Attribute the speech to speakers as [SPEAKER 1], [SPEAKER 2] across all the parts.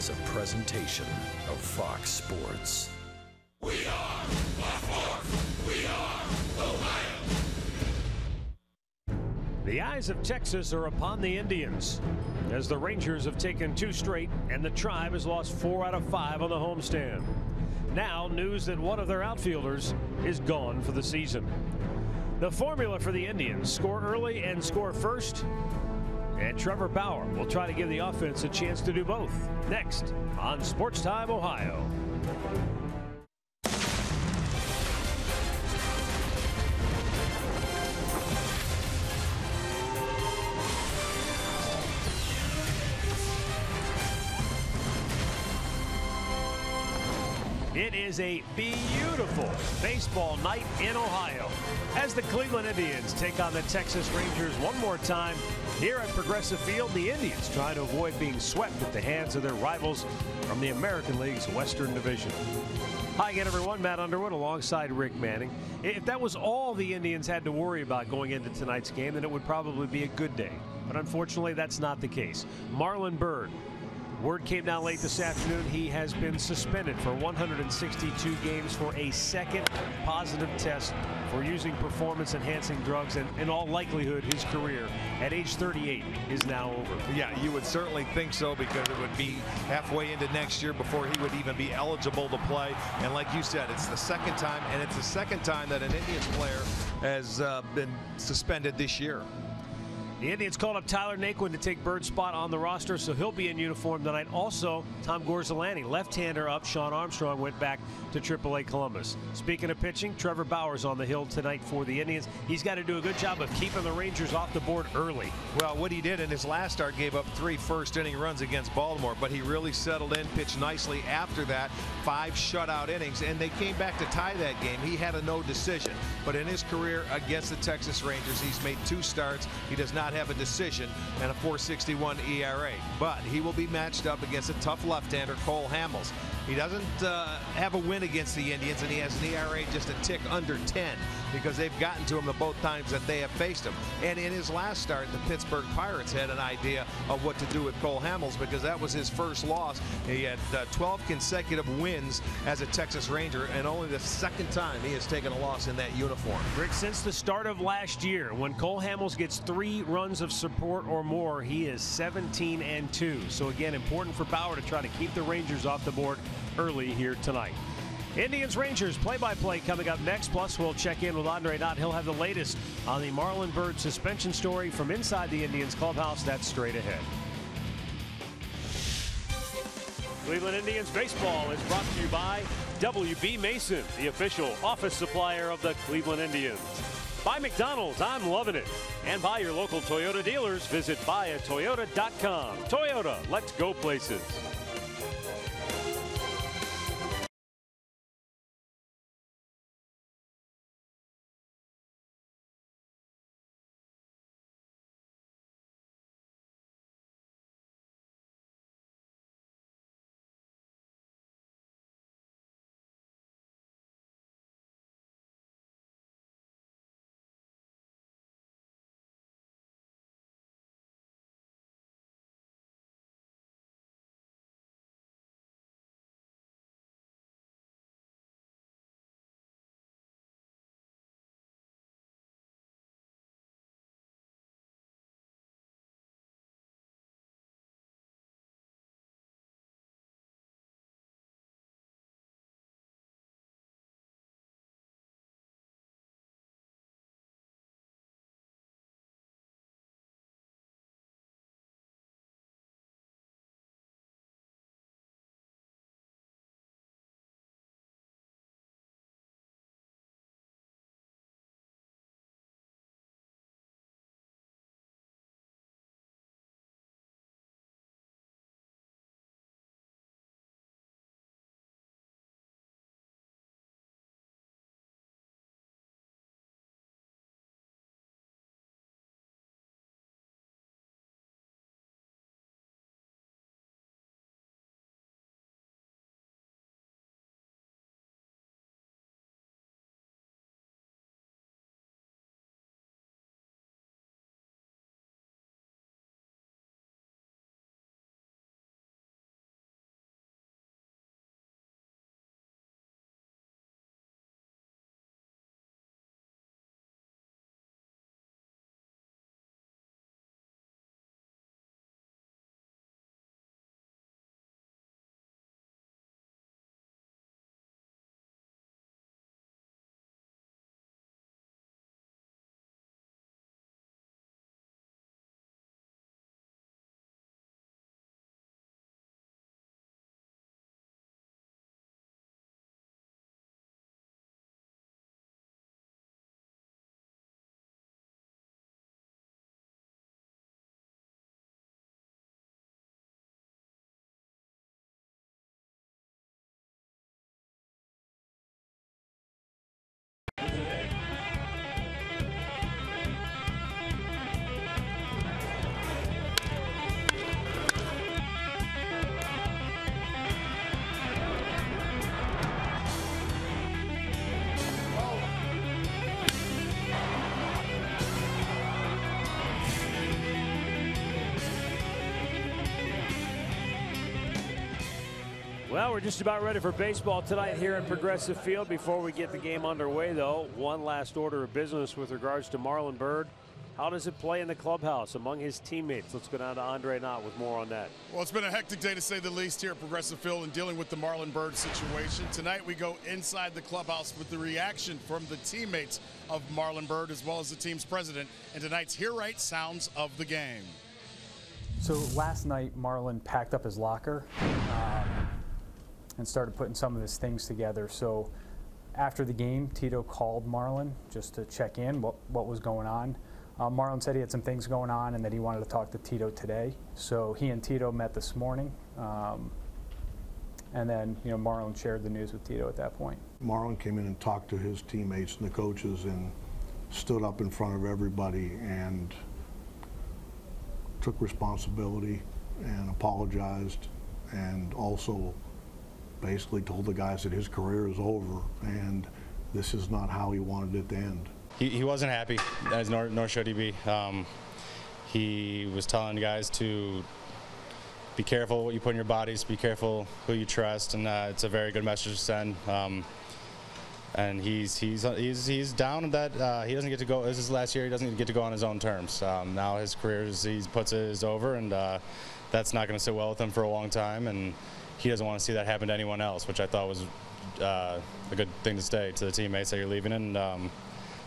[SPEAKER 1] is a presentation of Fox Sports.
[SPEAKER 2] We are We are Ohio.
[SPEAKER 3] The eyes of Texas are upon the Indians as the Rangers have taken two straight and the Tribe has lost four out of five on the homestand. Now, news that one of their outfielders is gone for the season. The formula for the Indians score early and score first. And Trevor Bauer will try to give the offense a chance to do both. Next on Sports Time Ohio. It is a beautiful baseball night in Ohio as the Cleveland Indians take on the Texas Rangers one more time here at Progressive Field. The Indians trying to avoid being swept at the hands of their rivals from the American League's Western Division. Hi again, everyone. Matt Underwood alongside Rick Manning. If that was all the Indians had to worry about going into tonight's game, then it would probably be a good day. But unfortunately, that's not the case. Marlon Byrd Word came down late this afternoon. He has been suspended for 162 games for a second positive test for using performance enhancing drugs. And in all likelihood, his career at age 38 is now over.
[SPEAKER 4] Yeah, you would certainly think so because it would be halfway into next year before he would even be eligible to play. And like you said, it's the second time, and it's the second time that an Indians player has uh, been suspended this year.
[SPEAKER 3] The Indians called up Tyler Naquin to take Byrd's spot on the roster, so he'll be in uniform tonight. Also, Tom Gorzelanny, left-hander up. Shawn Armstrong went back to AAA Columbus. Speaking of pitching, Trevor Bauer's on the hill tonight for the Indians. He's got to do a good job of keeping the Rangers off the board early.
[SPEAKER 4] Well, what he did in his last start gave up three first-inning runs against Baltimore, but he really settled in, pitched nicely after that. Five shutout innings, and they came back to tie that game. He had a no decision, but in his career against the Texas Rangers, he's made two starts. He does not have a decision and a 461 ERA. But he will be matched up against a tough left-hander, Cole Hamels. He doesn't uh, have a win against the Indians, and he has an ERA just a tick under 10 because they've gotten to him the both times that they have faced him. And in his last start, the Pittsburgh Pirates had an idea of what to do with Cole Hamels because that was his first loss. He had uh, 12 consecutive wins as a Texas Ranger, and only the second time he has taken a loss in that uniform.
[SPEAKER 3] Rick, since the start of last year, when Cole Hamels gets three runs of support or more, he is 17 and 2. So again, important for Bauer to try to keep the Rangers off the board early here tonight. Indians Rangers play by play coming up next. Plus, we'll check in with Andre Knott. He'll have the latest on the Marlon Byrd suspension story from inside the Indians clubhouse. That's straight ahead. Cleveland Indians baseball is brought to you by WB Mason, the official office supplier of the Cleveland Indians. By McDonald's, I'm loving it. And by your local Toyota dealers, visit buyatoyota.com. Toyota, let's go places. Well, we're just about ready for baseball tonight here at Progressive Field. Before we get the game underway, though, one last order of business with regards to Marlon Byrd. How does it play in the clubhouse among his teammates? Let's go down to Andre Knott with more on that.
[SPEAKER 5] Well, it's been a hectic day to say the least here at Progressive Field in dealing with the Marlon Byrd situation. Tonight we go inside the clubhouse with the reaction from the teammates of Marlon Byrd as well as the team's president and tonight's Hear Right Sounds of the Game.
[SPEAKER 6] So last night, Marlon packed up his locker. Um, and started putting some of his things together. So after the game, Tito called Marlon just to check in what, what was going on. Uh, Marlon said he had some things going on and that he wanted to talk to Tito today. So he and Tito met this morning. Um, and then, you know, Marlon shared the news with Tito at that point.
[SPEAKER 7] Marlon came in and talked to his teammates and the coaches and stood up in front of everybody and took responsibility and apologized and also basically told the guys that his career is over and this is not how he wanted it to end.
[SPEAKER 8] He, he wasn't happy, as nor, nor should he be. Um, he was telling guys to be careful what you put in your bodies, be careful who you trust, and uh, it's a very good message to send. Um, and he's he's he's he's down that uh, he doesn't get to go. This is last year. He doesn't get to go on his own terms. Um, now his career is he puts it is over, and uh, that's not going to sit well with him for a long time. And he doesn't want to see that happen to anyone else, which I thought was uh, a good thing to say to the teammates that you're leaving. And um,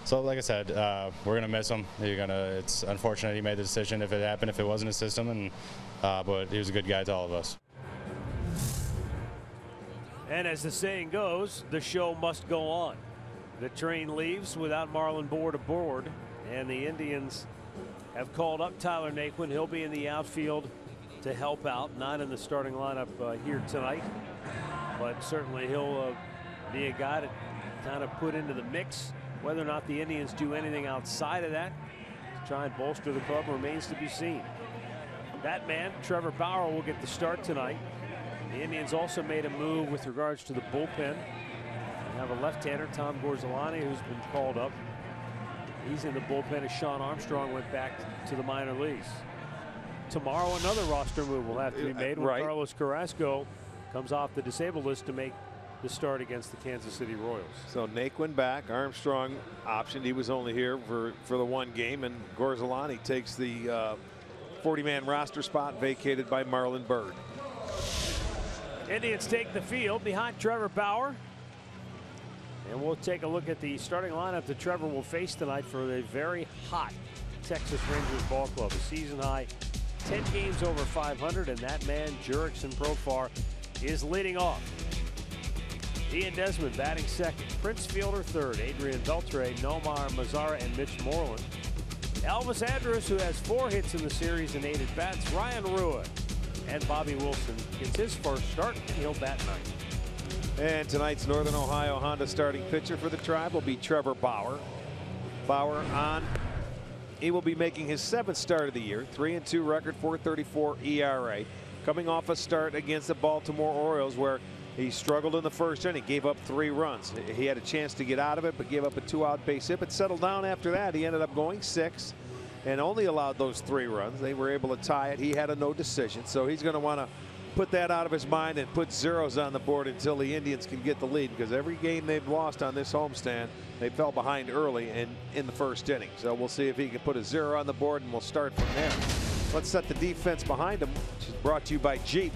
[SPEAKER 8] so, like I said, uh, we're gonna miss him. You're gonna. It's unfortunate he made the decision. If it happened, if it wasn't a system, and uh, but he was a good guy to all of us.
[SPEAKER 3] And as the saying goes, the show must go on. The train leaves without Marlon Byrd aboard, and the Indians have called up Tyler Naquin. He'll be in the outfield to help out. Not in the starting lineup uh, here tonight, but certainly he'll uh, be a guy to kind of put into the mix. Whether or not the Indians do anything outside of that to try and bolster the club remains to be seen. That man, Trevor Bauer, will get the start tonight. The Indians also made a move with regards to the bullpen. They have a left-hander, Tom Gorzelanny, who's been called up. He's in the bullpen as Shawn Armstrong went back to the minor leagues. Tomorrow, another roster move will have to be made when right. Carlos Carrasco comes off the disabled list to make the start against the Kansas City Royals.
[SPEAKER 4] So Naquin back, Armstrong optioned. He was only here for, for the one game, and Gorzelanny takes the 40-man uh, roster spot vacated by Marlon Byrd.
[SPEAKER 3] Indians take the field behind Trevor Bauer. And we'll take a look at the starting lineup that Trevor will face tonight for the very hot Texas Rangers ball club. A season high 10 games over 500, and that man, Jurickson Profar, is leading off. Ian Desmond batting second. Prince Fielder third. Adrian Beltre, Nomar Mazara, and Mitch Moreland. Elvis Andrus, who has four hits in the series and eight at bats. Ryan Rua and Bobby Wilson gets his first start, and he'll bat ninth.
[SPEAKER 4] And tonight's Northern Ohio Honda starting pitcher for the Tribe will be Trevor Bauer. Bauer on he will be making his seventh start of the year, 3 and 2 record, 434 ERA. Coming off a start against the Baltimore Orioles where he struggled in the first inning, gave up three runs. He had a chance to get out of it, but gave up a two out base hit, but settled down after that. He ended up going six and only allowed those three runs. They were able to tie it. He had a no decision, so he's going to want to put that out of his mind and put zeros on the board until the Indians can get the lead because every game they've lost on this homestand, they fell behind early and in the first inning. So we'll see if he can put a zero on the board and we'll start from there. Let's set the defense behind him, which is brought to you by Jeep.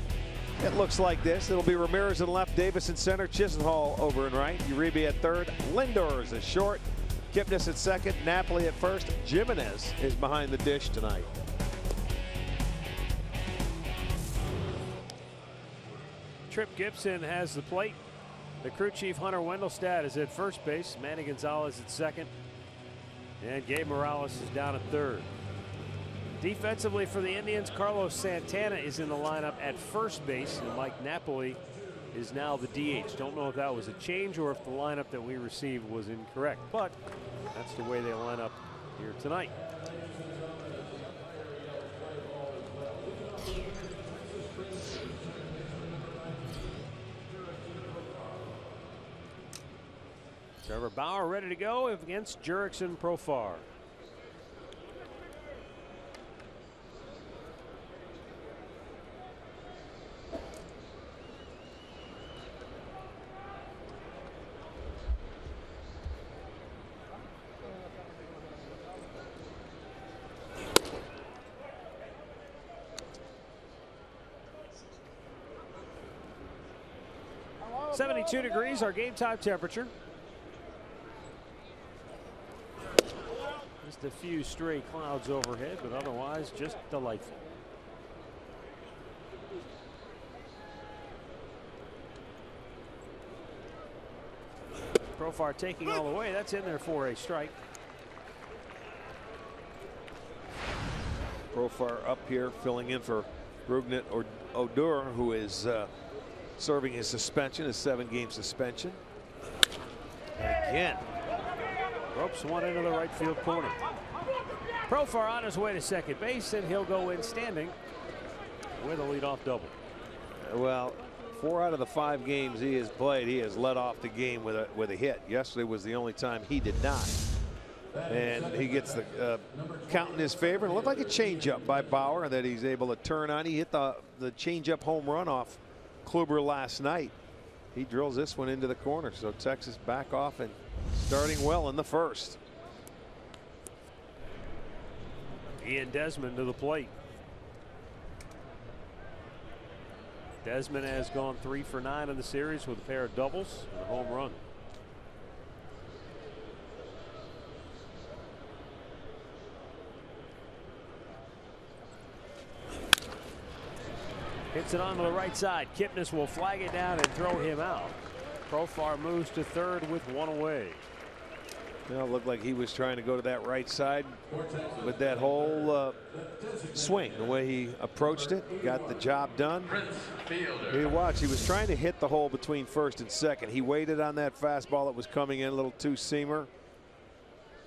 [SPEAKER 4] It looks like this. It'll be Ramirez in left, Davis in center, Chisenhall over and right, Uribe at third, Lindor is a short, Kipnis at second, Napoli at first. Gimenez is behind the dish tonight.
[SPEAKER 3] Tripp Gibson has the plate. The crew chief Hunter Wendelstedt is at first base. Manny Gonzalez at second. And Gabe Morales is down at third. Defensively for the Indians, Carlos Santana is in the lineup at first base, and Mike Napoli is now the DH. Don't know if that was a change or if the lineup that we received was incorrect, but that's the way they line up here tonight. Trevor Bauer ready to go against Jurickson Profar. Seventy-two degrees, our game time temperature. Just a few stray clouds overhead, but otherwise just delightful. Profar taking all the way. That's in there for a strike.
[SPEAKER 4] Profar up here filling in for Rougned or Odor, who is uh, serving his suspension, his seven game suspension. Again,
[SPEAKER 3] ropes one into the right field corner. Profar on his way to second base, and he'll go in standing with a leadoff double.
[SPEAKER 4] Well, four out of the five games he has played, he has led off the game with a with a hit. Yesterday was the only time he did not. And he gets the uh, count in his favor. And it looked like a changeup by Bauer that he's able to turn on. He hit the the changeup home run off Kluber last night. He drills this one into the corner. So Texas back off and starting well in the first.
[SPEAKER 3] Ian Desmond to the plate. Desmond has gone three for nine in the series with a pair of doubles and a home run. Hits it onto the right side. Kipnis will flag it down and throw him out. Profar moves to third with one away.
[SPEAKER 4] Well, it looked like he was trying to go to that right side with that whole uh, swing, the way he approached it, got the job done. You watch, he was trying to hit the hole between first and second. He waited on that fastball that was coming in, a little two seamer.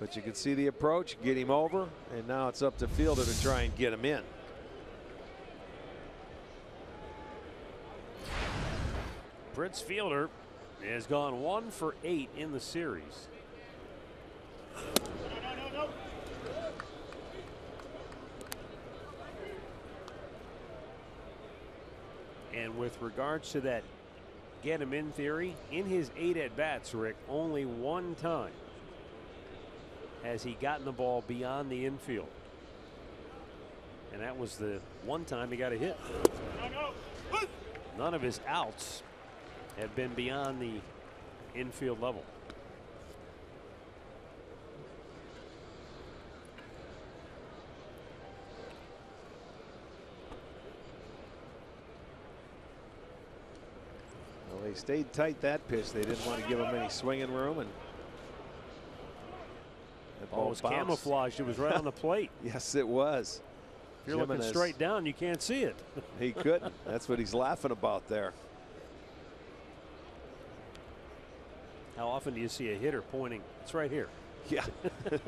[SPEAKER 4] But you can see the approach, get him over, and now it's up to Fielder to try and get him in.
[SPEAKER 3] Prince Fielder has gone one for eight in the series. And with regards to that get him in theory, in his eight at bats, Rick, only one time has he gotten the ball beyond the infield. And that was the one time he got a hit. None of his outs have been beyond the infield level.
[SPEAKER 4] Well, they stayed tight that pitch. They didn't want to give him any swinging room. and
[SPEAKER 3] that ball was bounced. camouflaged. It was right on the plate.
[SPEAKER 4] yes, it was.
[SPEAKER 3] If you're Gimenez, looking straight down, you can't see it.
[SPEAKER 4] he couldn't. That's what he's laughing about there.
[SPEAKER 3] How often do you see a hitter pointing? It's right here.
[SPEAKER 4] Yeah. He's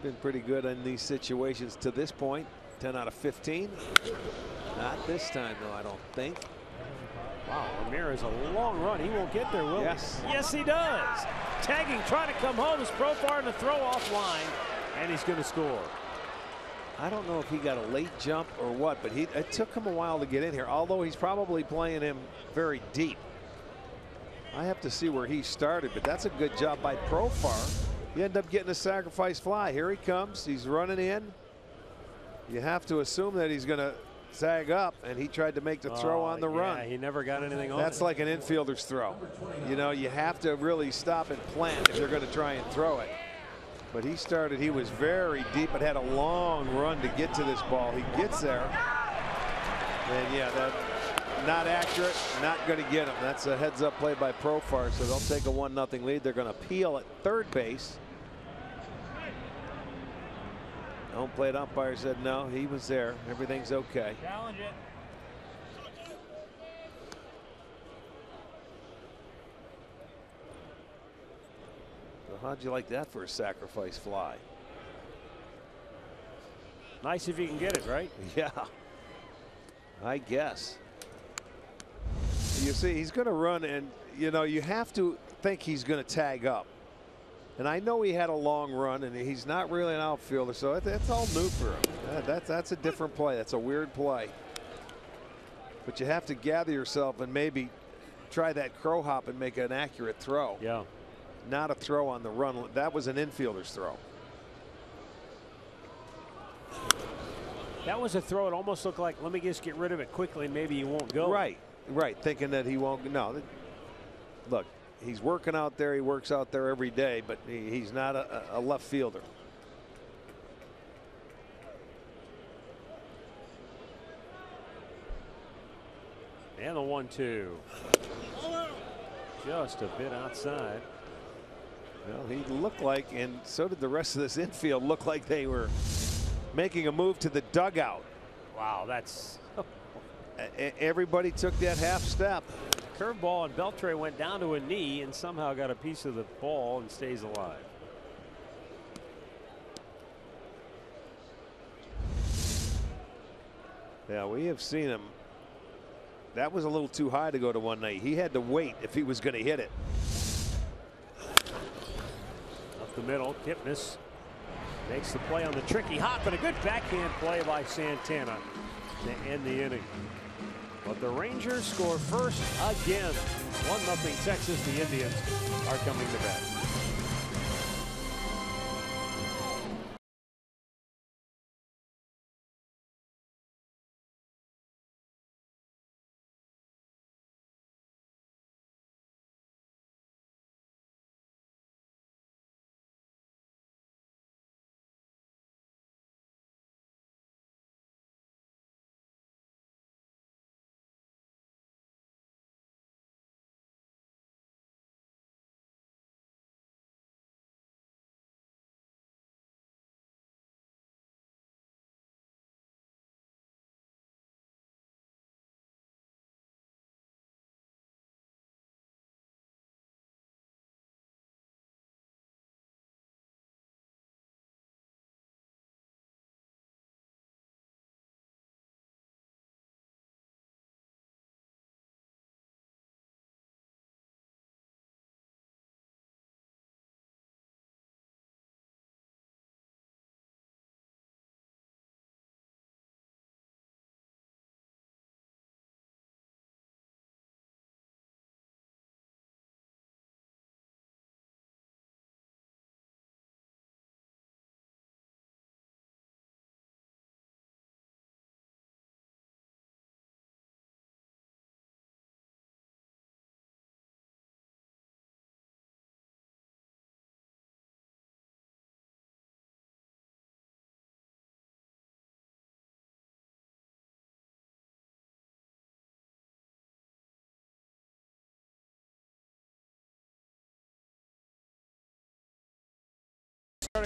[SPEAKER 4] been pretty good in these situations to this point. 10 out of 15. Not this time, though, I don't think.
[SPEAKER 3] Wow, Ramirez is a long run. He won't get there, will
[SPEAKER 4] yes.
[SPEAKER 3] he? Yes, he does. Tagging, trying to come home. His Profar in the throw off line, and he's going to score.
[SPEAKER 4] I don't know if he got a late jump or what, but he it took him a while to get in here, although he's probably playing him very deep. I have to see where he started, but that's a good job by Profar. He end up getting a sacrifice fly. Here he comes. He's running in. You have to assume that he's going to sag up, and he tried to make the throw
[SPEAKER 3] oh,
[SPEAKER 4] on the run.
[SPEAKER 3] yeah,
[SPEAKER 4] run.
[SPEAKER 3] He never got anything on.
[SPEAKER 4] That's like an infielder's throw. You know, you have to really stop and plant if you're going to try and throw it. But he started, he was very deep, but had a long run to get to this ball. He gets there. And yeah, that not accurate, not going to get him. That's a heads up play by Profar, so they'll take a 1 0 lead. They're going to peel at third base. Home plate umpire said no, he was there. Everything's okay.
[SPEAKER 3] Challenge it.
[SPEAKER 4] How'd you like that for a sacrifice fly?
[SPEAKER 3] Nice if you can get it, right?
[SPEAKER 4] Yeah. I guess. You see, he's going to run, and, you know, you have to think he's going to tag up. And I know he had a long run, and he's not really an outfielder, so that's all new for him. Uh, that, that's a different play. That's a weird play. But you have to gather yourself and maybe try that crow hop and make an accurate throw.
[SPEAKER 3] Yeah.
[SPEAKER 4] Not a throw on the run. That was an infielder's throw.
[SPEAKER 3] That was a throw. It almost looked like, let me just get rid of it quickly and maybe he won't go.
[SPEAKER 4] Right, right. Thinking that he won't. No, look, he's working out there. He works out there every day, but he, he's not a, a left fielder.
[SPEAKER 3] And the one two. Just a bit outside.
[SPEAKER 4] Well, he looked like, and so did the rest of this infield, look like they were making a move to the dugout.
[SPEAKER 3] Wow, that's.
[SPEAKER 4] Everybody took that half step.
[SPEAKER 3] Curveball, and Beltre went down to a knee and somehow got a piece of the ball and stays alive.
[SPEAKER 4] Yeah, we have seen him. That was a little too high to go to one night. He had to wait if he was going to hit it.
[SPEAKER 3] The middle, Kipnis makes the play on the tricky hop but a good backhand play by Santana to end the inning. But the Rangers score first again. 1-0 Texas. The Indians are coming to bat.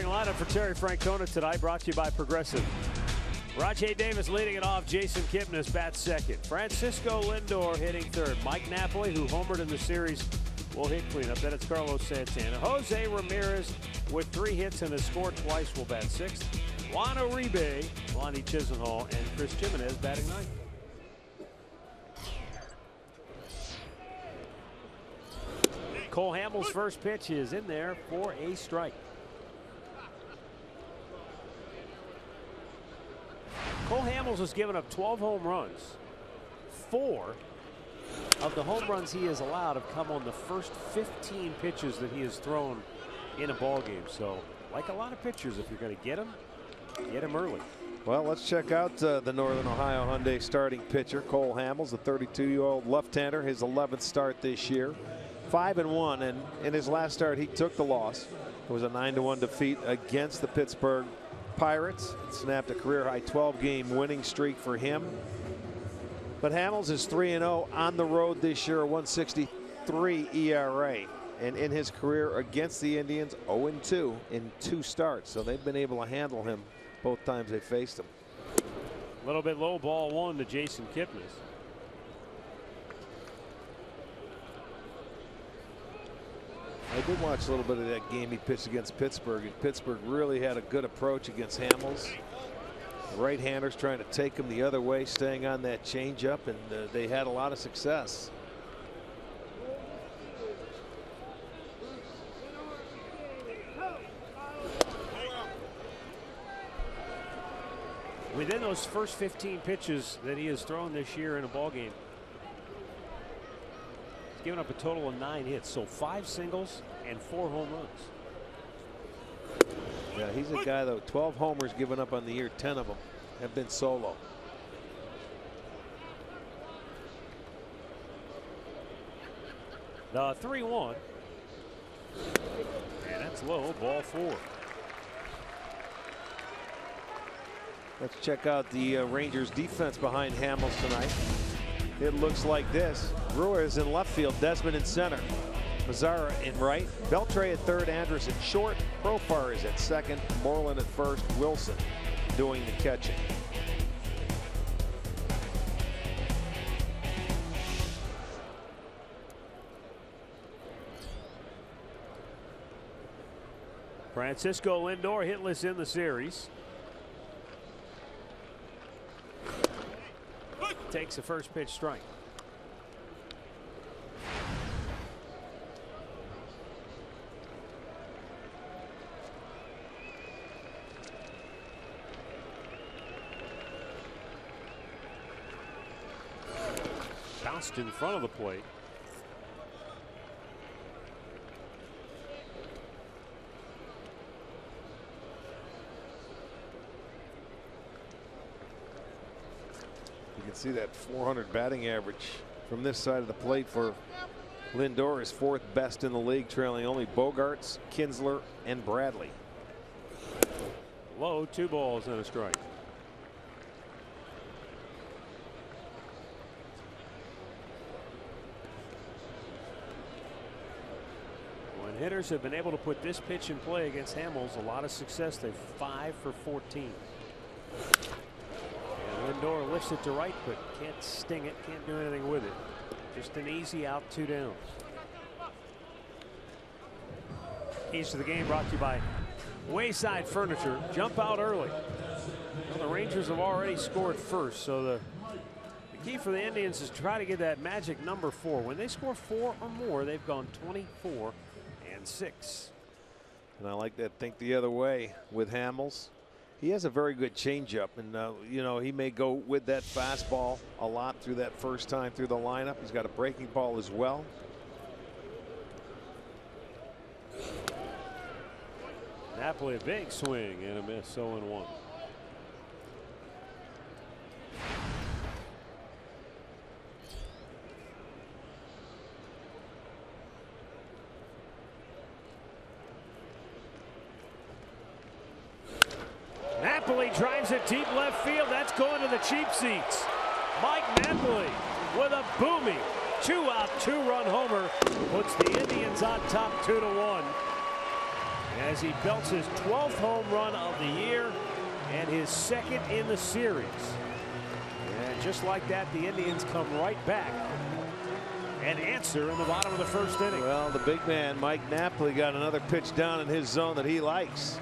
[SPEAKER 3] Starting lineup for Terry Francona tonight brought to you by Progressive. Rajay Davis leading it off. Jason Kipnis bats second. Francisco Lindor hitting third. Mike Napoli, who homered in the series, will hit cleanup. Then it's Carlos Santana. Jose Ramirez with three hits and has scored twice will bat sixth. Juan Uribe, Lonnie Chisenhall, and Chris Gimenez batting ninth. Cole Hamels' first pitch is in there for a strike. Cole Hamels has given up 12 home runs. Four of the home runs he has allowed have come on the first 15 pitches that he has thrown in a ball game. So, like a lot of pitchers, if you're going to get him, get him early.
[SPEAKER 4] Well, let's check out uh, the Northern Ohio Hyundai starting pitcher, Cole Hamels, the 32-year-old left-hander, his 11th start this year. Five and one, and in his last start, he took the loss. It was a 9-1 defeat against the Pittsburgh Pirates. It snapped a career high 12 game winning streak for him. But Hamels is 3 0 on the road this year, a 163 ERA. And in his career against the Indians, 0 2 in two starts. So they've been able to handle him both times they faced him.
[SPEAKER 3] A little bit low ball one to Jason Kipnis.
[SPEAKER 4] I did watch a little bit of that game he pitched against Pittsburgh, and Pittsburgh really had a good approach against Hamels. Right-handers trying to take him the other way, staying on that changeup, and uh, they had a lot of success.
[SPEAKER 3] Within those first 15 pitches that he has thrown this year in a ball game, Given up a total of nine hits, so five singles and four home runs.
[SPEAKER 4] Yeah, he's a guy though. 12 homers given up on the year, 10 of them. have been solo.
[SPEAKER 3] The 3 1. And that's low, ball four.
[SPEAKER 4] Let's check out the uh, Rangers defense behind Hamels tonight. It looks like this. Brewer is in left field, Desmond in center. Mazara in right, Beltre at third, Andrus at short, Profar is at second, Moreland at first, Wilson doing the catching.
[SPEAKER 3] Francisco Lindor hitless in the series. Takes the first pitch strike. Bounced in front of the plate.
[SPEAKER 4] See that 400 batting average from this side of the plate for Lindor is fourth best in the league, trailing only Bogaerts, Kinsler, and Bradley.
[SPEAKER 3] Low, two balls and a strike. When hitters have been able to put this pitch in play against Hamels, a lot of success. They're five for 14. Lindor lifts it to right, but can't sting it, can't do anything with it. Just an easy out, two down. Keys to the game brought to you by Wayside Furniture. Jump out early. Well, the Rangers have already scored first, so the, the key for the Indians is to try to get that magic number four. When they score four or more, they've gone 24 and six.
[SPEAKER 4] And I like that think the other way with Hamels. He has a very good changeup, and uh, you know he may go with that fastball a lot through that first time through the lineup. He's got a breaking ball as well.
[SPEAKER 3] Napoli a big swing and a miss 0 and 1. Drives it deep left field. That's going to the cheap seats. Mike Napoli with a booming two out two run homer puts the Indians on top two to one as he belts his 12th home run of the year and his second in the series. And just like that, the Indians come right back and answer in the bottom of the first inning.
[SPEAKER 4] Well, the big man, Mike Napoli, got another pitch down in his zone that he likes.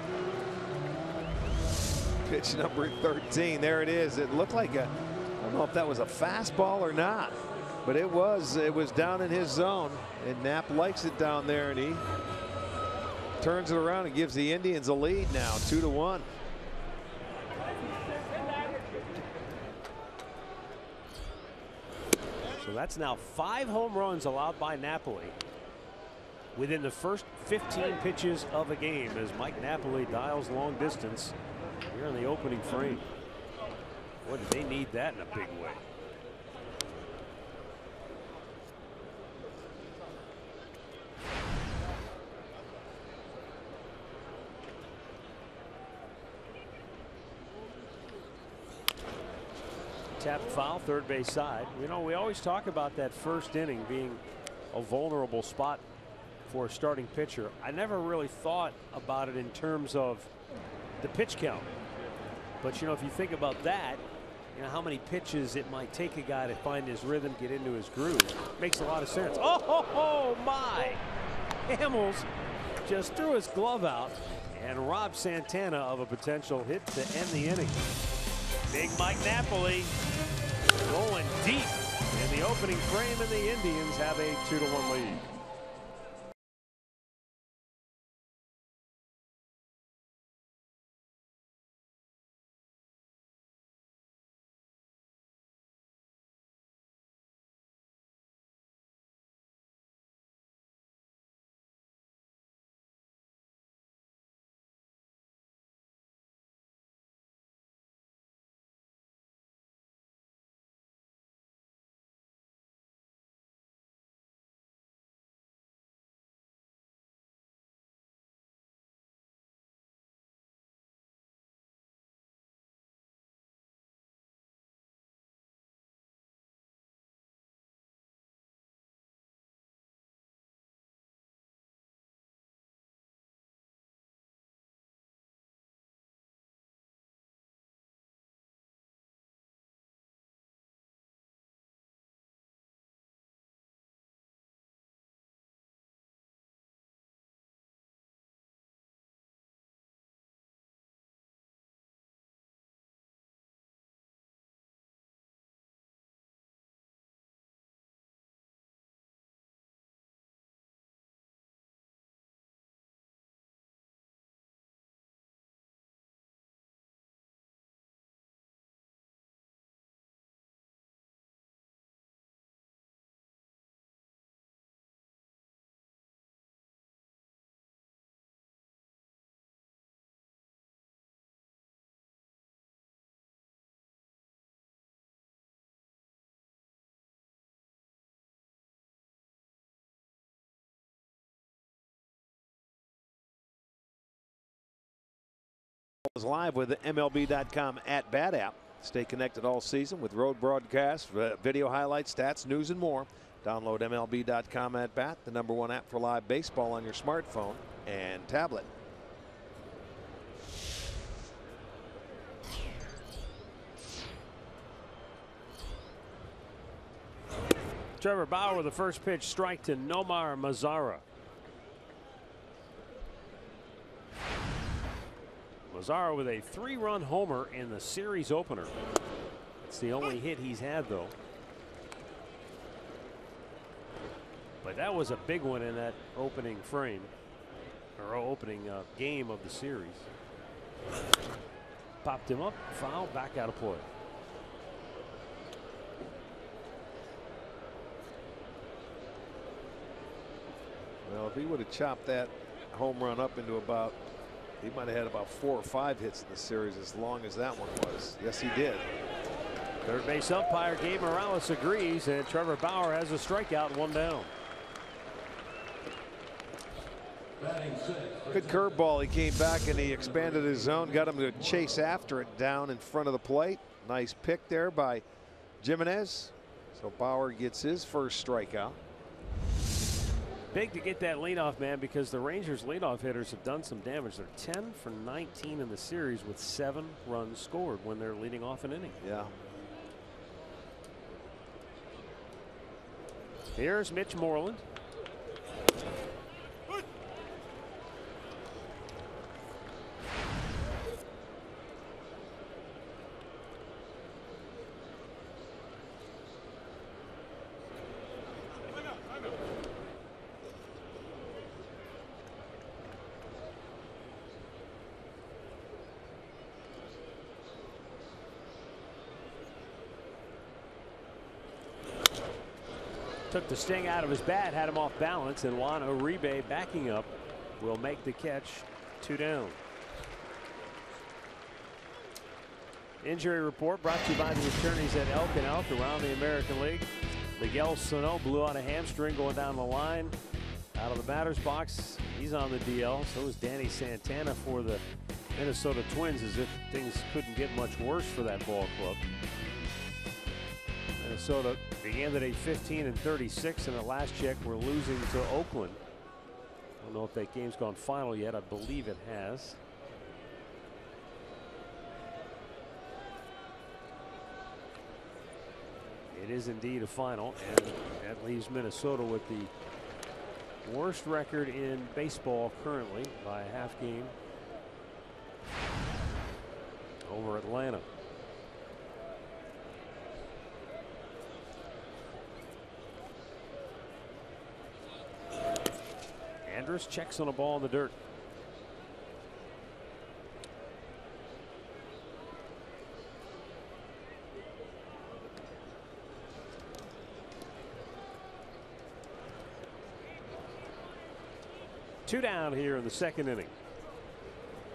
[SPEAKER 4] Pitch number 13. There it is. It looked like a, I don't know if that was a fastball or not, but it was. It was down in his zone, and Nap likes it down there, and he turns it around and gives the Indians a lead now, two to one.
[SPEAKER 3] So that's now five home runs allowed by Napoli within the first 15 pitches of a game as Mike Napoli dials long distance here in the opening frame. Did they need that in a big way. Tap foul, third base side. You know, we always talk about that first inning being a vulnerable spot for a starting pitcher. I never really thought about it in terms of the pitch count. But, you know, if you think about that, you know, how many pitches it might take a guy to find his rhythm, get into his groove, makes a lot of sense. Oh, my! Hamels just threw his glove out and robbed Santana of a potential hit to end the inning. Big Mike Napoli rolling deep in the opening frame, and the Indians have a 2 to 1 lead.
[SPEAKER 4] Is live with MLB.com at bat app. Stay connected all season with road broadcasts, video highlights, stats, news, and more. Download MLB.com at bat, the number one app for live baseball on your smartphone and tablet.
[SPEAKER 3] Trevor Bauer with the first pitch strike to Nomar Mazara. Mazara with a three run homer in the series opener. It's the only hit he's had though. But that was a big one in that opening frame or opening uh, game of the series. Popped him up, foul, back out of play.
[SPEAKER 4] Well, if he would have chopped that home run up into about, he might have had about four or five hits in the series as long as that one was. Yes, he did.
[SPEAKER 3] Third base umpire Gabe Morales agrees, and Trevor Bauer has a strikeout, one down.
[SPEAKER 4] Good curveball. He came back and he expanded his zone, got him to chase after it down in front of the plate. Nice pick there by Gimenez. So Bauer gets his first strikeout.
[SPEAKER 3] Big to get that leadoff man because the Rangers leadoff hitters have done some damage. They're 10 for 19 in the series with seven runs scored when they're leading off an inning.
[SPEAKER 4] Yeah.
[SPEAKER 3] Here's Mitch Moreland. Took the sting out of his bat, had him off balance, and Juan Uribe backing up will make the catch two down. Injury report brought to you by the attorneys at Elk and Elk around the American League. Miguel Sano blew out a hamstring going down the line. Out of the batter's box, he's on the DL. So is Danny Santana for the Minnesota Twins as if things couldn't get much worse for that ball club. Minnesota began the day 15 and 36, and at last check, we're losing to Oakland. I don't know if that game's gone final yet. I believe it has. It is indeed a final, and that leaves Minnesota with the worst record in baseball currently by a half game over Atlanta. Andrus checks on a ball in the dirt. Two down here in the second inning.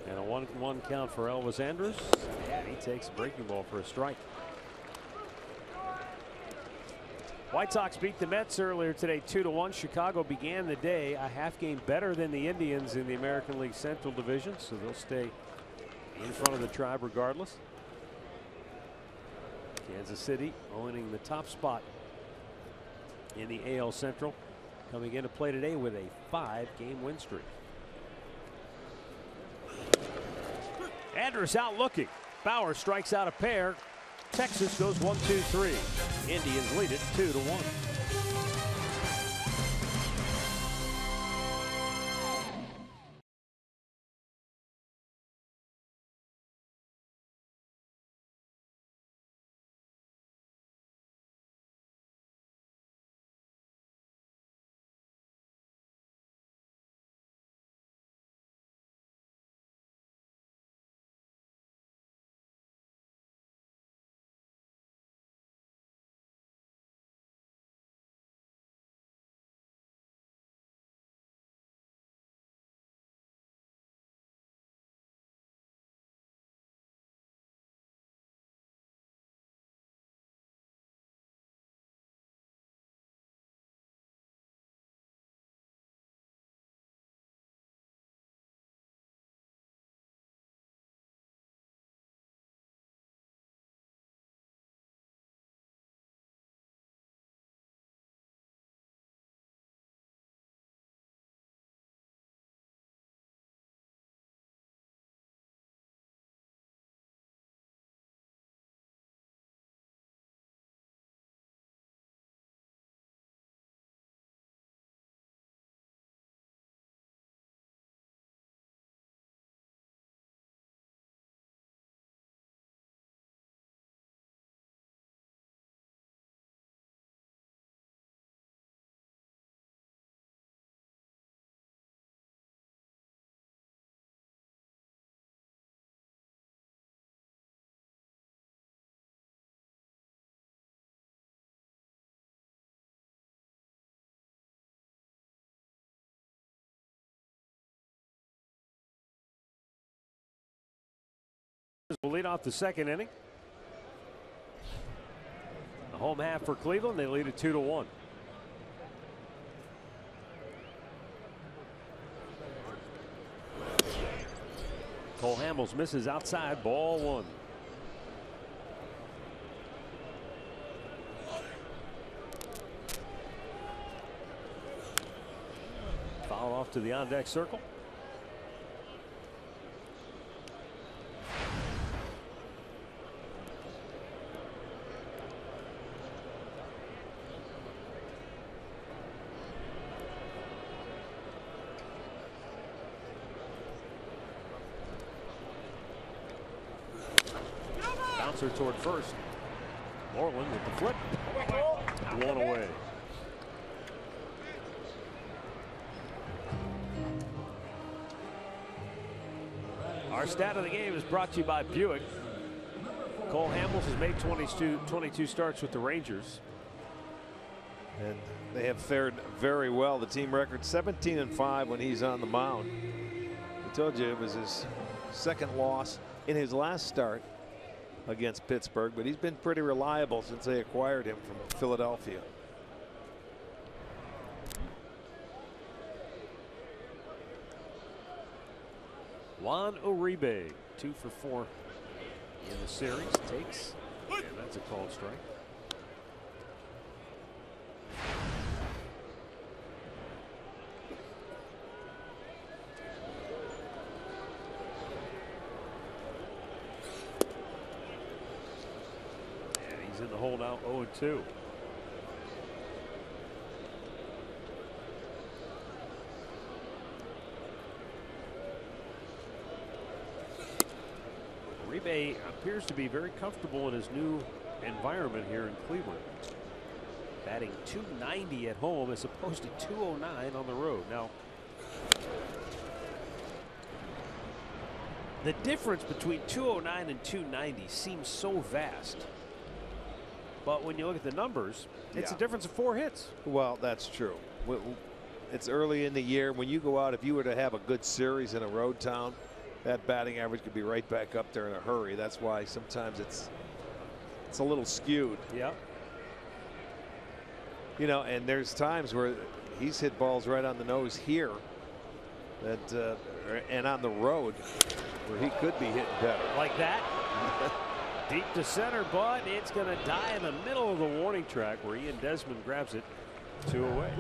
[SPEAKER 3] And a 1 1 count for Elvis Andrus. And he takes a breaking ball for a strike. White Sox beat the Mets earlier today 2 to 1. Chicago began the day a half game better than the Indians in the American League Central Division, so they'll stay in front of the tribe regardless. Kansas City owning the top spot in the AL Central, coming into play today with a five game win streak. Andrus out looking. Bauer strikes out a pair. Texas goes one, two, three. Indians lead it two to one. Will lead off the second inning. The home half for Cleveland. They lead it two to one. Cole Hamels misses outside ball one. Foul off to the on deck circle. Bouncer toward first. Moreland with the flip. One away. Our stat of the game is brought to you by Buick. Cole Hamels has made 22, 22 starts with the Rangers.
[SPEAKER 4] And they have fared very well. The team record 17 and 5 when he's on the mound. I told you it was his second loss in his last start against Pittsburgh, but he's been pretty reliable since they acquired him from Philadelphia.
[SPEAKER 3] Juan Uribe, two for four in the series. Takes, and that's a called strike. And he's in the hole now 0 2. Uribe appears to be very comfortable in his new environment here in Cleveland. Batting 290 at home as opposed to 209 on the road. Now, the difference between 209 and 290 seems so vast. But when you look at the numbers, it's
[SPEAKER 4] Yeah.
[SPEAKER 3] a difference of four hits.
[SPEAKER 4] Well, that's true. It's early in the year. When you go out, if you were to have a good series in a road town, that batting average could be right back up there in a hurry. That's why sometimes it's it's a little skewed.
[SPEAKER 3] Yeah.
[SPEAKER 4] You know, and there's times where he's hit balls right on the nose here, that uh, and on the road where he could be hitting better.
[SPEAKER 3] Like that. Deep to center, but it's going to die in the middle of the warning track where Ian Desmond grabs it two away.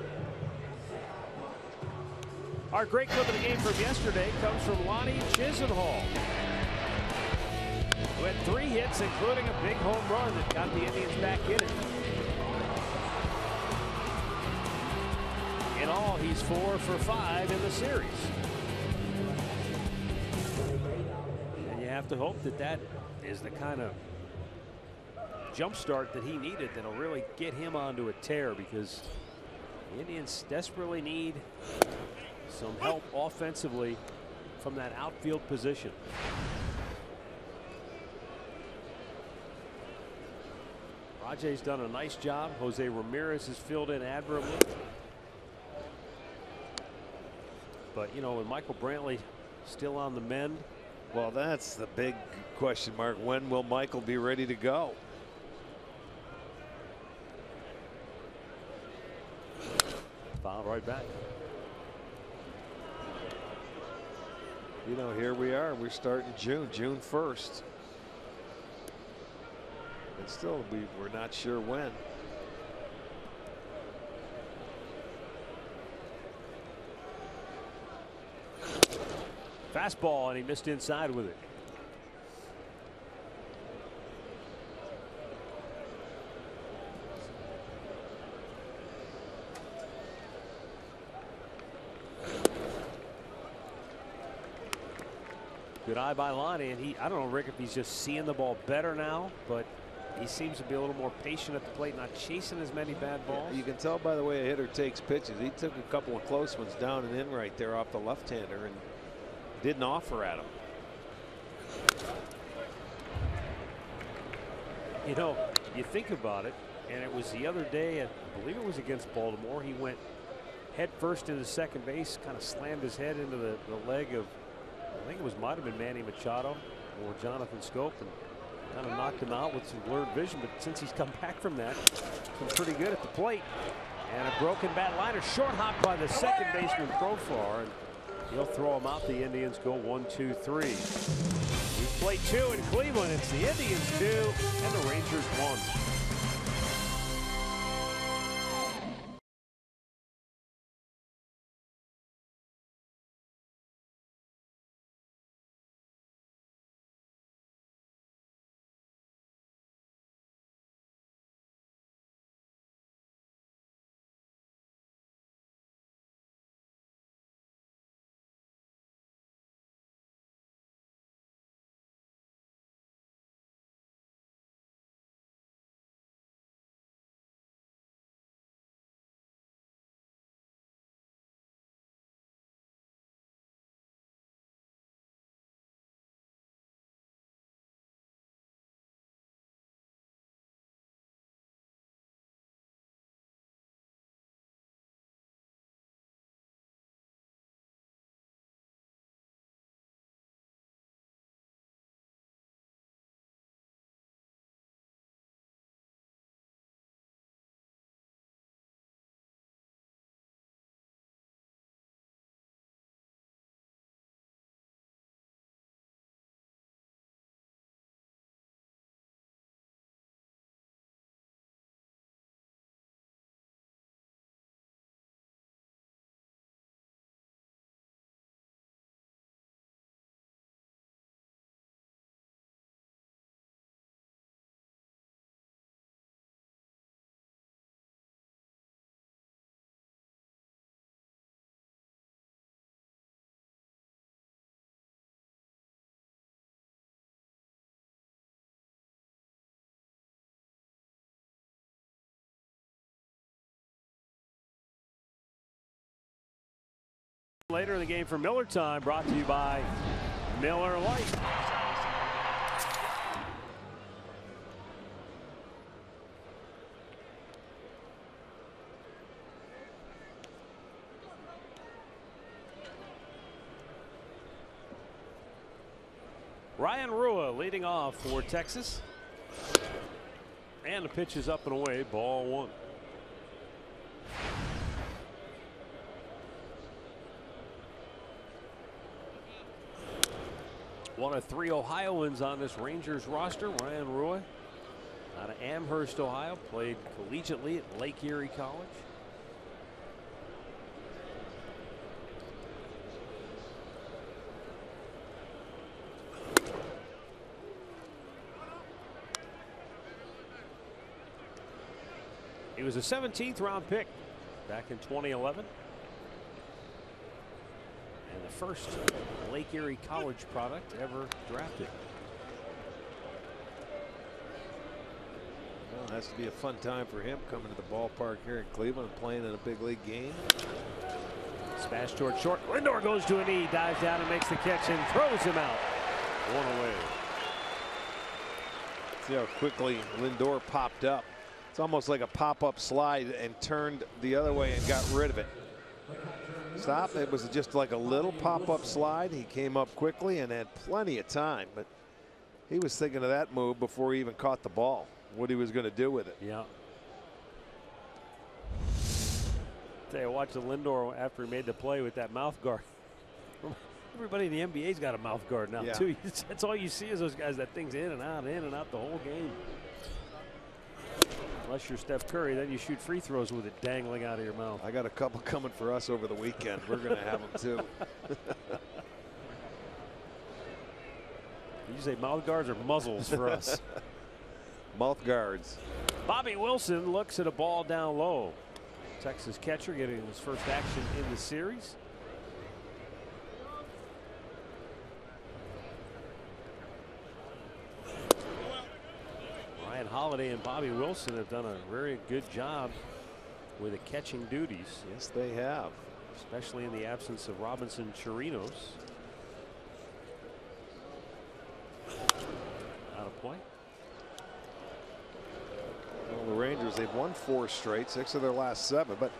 [SPEAKER 3] Our great clip of the game from yesterday comes from Lonnie Chisenhall, who had three hits, including a big home run that got the Indians back in it. In all, he's four for five in the series. Have to hope that that is the kind of jump start that he needed that'll really get him onto a tear because the Indians desperately need some help offensively from that outfield position. Rajai's done a nice job. Jose Ramirez has filled in admirably. But, you know, with Michael Brantley still on the mend,
[SPEAKER 4] Well, that's the big question mark. When will Michael be ready to go?
[SPEAKER 3] fouled right back.
[SPEAKER 4] You know, here we are. We're starting June, June 1st. And still, we, we're not sure when.
[SPEAKER 3] Fastball, and he missed inside with it. Good eye by Lonnie, and he, I don't know, Rick, if he's just seeing the ball better now, but he seems to be a little more patient at the plate, not chasing as many bad balls.
[SPEAKER 4] You can tell by the way a hitter takes pitches. He took a couple of close ones down and in right there off the left-hander and didn't offer at him.
[SPEAKER 3] You know, you think about it, and it was the other day, I believe it was against Baltimore. He went head first into second base, kind of slammed his head into the, the leg of, I think it was might have been Manny Machado. or Jonathan Schoop and kind of knocked him out with some blurred vision. But since he's come back from that, been pretty good at the plate. And a broken bat liner, short hop by the second baseman Profar. And he'll throw him out. The Indians go one, two, three. We play two in Cleveland. It's the Indians two and the Rangers one. Later in the game for Miller Time, brought to you by Miller Lite. Ryan Rua leading off for Texas. And the pitch is up and away, ball one. One of three Ohioans on this Rangers roster, Ryan Rua out of Amherst, Ohio, played collegiately at Lake Erie College. He was a 17th round pick back in 2011 and the first Lake Erie College product ever drafted.
[SPEAKER 4] Well, it has to be a fun time for him coming to the ballpark here in Cleveland and playing in a big league game.
[SPEAKER 3] Smash towards short. Lindor goes to a knee, dives down and makes the catch and throws him out. One away.
[SPEAKER 4] See how quickly Lindor popped up. It's almost like a pop-up slide and turned the other way and got rid of it. Stop. It was just like a little pop-up slide. He came up quickly and had plenty of time, but he was thinking of that move before he even caught the ball, what he was going to do with it.
[SPEAKER 3] Yeah. Tell you, watch the Lindor after he made the play with that mouth guard. Everybody in the NBA's got a mouth guard now,
[SPEAKER 4] Yeah.
[SPEAKER 3] too. That's all you see is those guys. That thing's in and out, in and out the whole game. Unless you're Steph Curry, then you shoot free throws with it dangling out of your mouth.
[SPEAKER 4] I got a couple coming for us over the weekend. We're going to have them too.
[SPEAKER 3] You say mouth guards or muzzles for us?
[SPEAKER 4] Mouth guards.
[SPEAKER 3] Bobby Wilson looks at a ball down low. Texas catcher getting his first action in the series. Ryan Holaday and Bobby Wilson have done a very good job with the catching duties.
[SPEAKER 4] Yes, they have.
[SPEAKER 3] Especially in the absence of Robinson Chirinos. Out of play.
[SPEAKER 4] Well, the Rangers, they've won four straight, six of their last seven. But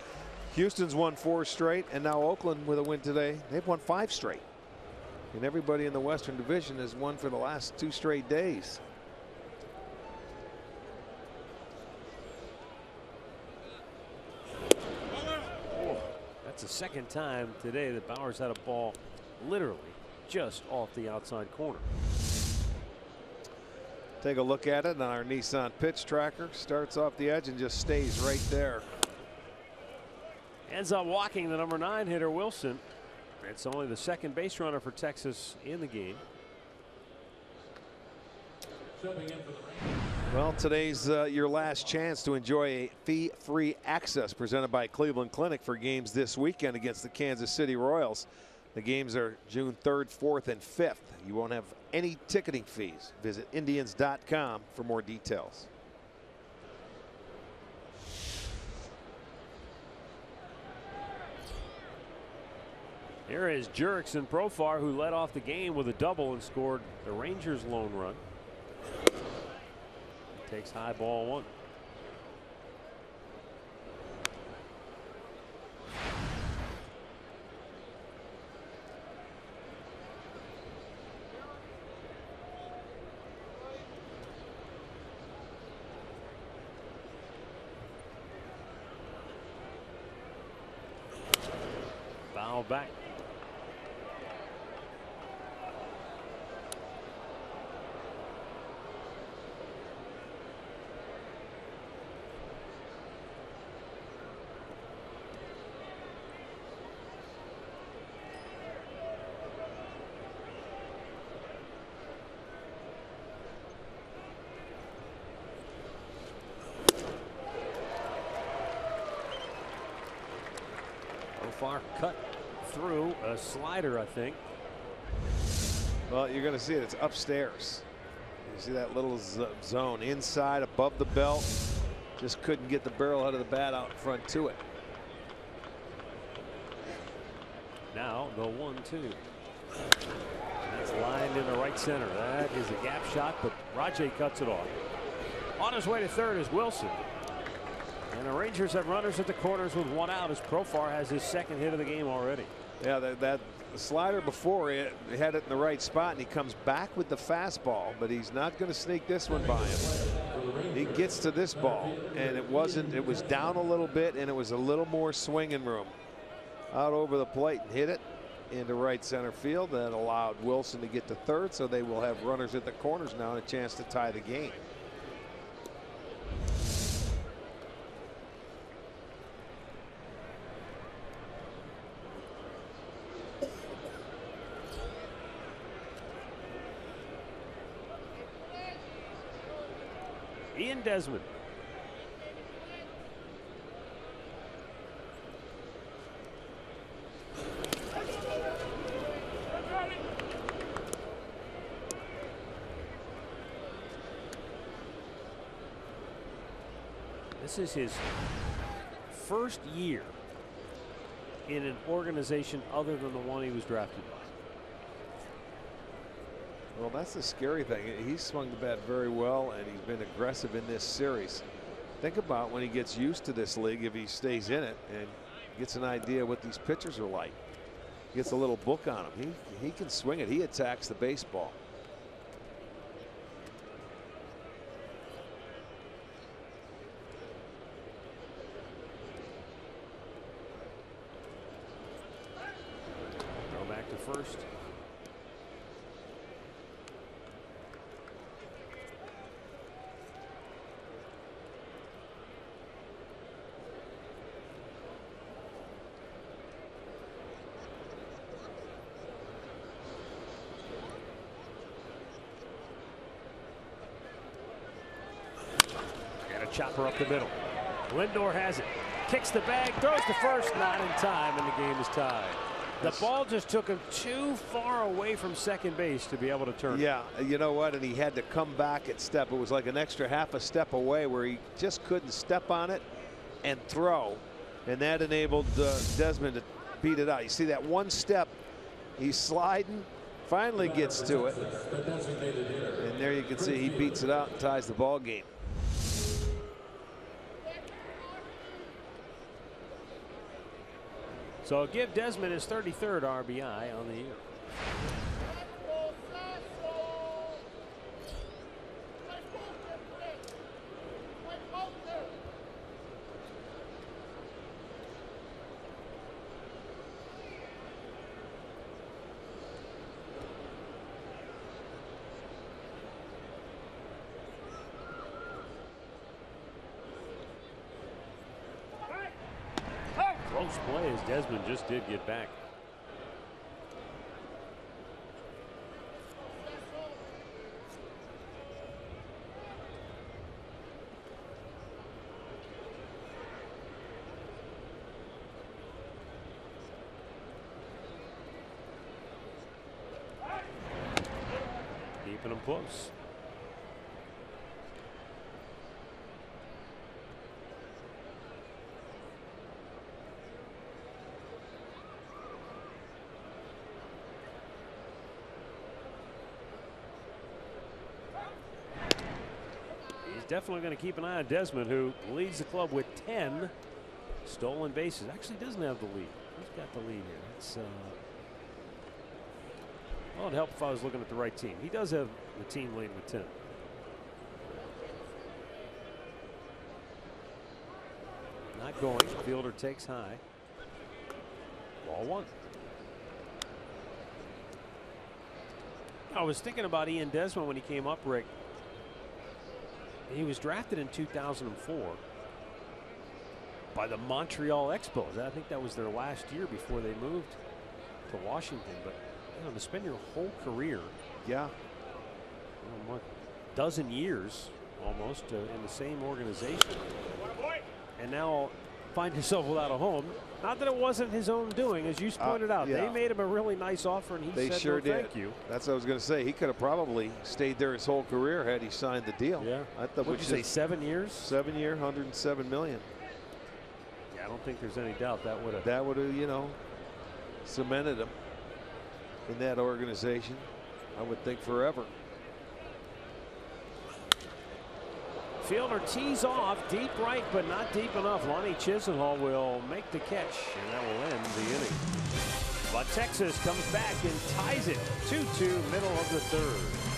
[SPEAKER 4] Houston's won four straight, and now Oakland with a win today. They've won five straight. And everybody in the Western Division has won for the last two straight days.
[SPEAKER 3] That's the second time today that Bauer's had a ball literally just off the outside corner.
[SPEAKER 4] Take a look at it on our Nissan pitch tracker. Starts off the edge and just stays right there.
[SPEAKER 3] Ends up walking the number nine hitter Wilson. It's only the second base runner for Texas in the game.
[SPEAKER 4] Well, today's uh, your last chance to enjoy a fee-free access presented by Cleveland Clinic for games this weekend against the Kansas City Royals. The games are June 3rd, 4th, and 5th. You won't have any ticketing fees. Visit Indians.com for more details.
[SPEAKER 3] Here is Jurickson Profar, who led off the game with a double and scored the Rangers' lone run. Takes high ball one. Back. Profar cut through a slider, I think.
[SPEAKER 4] Well, you're going to see it. It's upstairs. You see that little zone inside above the belt. Just couldn't get the barrel out of the bat out in front to it.
[SPEAKER 3] Now the one two. That's lined in the right center. That is a gap shot, but Rajai cuts it off. On his way to third is Wilson. And the Rangers have runners at the corners with one out as Profar has his second hit of the game already.
[SPEAKER 4] Yeah, that, that slider before it had it in the right spot and he comes back with the fastball, but he's not going to sneak this one by him. He gets to this ball and it wasn't, it was down a little bit and it was a little more swinging room out over the plate and hit it into right center field. That allowed Wilson to get to third, so they will have runners at the corners now and a chance to tie the game.
[SPEAKER 3] Desmond. This is his first year in an organization other than the one he was drafted by.
[SPEAKER 4] Well, that's the scary thing. He swung the bat very well, and he's been aggressive in this series. Think about when he gets used to this league, if he stays in it and gets an idea what these pitchers are like. Gets a little book on him. He, he can swing it. He attacks the baseball.
[SPEAKER 3] Throw back to first. And a chopper up the middle. Lindor has it. Kicks the bag, throws to first, not in time, and the game is tied. The ball just took him too far away from second base to be able to turn.
[SPEAKER 4] Yeah, you know what? And he had to come back at step. It was like an extra half a step away where he just couldn't step on it and throw. And that enabled uh, Desmond to beat it out. You see that one step, he's sliding, finally gets to it. And there you can see he beats it out and ties the ball game.
[SPEAKER 3] So give Desmond his 33rd RBI on the year. close play as Desmond just did get back. Keeping them close. He's definitely going to keep an eye on Desmond, who leads the club with 10 stolen bases. Actually, doesn't have the lead. Who's got the lead here? It's uh, well, it'd help if I was looking at the right team. He does have the team lead with 10. Not going. Fielder takes high. Ball one. I was thinking about Ian Desmond when he came up, Rick. He was drafted in 2004 by the Montreal Expos. I think that was their last year before they moved to Washington. But you know, to spend your whole career,
[SPEAKER 9] Yeah.
[SPEAKER 3] you know, what, dozen years almost uh, in the same organization, and now find yourself without a home. Not that it wasn't his own doing, as you
[SPEAKER 9] Uh,
[SPEAKER 3] pointed out.
[SPEAKER 9] yeah.
[SPEAKER 3] They made him a really nice offer, and he
[SPEAKER 9] They
[SPEAKER 3] said,
[SPEAKER 9] sure
[SPEAKER 3] no,
[SPEAKER 9] did.
[SPEAKER 3] thank you.
[SPEAKER 9] That's what I was going to say. He could have probably stayed there his whole career had he signed the deal.
[SPEAKER 3] Yeah.
[SPEAKER 9] I thought
[SPEAKER 3] What'd you say, seven years?
[SPEAKER 9] Seven year, 107 million.
[SPEAKER 3] Yeah, I don't think there's any doubt that would have.
[SPEAKER 9] That would have, you know, cemented him in that organization. I would think forever.
[SPEAKER 3] Fielder tees off deep right, but not deep enough. Lonnie Chisenhall will make the catch, and that will end the inning. But Texas comes back and ties it 2-2, middle of the third.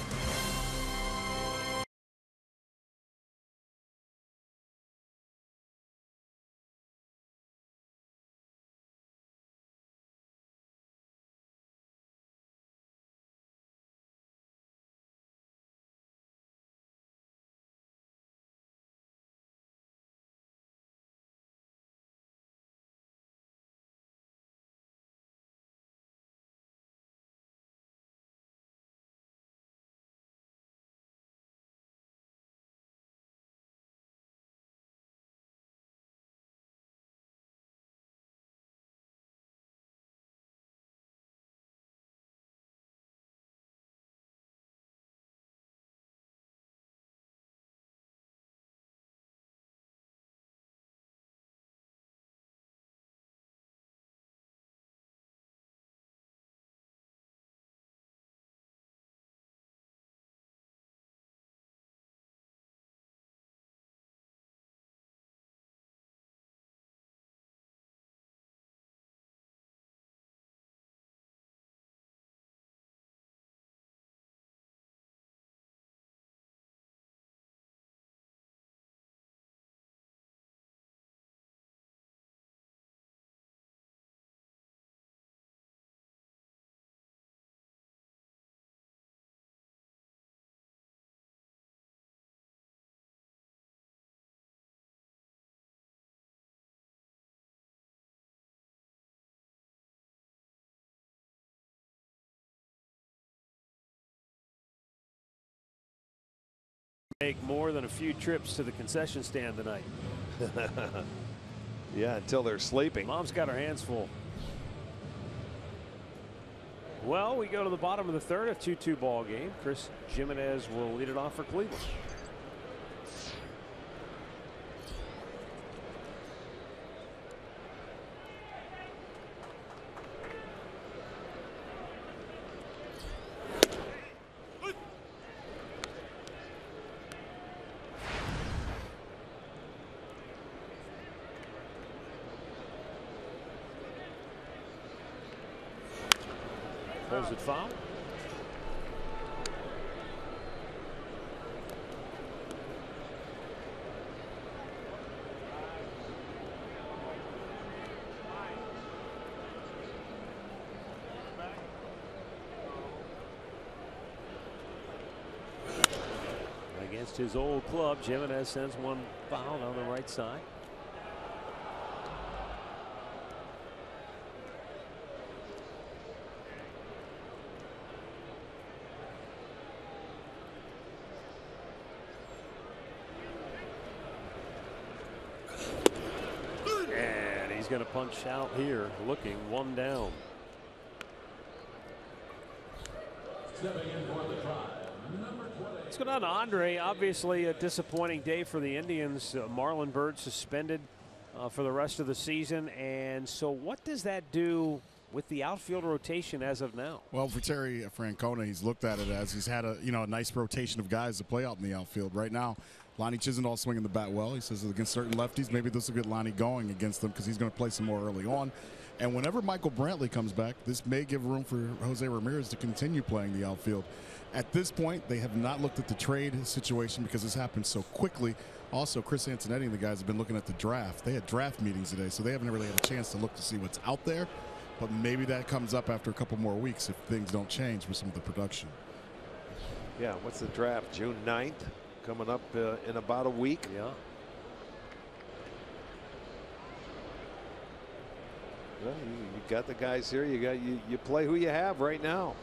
[SPEAKER 3] Make more than a few trips to the concession stand tonight.
[SPEAKER 9] Yeah, until they're sleeping.
[SPEAKER 3] Mom's got her hands full. Well, we go to the bottom of the third, a 2-2 ball game. Chris Gimenez will lead it off for Cleveland. Pulls it foul. Against his old club, Gimenez sends one foul on the right side. he's going to punch out here looking one down. Let's go down to Andre. Obviously, a disappointing day for the Indians. Uh, Marlon Byrd suspended uh, for the rest of the season. And so, what does that do with the outfield rotation as of now?
[SPEAKER 5] Well, for Terry Francona, he's looked at it as he's had a you know a nice rotation of guys to play out in the outfield. Right now, Lonnie Chisenhall swinging the bat well. He says against certain lefties, maybe this will get Lonnie going against them because he's going to play some more early on. And whenever Michael Brantley comes back, this may give room for Jose Ramirez to continue playing the outfield. At this point, they have not looked at the trade situation because this happened so quickly. Also, Chris Antonetti and the guys have been looking at the draft. They had draft meetings today, so they haven't really had a chance to look to see what's out there. But maybe that comes up after a couple more weeks if things don't change with some of the production.
[SPEAKER 4] Yeah, what's the draft? June 9th coming up uh, in about a week.
[SPEAKER 3] Yeah.
[SPEAKER 4] Well, you, you got the guys here. You got you, you play who you have right now.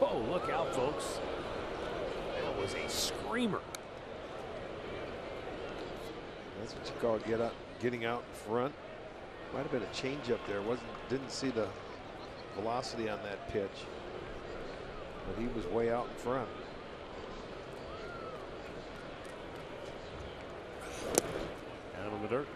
[SPEAKER 3] Oh, look out, folks. A screamer.
[SPEAKER 4] That's what you call get up, getting out in front. Might have been a changeup there. wasn't Didn't see the velocity on that pitch, but he was way out in front.
[SPEAKER 3] Down on the dirt.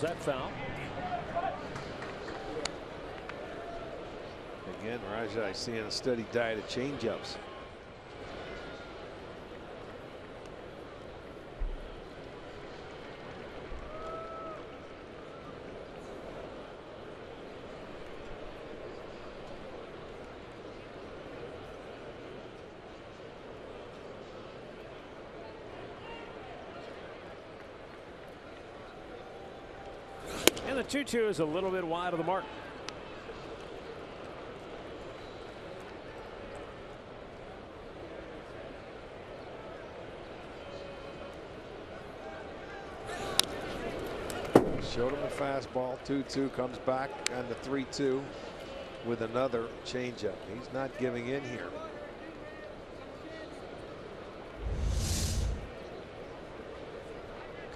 [SPEAKER 3] Pulls that foul.
[SPEAKER 4] Again, Rajai seeing a steady diet of changeups.
[SPEAKER 3] 2 2 is a little bit wide of the mark.
[SPEAKER 4] Showed him a fastball. 2-2 comes back on the 3-2 with another changeup. He's not giving in here.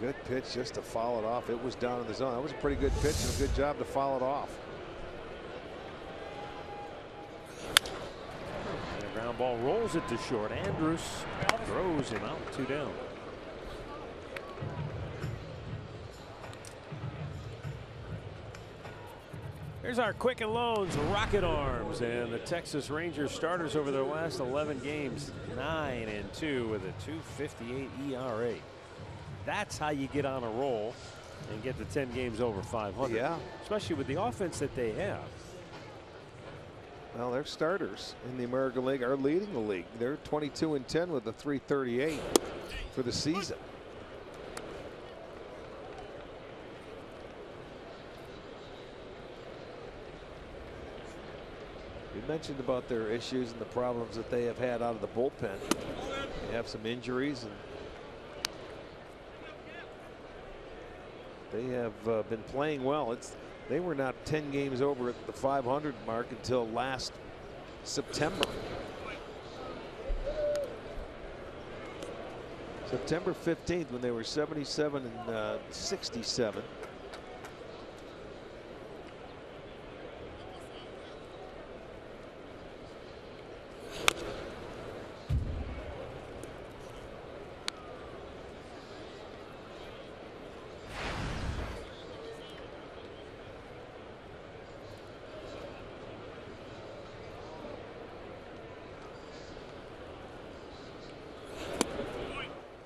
[SPEAKER 4] Good pitch just to foul it off. It was down in the zone. That was a pretty good pitch and a good job to foul it off.
[SPEAKER 3] And a ground ball rolls it to short. Andrus throws him out, two down. Here's our Quicken Loans Rocket Arms and the Texas Rangers starters over their last 11 games, 9 and 2 with a 258 ERA. That's how you get on a roll and get to 10 games over 500.
[SPEAKER 4] Yeah.
[SPEAKER 3] Especially with the offense that they have.
[SPEAKER 4] Well, their starters in the American League are leading the league. They're 22 and 10 with a 338 for the season. You mentioned about their issues and the problems that they have had out of the bullpen. They have some injuries and they have uh, been playing well. It's they were not 10 games over at the 500 mark until last September. September 15th when they were 77 and uh, 67.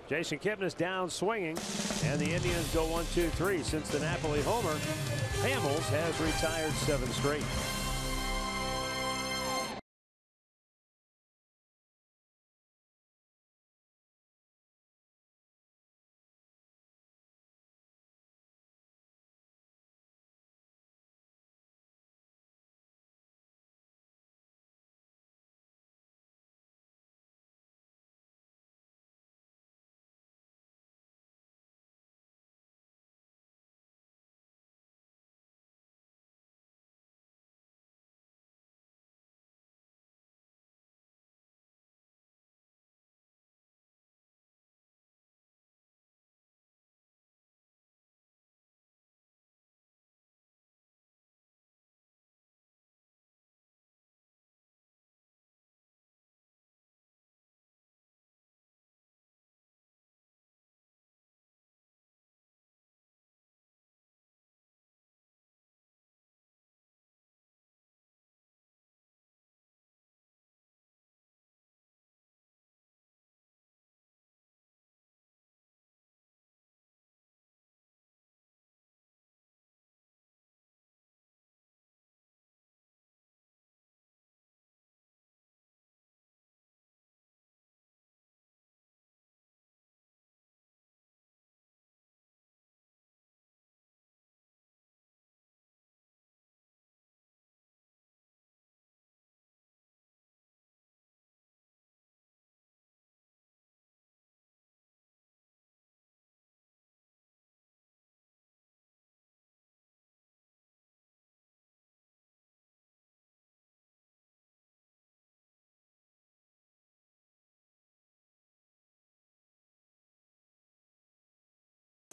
[SPEAKER 3] Jason Kipnis down swinging, and the Indians go one, two, three. Since the Napoli homer, Hamels has retired seven straight.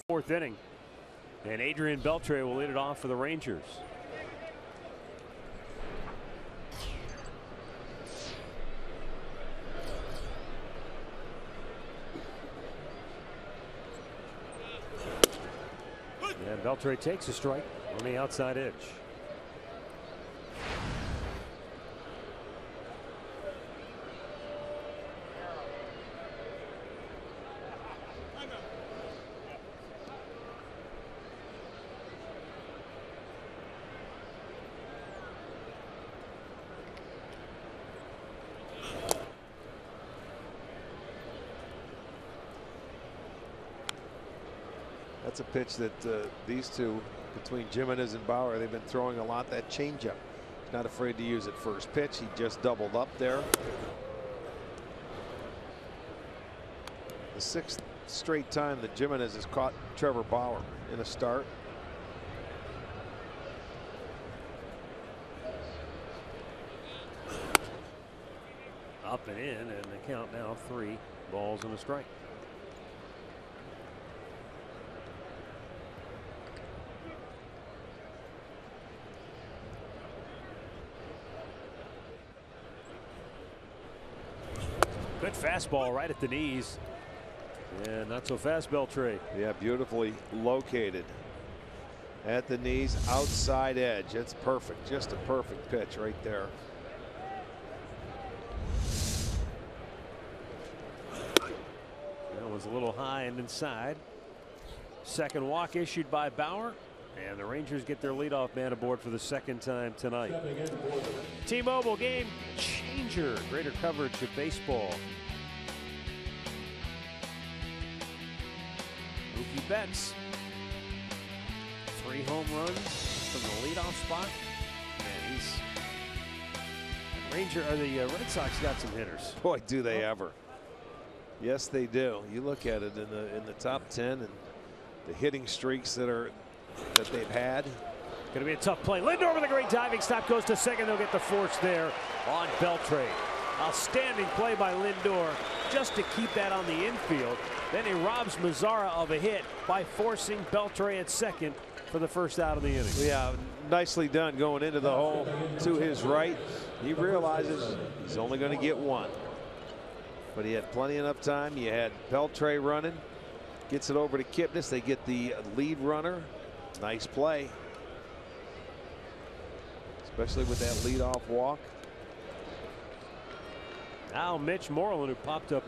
[SPEAKER 3] Fourth inning. And Adrian Beltre will lead it off for the Rangers. And Beltre takes a strike on the outside edge.
[SPEAKER 4] That's a pitch that uh, these two, between Gimenez and Bauer, they've been throwing a lot. That changeup. Not afraid to use it first pitch. He just doubled up there. The sixth straight time that Gimenez has caught Trevor Bauer in a start.
[SPEAKER 3] Up and in, and the count now three balls and a strike. Good fastball right at the knees. And not so fast, Beltre.
[SPEAKER 4] Yeah, beautifully located at the knees, outside edge. It's perfect. Just a perfect pitch right there.
[SPEAKER 3] That was a little high and inside. Second walk issued by Bauer. And the Rangers get their leadoff man aboard for the second time tonight. T-Mobile game Greater coverage of baseball. Mookie Betts. Three home runs from the leadoff spot. And he's Ranger or the uh, Red Sox got some hitters.
[SPEAKER 4] Boy, do they ever. Yes, they do. You look at it in the in the top 10 and the hitting streaks that are that they've had.
[SPEAKER 3] Going to be a tough play. Lindor with a great diving stop goes to second. They'll get the force there on Beltre. Outstanding play by Lindor just to keep that on the infield. Then he robs Mazara of a hit by forcing Beltre at second for the first out of the inning.
[SPEAKER 4] Yeah, nicely done going into the hole to his right. He realizes he's only going to get one. But he had plenty enough time. You had Beltre running. Gets it over to Kipnis. They get the lead runner. Nice play. Especially with that leadoff walk.
[SPEAKER 3] Now Mitch Moreland who popped up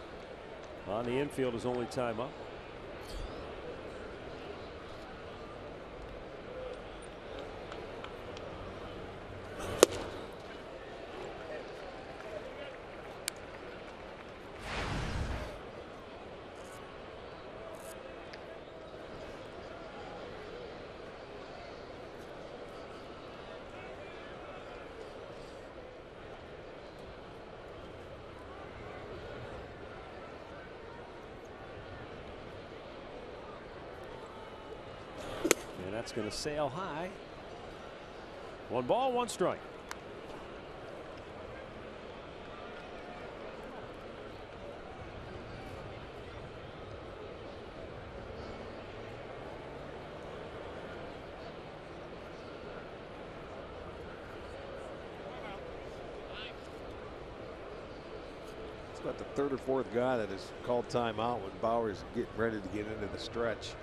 [SPEAKER 3] On the infield is only time up. And that's going to sail high. One ball, one strike.
[SPEAKER 4] It's about the third or fourth guy that has called timeout when Bauer's getting ready to get into the stretch.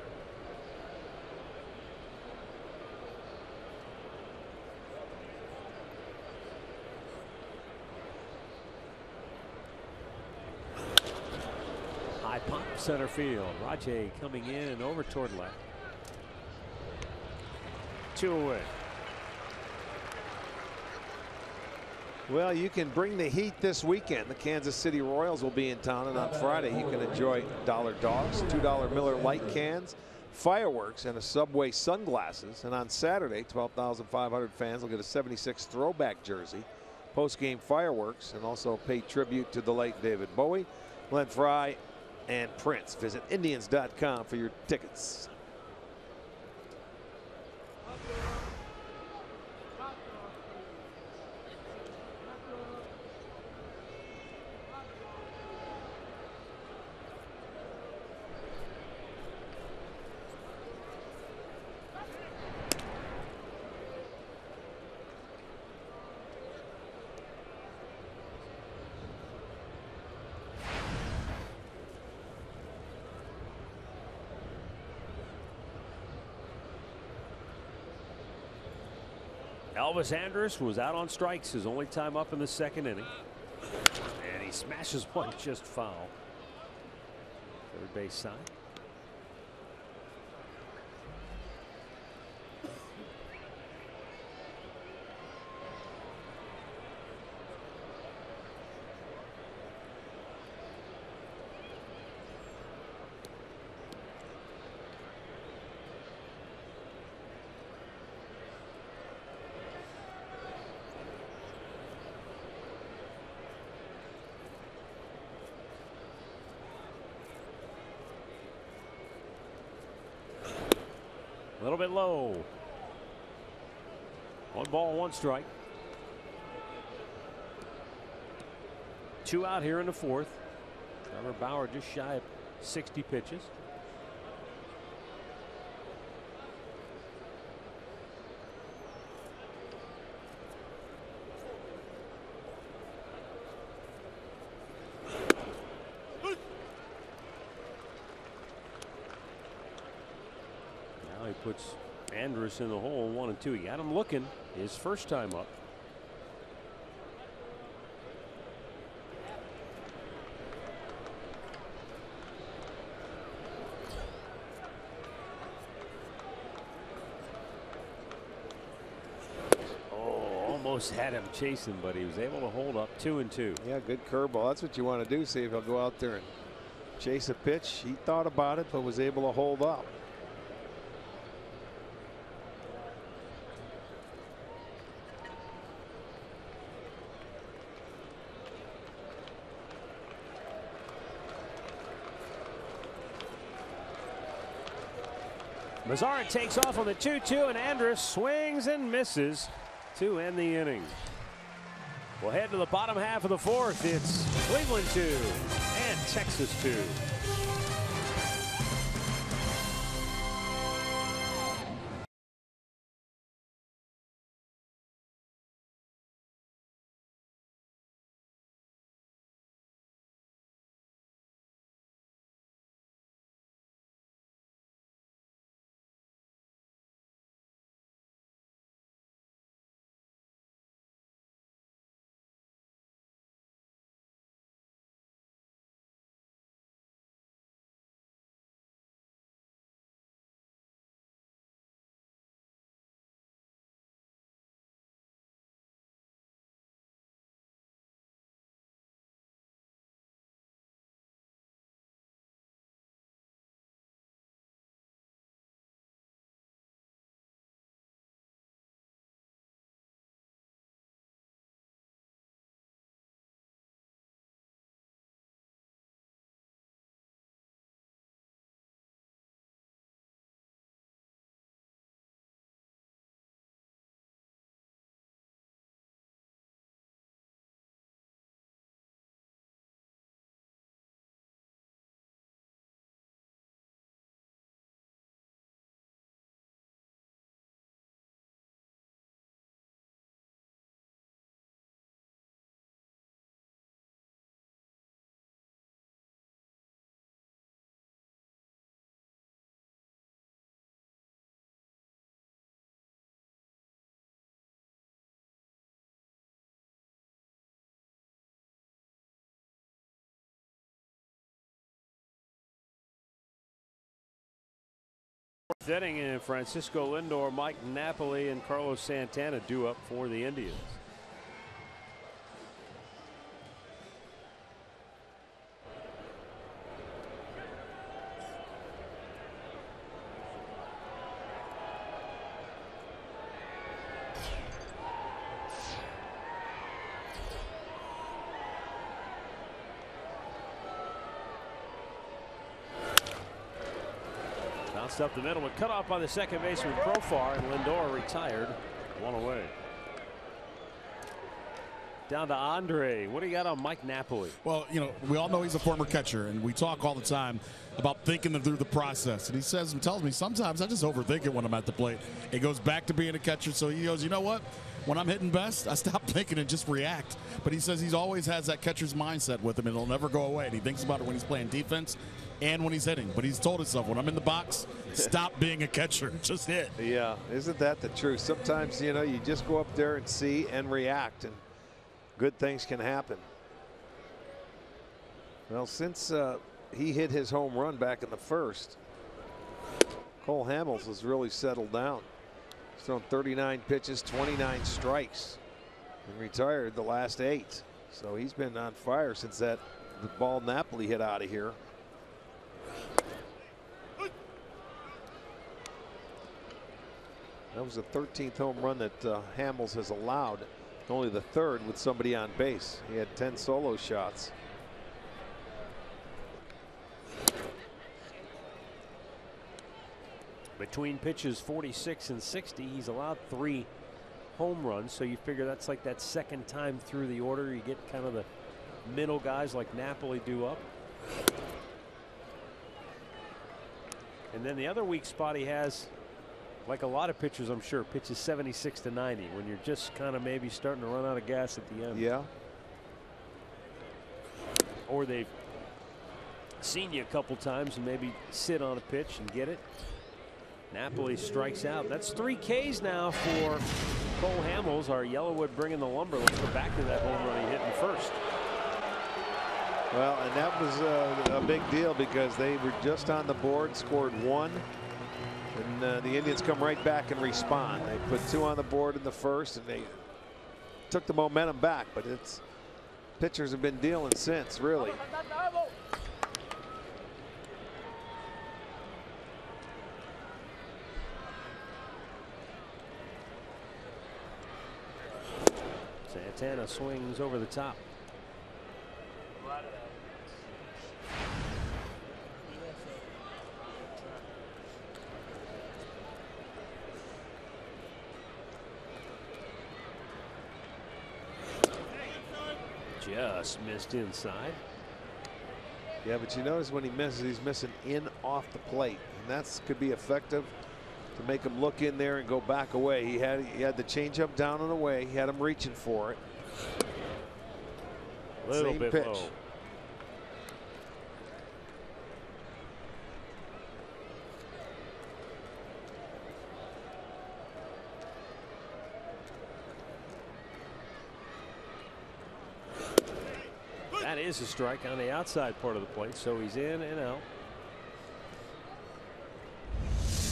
[SPEAKER 3] High pop center field. Rajai coming in and over toward left. Two away.
[SPEAKER 4] Well, you can bring the heat this weekend. The Kansas City Royals will be in town, and on Friday you can enjoy dollar dogs, $2 Miller Lite cans, fireworks, and a Subway sunglasses. And on Saturday, 12,500 fans will get a 76 throwback jersey, post-game fireworks, and also pay tribute to the late David Bowie, Glenn Frey, and Prince. Visit Indians.com for your tickets.
[SPEAKER 3] Elvis Andrus was out on strikes his only time up in the second inning. And he smashes one just foul. Third base side. Low. One ball, one strike. Two out here in the fourth. Trevor Bauer just shy of 60 pitches. Puts In the hole one and two. He got him looking his first time up. Oh, almost had him chasing, but he was able to hold up two and two.
[SPEAKER 4] Yeah, good curveball. That's what you want to do. See if he'll go out there and chase a pitch. He thought about it, but was able to hold up.
[SPEAKER 3] Mazara takes off on the 2 2, and Andrus swings and misses to end the inning. We'll head to the bottom half of the fourth. It's Cleveland 2 and Texas 2. Inning and Francisco Lindor, Mike Napoli, and Carlos Santana do up for the Indians. Bounced up the middle, but cut off by the second baseman Profar, and Lindor retired. One away. Down to Andre. What do you got on Mike Napoli?
[SPEAKER 5] Well, you know, we all know he's a former catcher, and we talk all the time about thinking through the process. And he says and tells me sometimes I just overthink it when I'm at the plate. It goes back to being a catcher. So he goes, you know what? When I'm hitting best, I stop thinking and just react. But he says he's always has that catcher's mindset with him, and it'll never go away. And he thinks about it when he's playing defense and when he's hitting. But he's told himself, when I'm in the box, stop being a catcher, just hit.
[SPEAKER 4] Yeah, isn't that the truth? Sometimes, you know, you just go up there and see and react, and good things can happen. Well, since uh, he hit his home run back in the first, Cole Hamels has really settled down. He's thrown 39 pitches, 29 strikes, and retired the last eight. So he's been on fire since that the ball Napoli hit out of here. That was the 13th home run that uh, Hamels has allowed. Only the third with somebody on base. He had 10 solo shots.
[SPEAKER 3] Between pitches 46 and 60, he's allowed three home runs. So you figure that's like that second time through the order. You get kind of the middle guys like Napoli do up. And then the other weak spot he has, like a lot of pitchers, I'm sure, pitches 76 to 90 when you're just kind of maybe starting to run out of gas at the end.
[SPEAKER 4] Yeah.
[SPEAKER 3] Or they've seen you a couple times and maybe sit on a pitch and get it. Napoli strikes out. That's three Ks now for Cole Hamels. Our Yellowwood bringing the lumber. Let's go back to that home run he hit in first.
[SPEAKER 4] Well, and that was uh, a big deal because they were just on the board, scored one, and uh, the Indians come right back and respond. They put two on the board in the first, and they took the momentum back. But it's pitchers have been dealing since, really.
[SPEAKER 3] Santana swings over the top. Just missed inside.
[SPEAKER 4] Yeah, but you notice when he misses, he's missing in off the plate, and that's could be effective to make him look in there and go back away. He had he had the changeup down and away. He had him reaching for it.
[SPEAKER 3] Little
[SPEAKER 4] Same
[SPEAKER 3] bit
[SPEAKER 4] pitch.
[SPEAKER 3] low. That is a strike on the outside part of the plate, so he's in and out.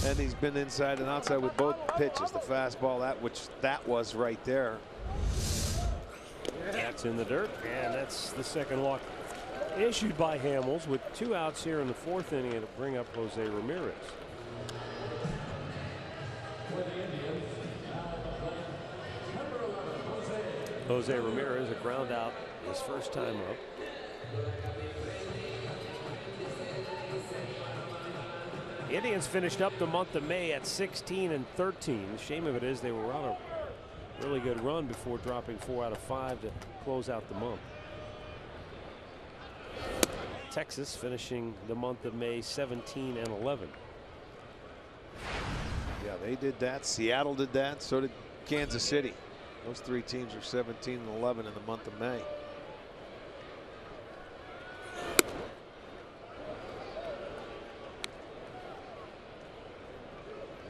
[SPEAKER 4] And he's been inside and outside with both pitches. The fastball, that which that was right there.
[SPEAKER 3] That's in the dirt, and that's the second walk issued by Hamels with two outs here in the fourth inning to bring up Jose Ramirez. Jose Ramirez a ground out his first time up. Indians finished up the month of May at 16 and 13. The shame of it is they were on a really good run before dropping four out of five to close out the month. Texas finishing the month of May 17 and 11.
[SPEAKER 4] Yeah, they did that. Seattle did that. So did Kansas City. Those three teams are 17 and 11 in the month of May.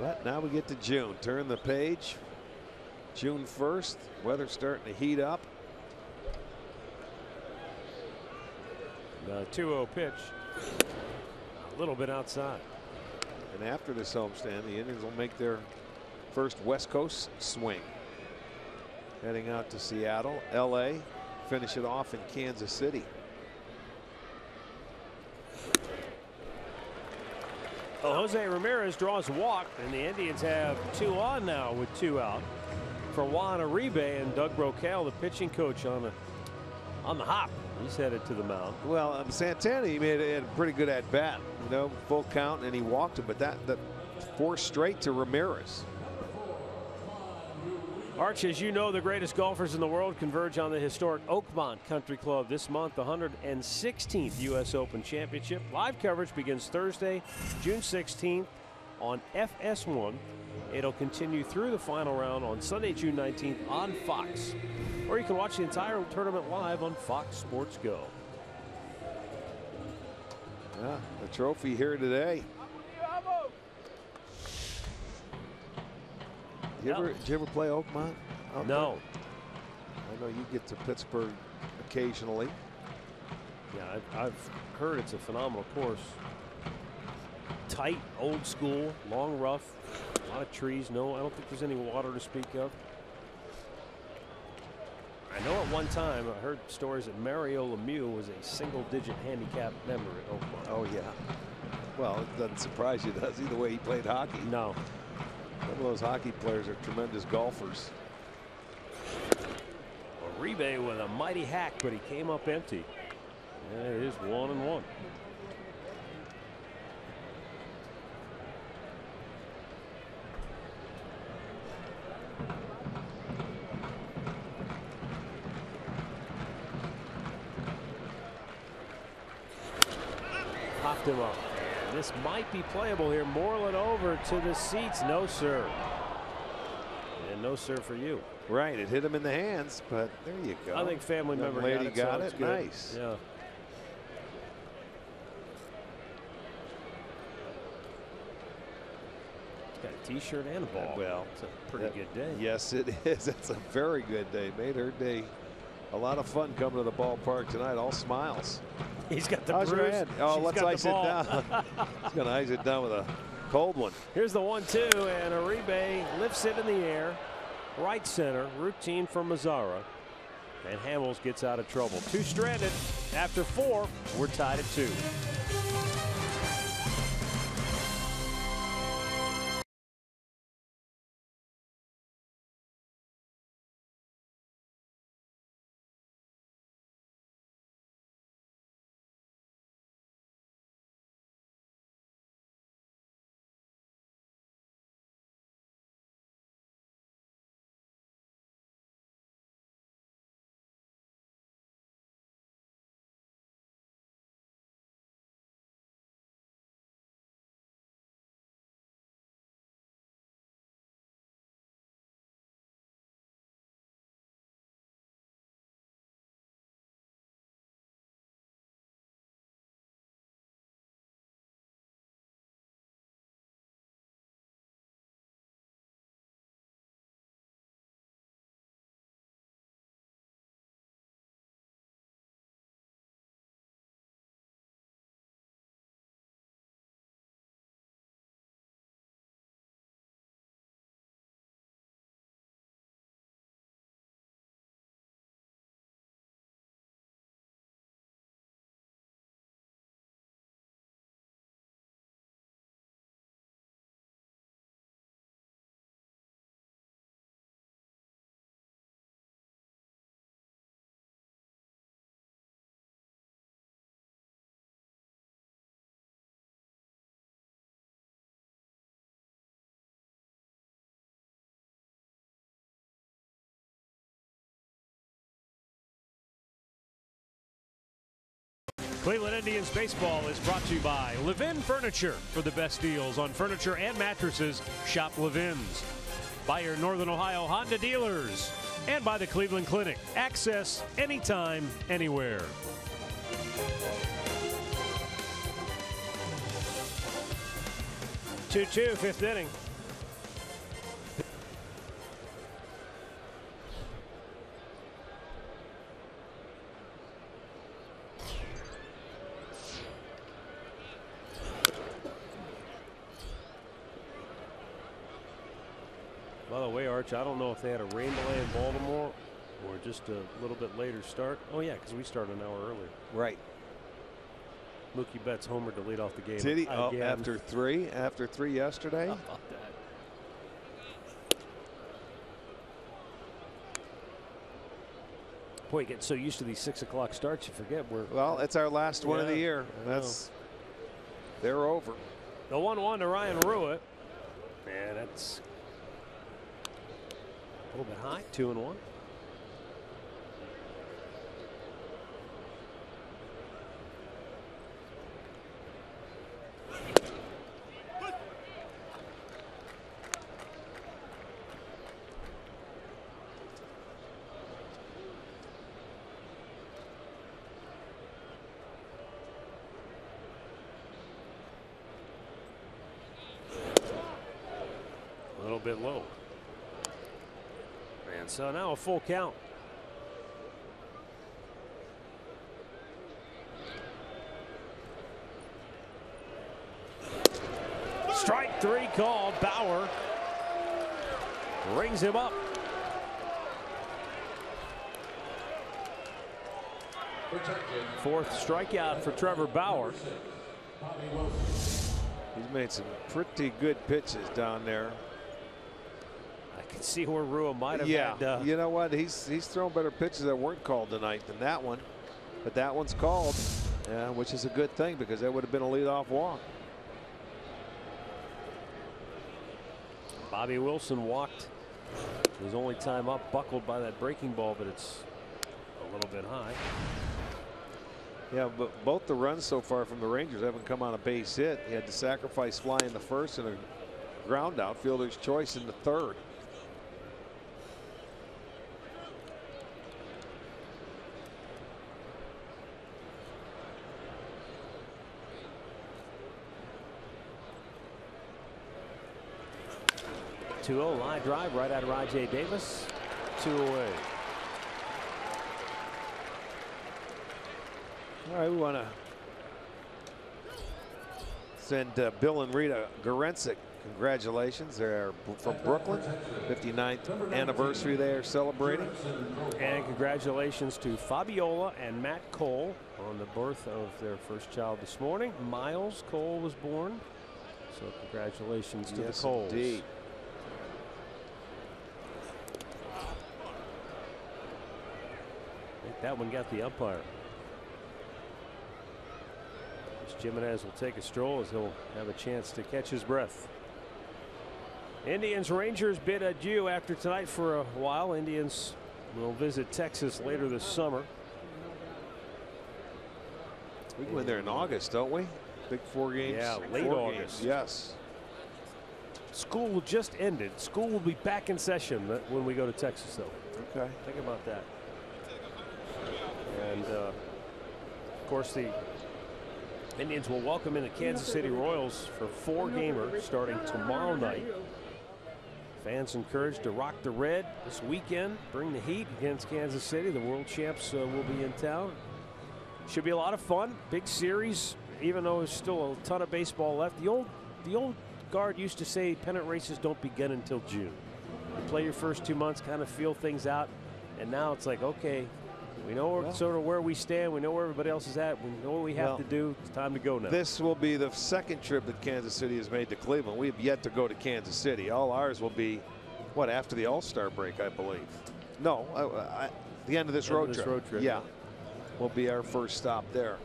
[SPEAKER 4] But now we get to June. Turn the page. June 1st. Weather starting to heat up.
[SPEAKER 3] The 2 0 pitch. A little bit outside.
[SPEAKER 4] And after this homestand, the Indians will make their first West Coast swing. Heading out to Seattle, LA, finish it off in Kansas City.
[SPEAKER 3] Well, Jose Ramirez draws a walk, and the Indians have two on now with two out for Juan Uribe and Doug Brocail, the pitching coach, on the on the hop. He's headed to the mound.
[SPEAKER 4] Well, um, Santana, he made a, a pretty good at bat, you know, full count, and he walked him, but that that four straight to Ramirez.
[SPEAKER 3] Arch, as you know, the greatest golfers in the world converge on the historic Oakmont Country Club this month, the 116th U.S. Open Championship. Live coverage begins Thursday, June 16th on FS1. It'll continue through the final round on Sunday, June 19th on Fox. Or you can watch the entire tournament live on Fox Sports Go.
[SPEAKER 4] Yeah, the trophy here today. You
[SPEAKER 3] Yeah.
[SPEAKER 4] ever, did you ever play Oakmont?
[SPEAKER 3] No.
[SPEAKER 4] I know you get to Pittsburgh occasionally.
[SPEAKER 3] Yeah, I've, I've heard it's a phenomenal course. Tight, old school, long rough, a lot of trees. No, I don't think there's any water to speak of. I know at one time I heard stories that Mario Lemieux was a single-digit handicap member at Oakmont.
[SPEAKER 4] Oh, yeah. Well, it doesn't surprise you, does he, the way he played hockey?
[SPEAKER 3] No.
[SPEAKER 4] Some of those hockey players are tremendous golfers.
[SPEAKER 3] Uribe with a mighty hack, but he came up empty. And it is one and one. Popped him up. This might be playable here. Moreland over to the seats. No, sir. And no, sir, for you.
[SPEAKER 4] Right, it hit him in the hands, but there you go.
[SPEAKER 3] I think family member
[SPEAKER 4] lady
[SPEAKER 3] got it.
[SPEAKER 4] got
[SPEAKER 3] it's
[SPEAKER 4] it. Nice.
[SPEAKER 3] Yeah. Got a T-shirt and a ball.
[SPEAKER 4] Well,
[SPEAKER 3] it's a pretty
[SPEAKER 4] that-
[SPEAKER 3] good day.
[SPEAKER 4] Yes, it is. It's a very good day. Made her day a lot of fun coming to the ballpark tonight. All smiles.
[SPEAKER 3] He's got the
[SPEAKER 4] How's
[SPEAKER 3] bruise.
[SPEAKER 4] Oh,
[SPEAKER 3] She's
[SPEAKER 4] let's
[SPEAKER 3] got the
[SPEAKER 4] ice it down. He's going to ice it down with a cold one.
[SPEAKER 3] Here's the one-two, and Uribe lifts it in the air, right center, routine for Mazara, and Hamels gets out of trouble. Two stranded after four. We're tied at two. Cleveland Indians baseball is brought to you by Levin Furniture. For the best deals on furniture and mattresses, shop Levin's. By your Northern Ohio Honda dealers. And by the Cleveland Clinic. Access anytime, anywhere. Two-two, fifth inning. Starts. I don't know if they had a rain delay in Baltimore or just a little bit later start. Oh yeah, because we started an hour earlier.
[SPEAKER 4] Right.
[SPEAKER 3] Mookie Betts homer to lead off the game.
[SPEAKER 4] Did he? Oh, after three, after three yesterday.
[SPEAKER 3] How about that? Boy, you get so used to these six o'clock starts, you forget we're.
[SPEAKER 4] Well, it's our last one of the year. That's they're over.
[SPEAKER 3] The one-one to Ryan Rua. Man, that's a little bit high. Two and one. A little bit low. And so now a full count. Strike three called. Bauer rings him up. Fourth strikeout for Trevor Bauer.
[SPEAKER 4] He's made some pretty good pitches down there.
[SPEAKER 3] See where Rua might have
[SPEAKER 4] yeah,
[SPEAKER 3] had. Uh,
[SPEAKER 4] you know what? He's he's thrown better pitches that weren't called tonight than that one, but that one's called, which is a good thing because that would have been a leadoff walk.
[SPEAKER 3] Bobby Wilson walked his only time up, buckled by that breaking ball, but it's a little bit high.
[SPEAKER 4] Yeah, but both the runs so far from the Rangers haven't come on a base hit. He had the sacrifice fly in the first and a ground out fielder's choice in the third.
[SPEAKER 3] Two zero line drive right out of Rajai Davis. Two away.
[SPEAKER 4] All right, we want to send uh, Bill and Rita Gorencic congratulations. They're from Brooklyn, 59th anniversary they are celebrating.
[SPEAKER 3] And congratulations to Fabiola and Matt Cole on the birth of their first child this morning. Miles Cole was born. So congratulations to
[SPEAKER 4] Yes,
[SPEAKER 3] the Coles.
[SPEAKER 4] indeed.
[SPEAKER 3] I think that one got the umpire. As Gimenez will take a stroll as he'll have a chance to catch his breath. Indians Rangers bid adieu after tonight for a while. Indians will visit Texas later this summer.
[SPEAKER 4] We go in there in August, don't we? Big four games.
[SPEAKER 3] Yeah, late
[SPEAKER 4] four
[SPEAKER 3] August.
[SPEAKER 4] Games. Yes.
[SPEAKER 3] School just ended. School will be back in session when we go to Texas, though.
[SPEAKER 4] Okay.
[SPEAKER 3] Think about that. And uh, of course, the Indians will welcome in the Kansas City Royals for four gamer starting tomorrow night. Fans encouraged to rock the red this weekend. Bring the heat against Kansas City. The world champs uh, will be in town. Should be a lot of fun. Big series, even though there's still a ton of baseball left. The old, the old guard used to say pennant races don't begin until June. You play your first two months, kind of feel things out, and now it's like, okay, we know
[SPEAKER 4] Well-
[SPEAKER 3] sort of where we stand. We know where everybody else is at. We know what we have
[SPEAKER 4] Well,
[SPEAKER 3] to do. It's time to go now.
[SPEAKER 4] This will be the second trip that Kansas City has made to Cleveland. We have yet to go to Kansas City. All ours will be, what, after the All Star break, I believe. No, I, I, the end of this,
[SPEAKER 3] End of
[SPEAKER 4] road,
[SPEAKER 3] this
[SPEAKER 4] trip.
[SPEAKER 3] road trip,
[SPEAKER 4] Yeah.
[SPEAKER 3] yeah.
[SPEAKER 4] Will be our first stop there.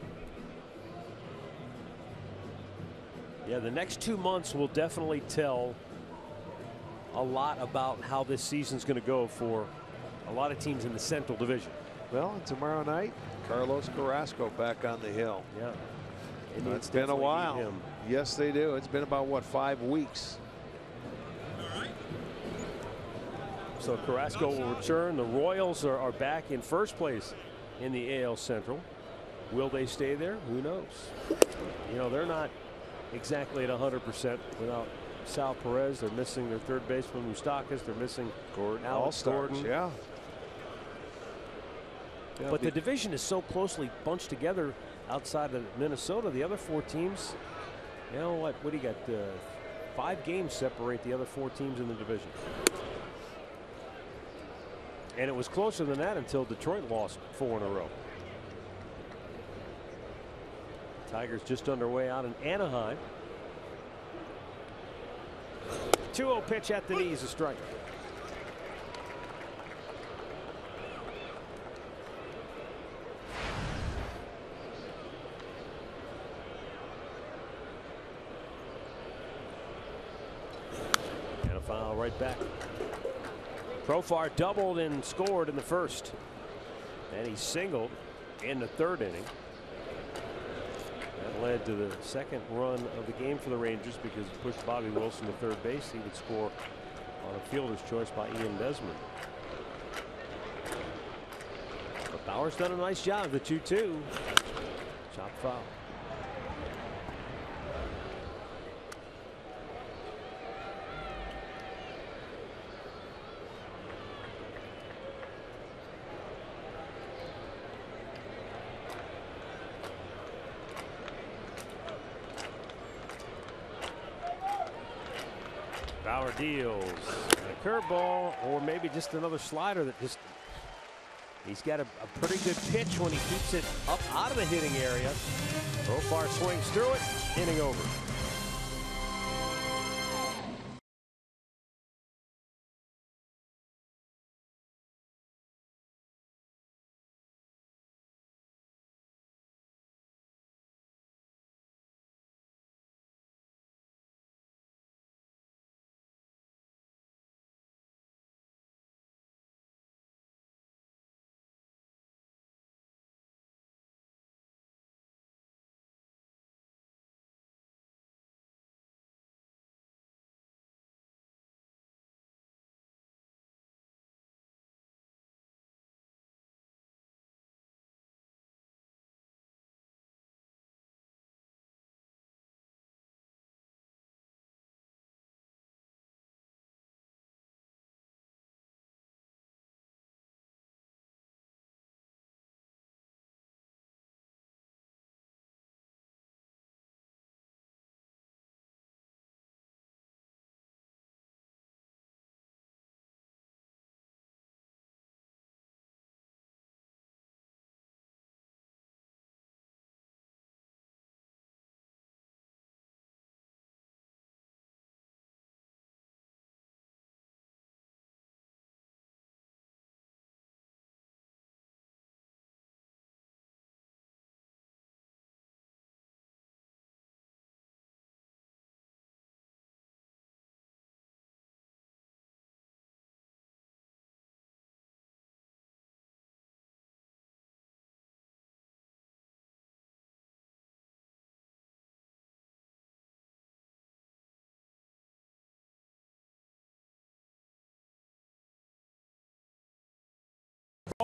[SPEAKER 3] Yeah, the next two months will definitely tell a lot about how this season's going to go for a lot of teams in the Central Division.
[SPEAKER 4] Well, and tomorrow night, Carlos Carrasco back on the hill.
[SPEAKER 3] Yeah. Indians
[SPEAKER 4] it's been a while. Yes, they do. It's been about, what, five weeks?
[SPEAKER 3] So Carrasco will return. The Royals are, are back in first place in the AL Central. Will they stay there? Who knows? You know, they're not exactly at 100% without Sal Perez. They're missing their third baseman, Moustakas. They're missing
[SPEAKER 4] Gordon,
[SPEAKER 3] Alex Gordon.
[SPEAKER 4] yeah.
[SPEAKER 3] But the division is so closely bunched together outside of Minnesota. The other four teams, you know what? What do you got? Uh, five games separate the other four teams in the division. And it was closer than that until Detroit lost four in a row. Tigers just underway out in Anaheim. 2-0 pitch at the knees, a strike. And a foul right back. Profar doubled and scored in the first. And he singled in the third inning. That led to the second run of the game for the Rangers because he pushed Bobby Wilson to third base. He would score on a fielder's choice by Ian Desmond. But Bauer's done a nice job. The 2 2. Chop foul. Bauer deals a curveball or maybe just another slider that just he's got a, a, pretty good pitch when he keeps it up out of the hitting area. Profar swings through it, inning over.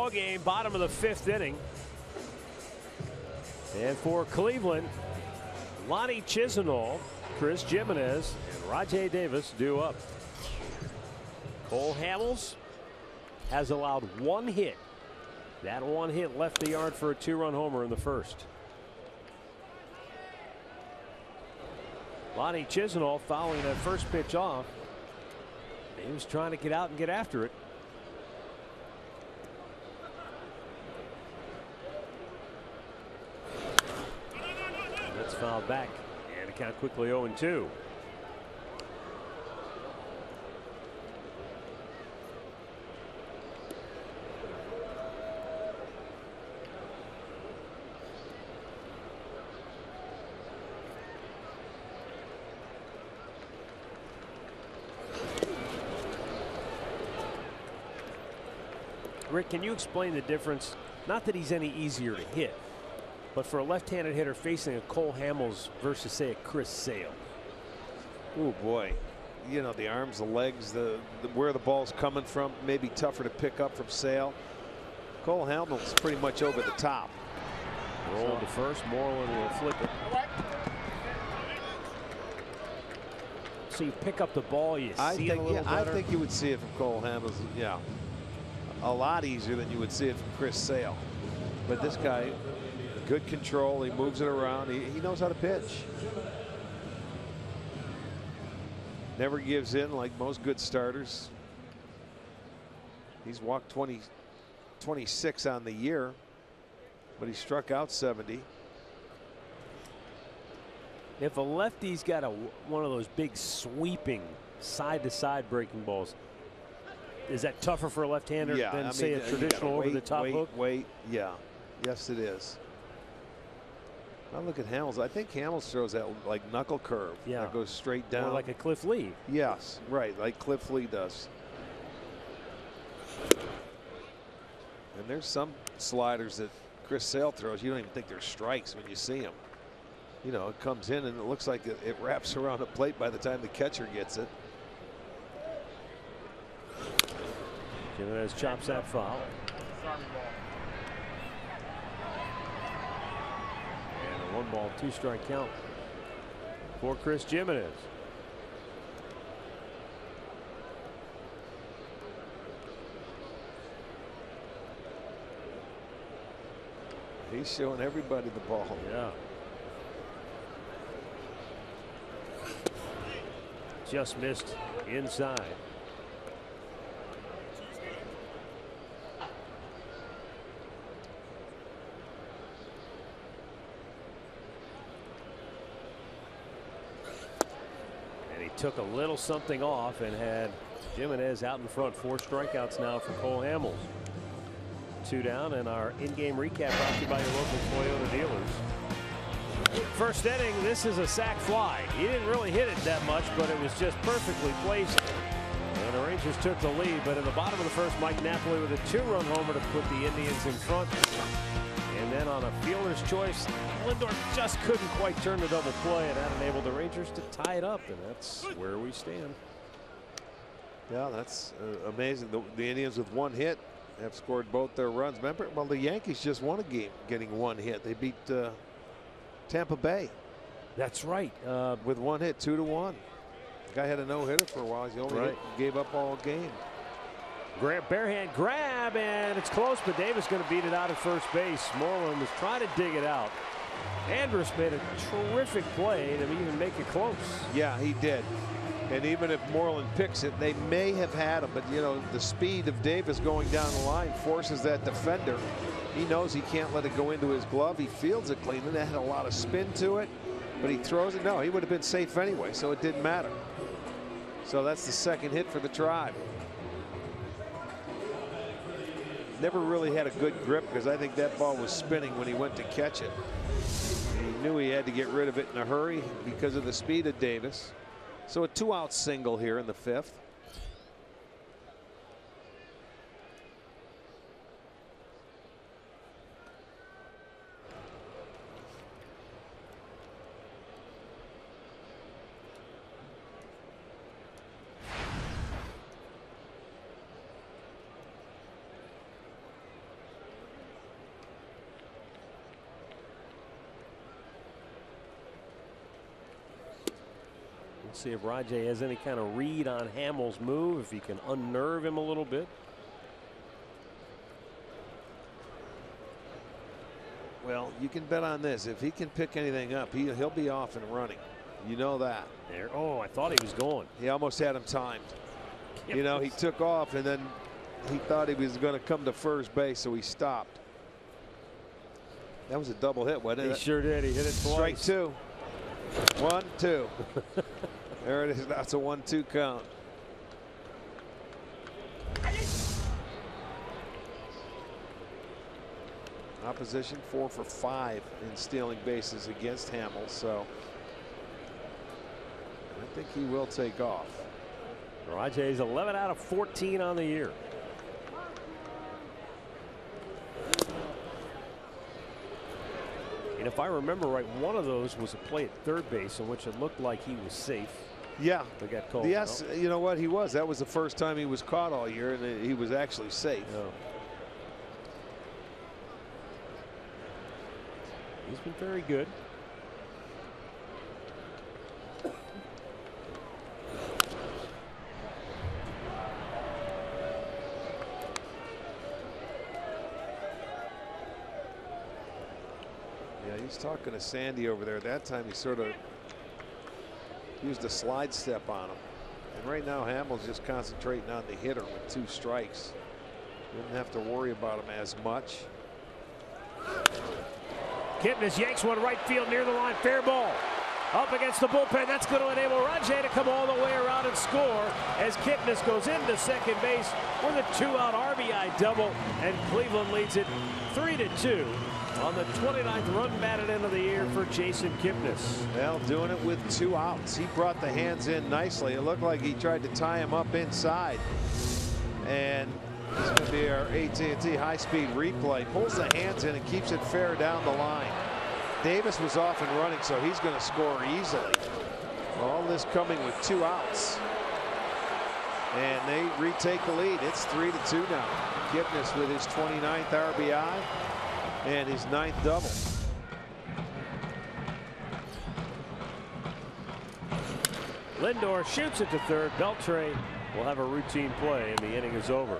[SPEAKER 3] Ball game, bottom of the fifth inning. And for Cleveland, Lonnie Chisenhall, Chris Gimenez, and Rajai Davis do up. Cole Hamels has allowed one hit. That one hit left the yard for a two-run homer in the first. Lonnie Chisenhall fouling that first pitch off. He was trying to get out and get after it. Fouled back and a count quickly 0 2. Rick, can you explain the difference? Not that he's any easier to hit, but for a left-handed hitter facing a Cole Hamels versus, say, a Chris Sale.
[SPEAKER 4] Oh boy, you know the arms, the legs, the, the where the ball's coming from, maybe tougher to pick up from Sale. Cole Hamels pretty much over the top.
[SPEAKER 3] Roll to first, Moreland will flip it. So you pick up the ball, you
[SPEAKER 4] I
[SPEAKER 3] see
[SPEAKER 4] think,
[SPEAKER 3] it a little
[SPEAKER 4] yeah,
[SPEAKER 3] better.
[SPEAKER 4] I think you would see it from Cole Hamels. Yeah, a lot easier than you would see it from Chris Sale. But this guy, good control. He moves it around. He, he knows how to pitch. Never gives in like most good starters. He's walked 20, 26 on the year, but he struck out 70.
[SPEAKER 3] If a lefty's got a one of those big sweeping side to side breaking balls, is that tougher for a left-hander
[SPEAKER 4] yeah,
[SPEAKER 3] than
[SPEAKER 4] I
[SPEAKER 3] say a traditional over the top
[SPEAKER 4] wait,
[SPEAKER 3] hook?
[SPEAKER 4] Wait, yeah, yes it is. Now look at Hamels. I think Hamels throws that like knuckle curve.
[SPEAKER 3] Yeah.
[SPEAKER 4] that goes straight down.
[SPEAKER 3] Or like a Cliff Lee.
[SPEAKER 4] Yes, right, like Cliff Lee does. And there's some sliders that Chris Sale throws. You don't even think they're strikes when you see them. You know, it comes in and it looks like it, it wraps around the plate by the time the catcher gets it.
[SPEAKER 3] Gimenez chops that foul. And a one ball, two strike count for Chris Gimenez.
[SPEAKER 4] He's showing everybody the ball.
[SPEAKER 3] Yeah. Just missed inside. Took a little something off and had Gimenez out in front. Four strikeouts now for Cole Hamels. Two down and our in-game recap brought to you by your local Toyota dealers. First inning, this is a sac fly. He didn't really hit it that much, but it was just perfectly placed. And the Rangers took the lead, but in the bottom of the first, Mike Napoli with a two-run homer to put the Indians in front. And then on a fielder's choice, Lindor just couldn't quite turn the double play, and that enabled the Rangers to tie it up, and that's where we stand.
[SPEAKER 4] Yeah, that's uh, amazing. The, the Indians with one hit have scored both their runs. Remember, well, the Yankees just won a game getting one hit. They beat uh, Tampa Bay.
[SPEAKER 3] That's right. Uh,
[SPEAKER 4] with one hit, two to one. The guy had a no hitter for a while. He only
[SPEAKER 3] Right.
[SPEAKER 4] hit, gave up all game.
[SPEAKER 3] Grab, bare hand grab, and it's close, but Davis going to beat it out at first base. Moreland was trying to dig it out. Andrus made a terrific play to even make it close.
[SPEAKER 4] Yeah, he did. And even if Moreland picks it, they may have had him. But, you know, the speed of Davis going down the line forces that defender. He knows he can't let it go into his glove. He fields it clean. And that had a lot of spin to it. But he throws it. No, he would have been safe anyway, so it didn't matter. So that's the second hit for the tribe. Never really had a good grip because I think that ball was spinning when he went to catch it. He knew he had to get rid of it in a hurry because of the speed of Davis. So a two out single here in the fifth.
[SPEAKER 3] See if Rajai has any kind of read on Hamels' move, if he can unnerve him a little bit.
[SPEAKER 4] Well, you can bet on this. If he can pick anything up, he, he'll be off and running. You know that.
[SPEAKER 3] There. Oh, I thought he was going.
[SPEAKER 4] He almost had him timed. You know, he took off and then he thought he was going to come to first base, so he stopped. That was a double hit, wasn't it?
[SPEAKER 3] He sure did. He hit it
[SPEAKER 4] Strike
[SPEAKER 3] twice.
[SPEAKER 4] two. One, two. there it is. That's a one-two count. Opposition four for five in stealing bases against Hamels, so I think he will take off.
[SPEAKER 3] Rajai's 11 out of 14 on the year. And if I remember right, one of those was a play at third base in which it looked like he was safe.
[SPEAKER 4] Yeah.
[SPEAKER 3] But got called.
[SPEAKER 4] Yes,
[SPEAKER 3] out.
[SPEAKER 4] you know what? He was. That was the first time he was caught all year, and he was actually safe.
[SPEAKER 3] He's been very good.
[SPEAKER 4] Yeah, he's talking to Sandy over there. That time, he sort of used a slide step on him. And right now, Hamels' just concentrating on the hitter with two strikes. Didn't have to worry about him as much.
[SPEAKER 3] Kipnis yanks one right field near the line. Fair ball. Up against the bullpen. That's going to enable Rajai to come all the way around and score as Kipnis goes into second base with a two-out RBI double, and Cleveland leads it three to two on the 29th run batted into the year for Jason Kipnis.
[SPEAKER 4] Well, doing it with two outs. He brought the hands in nicely. It looked like he tried to tie him up inside. And this is going to be our AT&T high-speed replay. Pulls the hands in and keeps it fair down the line. Davis was off and running, so he's going to score easily. All this coming with two outs. And they retake the lead. It's three to two now. Kipnis with his 29th RBI and his ninth double.
[SPEAKER 3] Lindor shoots it to third. Beltre will have a routine play and the inning is over.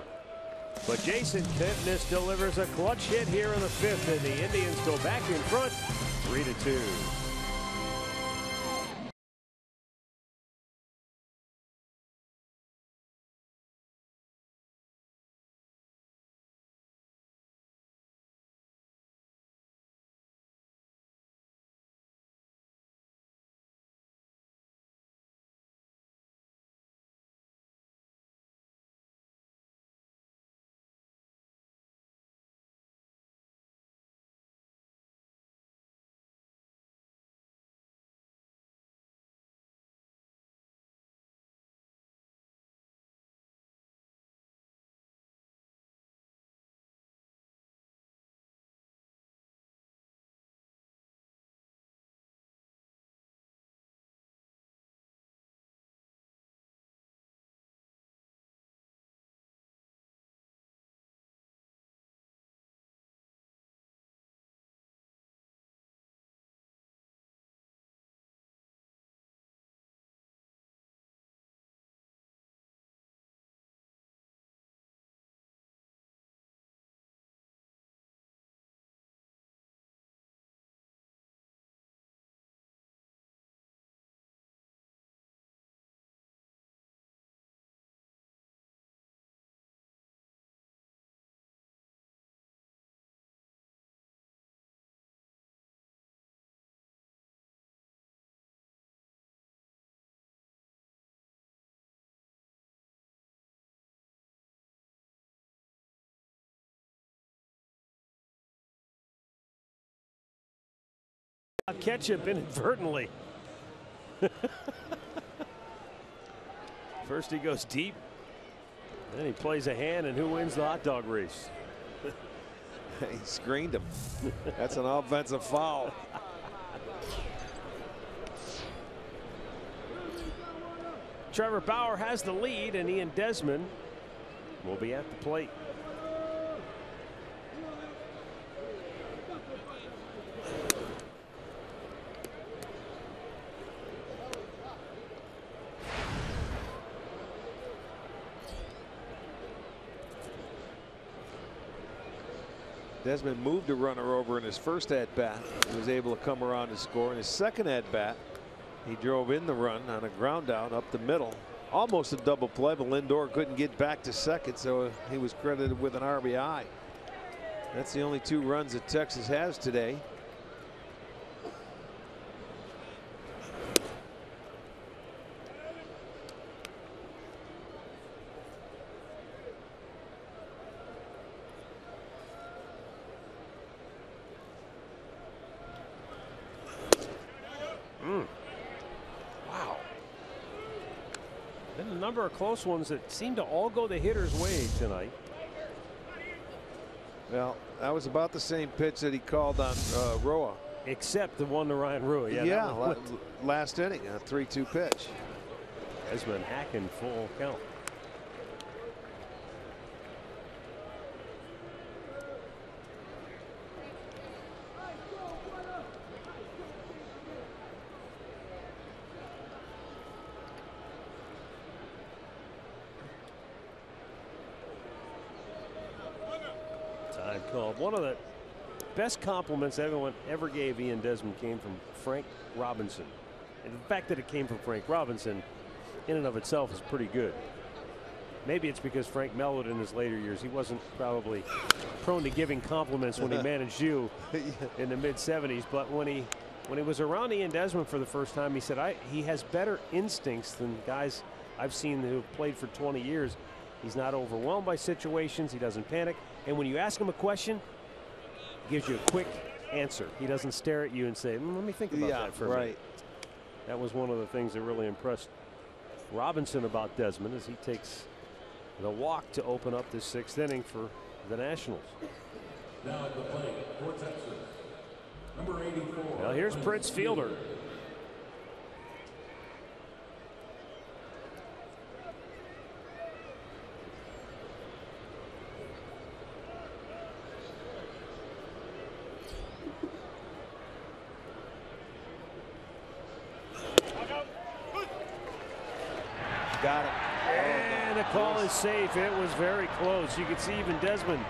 [SPEAKER 3] But Jason Kipnis delivers a clutch hit here in the fifth and the Indians go back in front three to two. Ketchup inadvertently. First he goes deep. Then he plays a hand and who wins the hot dog race?
[SPEAKER 4] he screened him. That's an offensive foul.
[SPEAKER 3] Trevor Bauer has the lead and Ian Desmond will be at the plate.
[SPEAKER 4] Desmond moved a runner over in his first at bat. He was able to come around and score in his second at bat. He drove in the run on a ground out up the middle. Almost a double play, but Lindor couldn't get back to second, so he was credited with an RBI. That's the only two runs that Texas has today.
[SPEAKER 3] Number of close ones that seem to all go the hitter's way tonight.
[SPEAKER 4] Well, that was about the same pitch that he called on uh, Rua.
[SPEAKER 3] Except the one to Ryan Rua. Yeah,
[SPEAKER 4] yeah last inning, a 3 2 pitch.
[SPEAKER 3] Desmond Hacking full count. One of the best compliments everyone ever gave Ian Desmond came from Frank Robinson. And the fact that it came from Frank Robinson in and of itself is pretty good. maybe it's because Frank mellowed in his later years, he wasn't probably prone to giving compliments when he managed you in the mid 70s. But when he when he was around Ian Desmond for the first time, he said I, he has better instincts than guys I've seen who have played for 20 years. He's not overwhelmed by situations. He doesn't panic. And when you ask him a question, gives you a quick answer. He doesn't stare at you and say, mm, let me think about
[SPEAKER 4] yeah,
[SPEAKER 3] that for a
[SPEAKER 4] right.
[SPEAKER 3] minute. That was one of the things that really impressed Robinson about Desmond as he takes the walk to open up this sixth inning for the Nationals.
[SPEAKER 2] Now at the plate for Texas, number 84.
[SPEAKER 3] Well, here's Prince Fielder.
[SPEAKER 4] Got it.
[SPEAKER 3] And the call is safe. It was very close. You could see even Desmond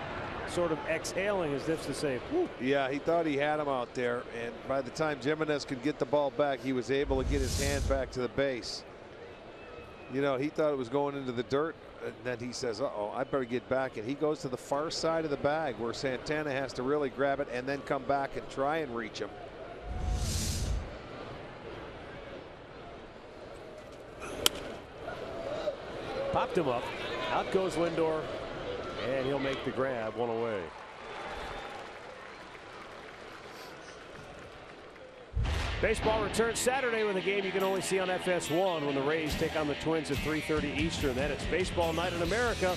[SPEAKER 3] sort of exhaling as if to say, Whew.
[SPEAKER 4] Yeah, he thought he had him out there, and by the time Gimenez could get the ball back, he was able to get his hand back to the base. You know, he thought it was going into the dirt, and then he says, uh-oh, I better get back, and he goes to the far side of the bag where Santana has to really grab it and then come back and try and reach him.
[SPEAKER 3] popped him up. Out goes Lindor, and he'll make the grab one away. Baseball returns Saturday with a game you can only see on FS1 when the Rays take on the Twins at 3:30 Eastern. Then it's baseball night in America.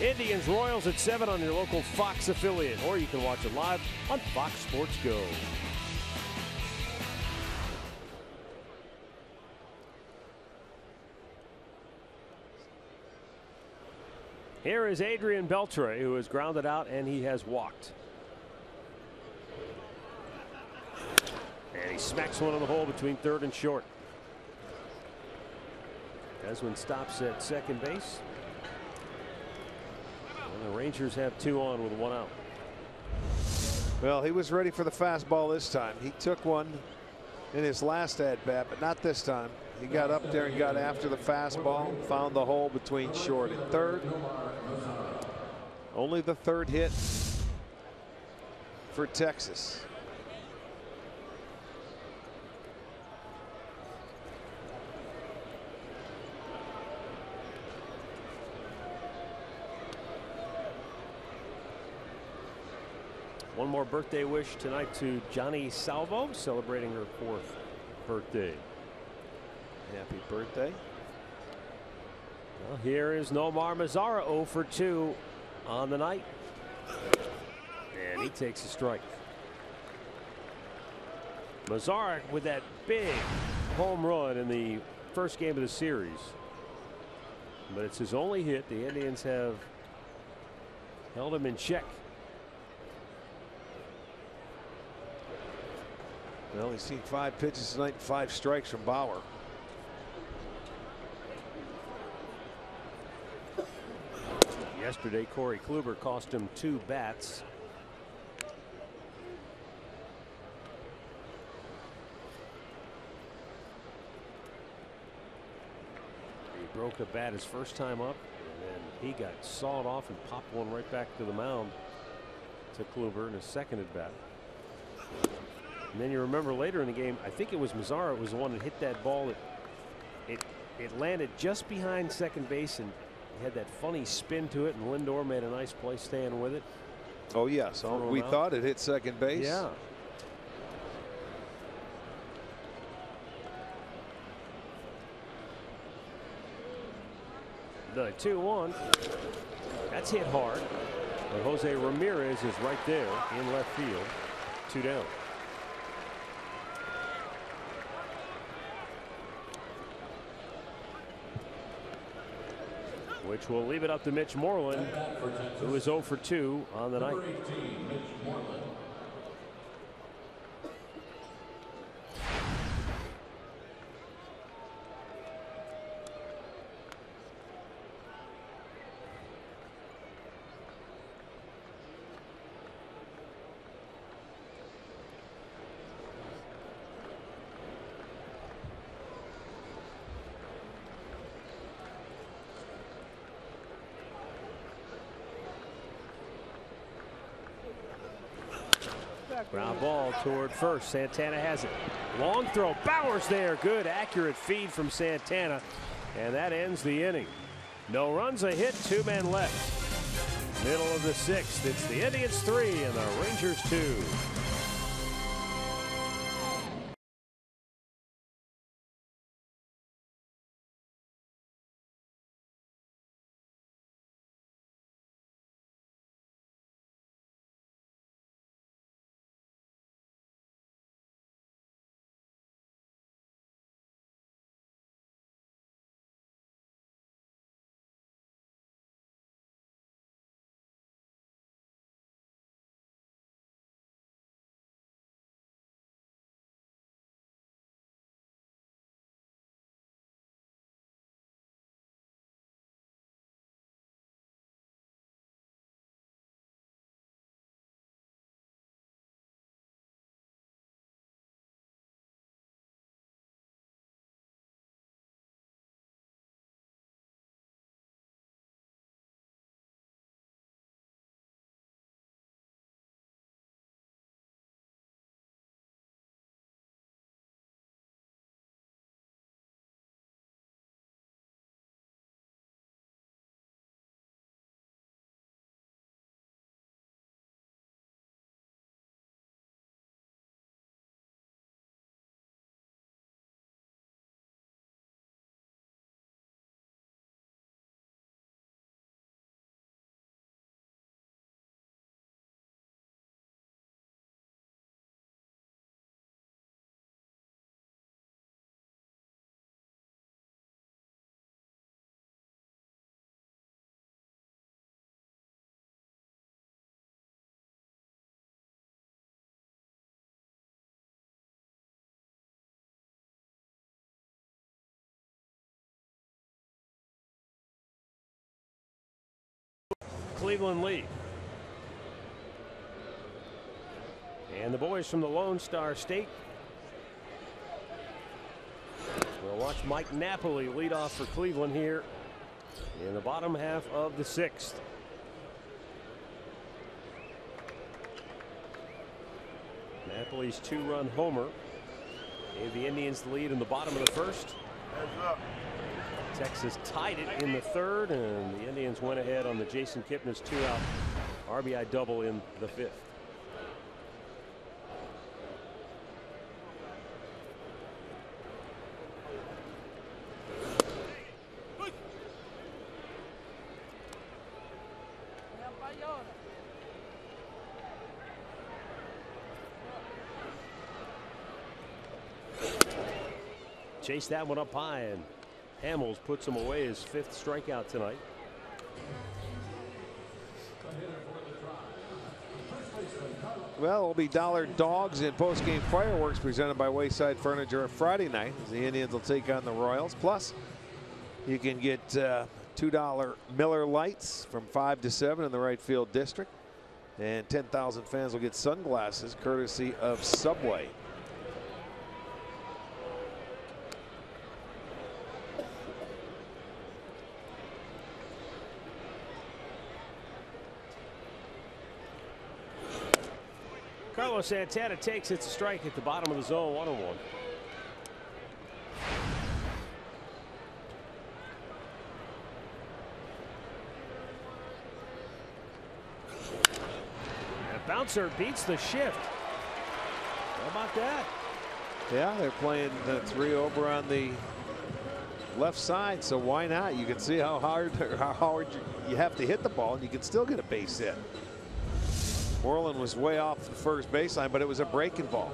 [SPEAKER 3] Indians Royals at 7 on your local Fox affiliate, or you can watch it live on Fox Sports Go. Here is Adrian Beltre, who is grounded out and he has walked. And he smacks one on the hole between third and short. Desmond stops at second base. And the Rangers have two on with one out.
[SPEAKER 4] Well, he was ready for the fastball this time. He took one in his last at bat, but not this time. He got up there and got after the fastball, found the hole between short and third. Only the third hit for Texas.
[SPEAKER 3] One more birthday wish tonight to Johnny Salvo, celebrating her fourth birthday.
[SPEAKER 4] Happy birthday.
[SPEAKER 3] Well, here is Nomar Mazara 0 for 2 on the night. And he takes a strike. Mazara with that big home run in the first game of the series. But it's his only hit. The Indians have held him in check.
[SPEAKER 4] Well, he's seen five pitches tonight and five strikes from Bauer.
[SPEAKER 3] Yesterday, Corey Kluber cost him two bats. He broke a bat his first time up, and then he got sawed off and popped one right back to the mound to Kluber in his second at bat. And then you remember later in the game, I think it was Mazara was the one that hit that ball. That it it landed just behind second base and had that funny spin to it, and Lindor made a nice play staying with it.
[SPEAKER 4] Oh yes, oh, we
[SPEAKER 3] out.
[SPEAKER 4] thought it hit second base.
[SPEAKER 3] Yeah. The 2 1. That's hit hard. But Jose Ramirez is right there in left field. Two down. Which will leave it up to Mitch Moreland, who is 0 for 2 on the night. Toward first. Santana has it. Long throw. Bauer's there. Good accurate feed from Santana. And that ends the inning. No runs, a hit, two men left. Middle of the sixth. It's the Indians three and the Rangers two. Cleveland lead. And the boys from the Lone Star State. We'll watch Mike Napoli lead off for Cleveland here in the bottom half of the sixth. Napoli's two-run homer gave the Indians the lead in the bottom of the first. Texas tied it in the third, and the Indians went ahead on the Jason Kipnis two-out RBI double in the fifth. Chase that one up high, and Hamels puts him away his fifth strikeout tonight.
[SPEAKER 4] Well, it'll be dollar dogs and post-game fireworks presented by Wayside Furniture Friday night as the Indians will take on the Royals. Plus, you can get uh, $2 Miller Lites from 5 to 7 in the right field district. And 10,000 fans will get sunglasses courtesy of Subway.
[SPEAKER 3] Carlos Santana takes it's to strike at the bottom of the zone, one on one. Bouncer beats the shift. How about that?
[SPEAKER 4] Yeah, they're playing the three over on the left side, so why not? You can see how hard how hard you have to hit the ball, and you can still get a base hit. Moreland was way off the first baseline, but it was a breaking ball.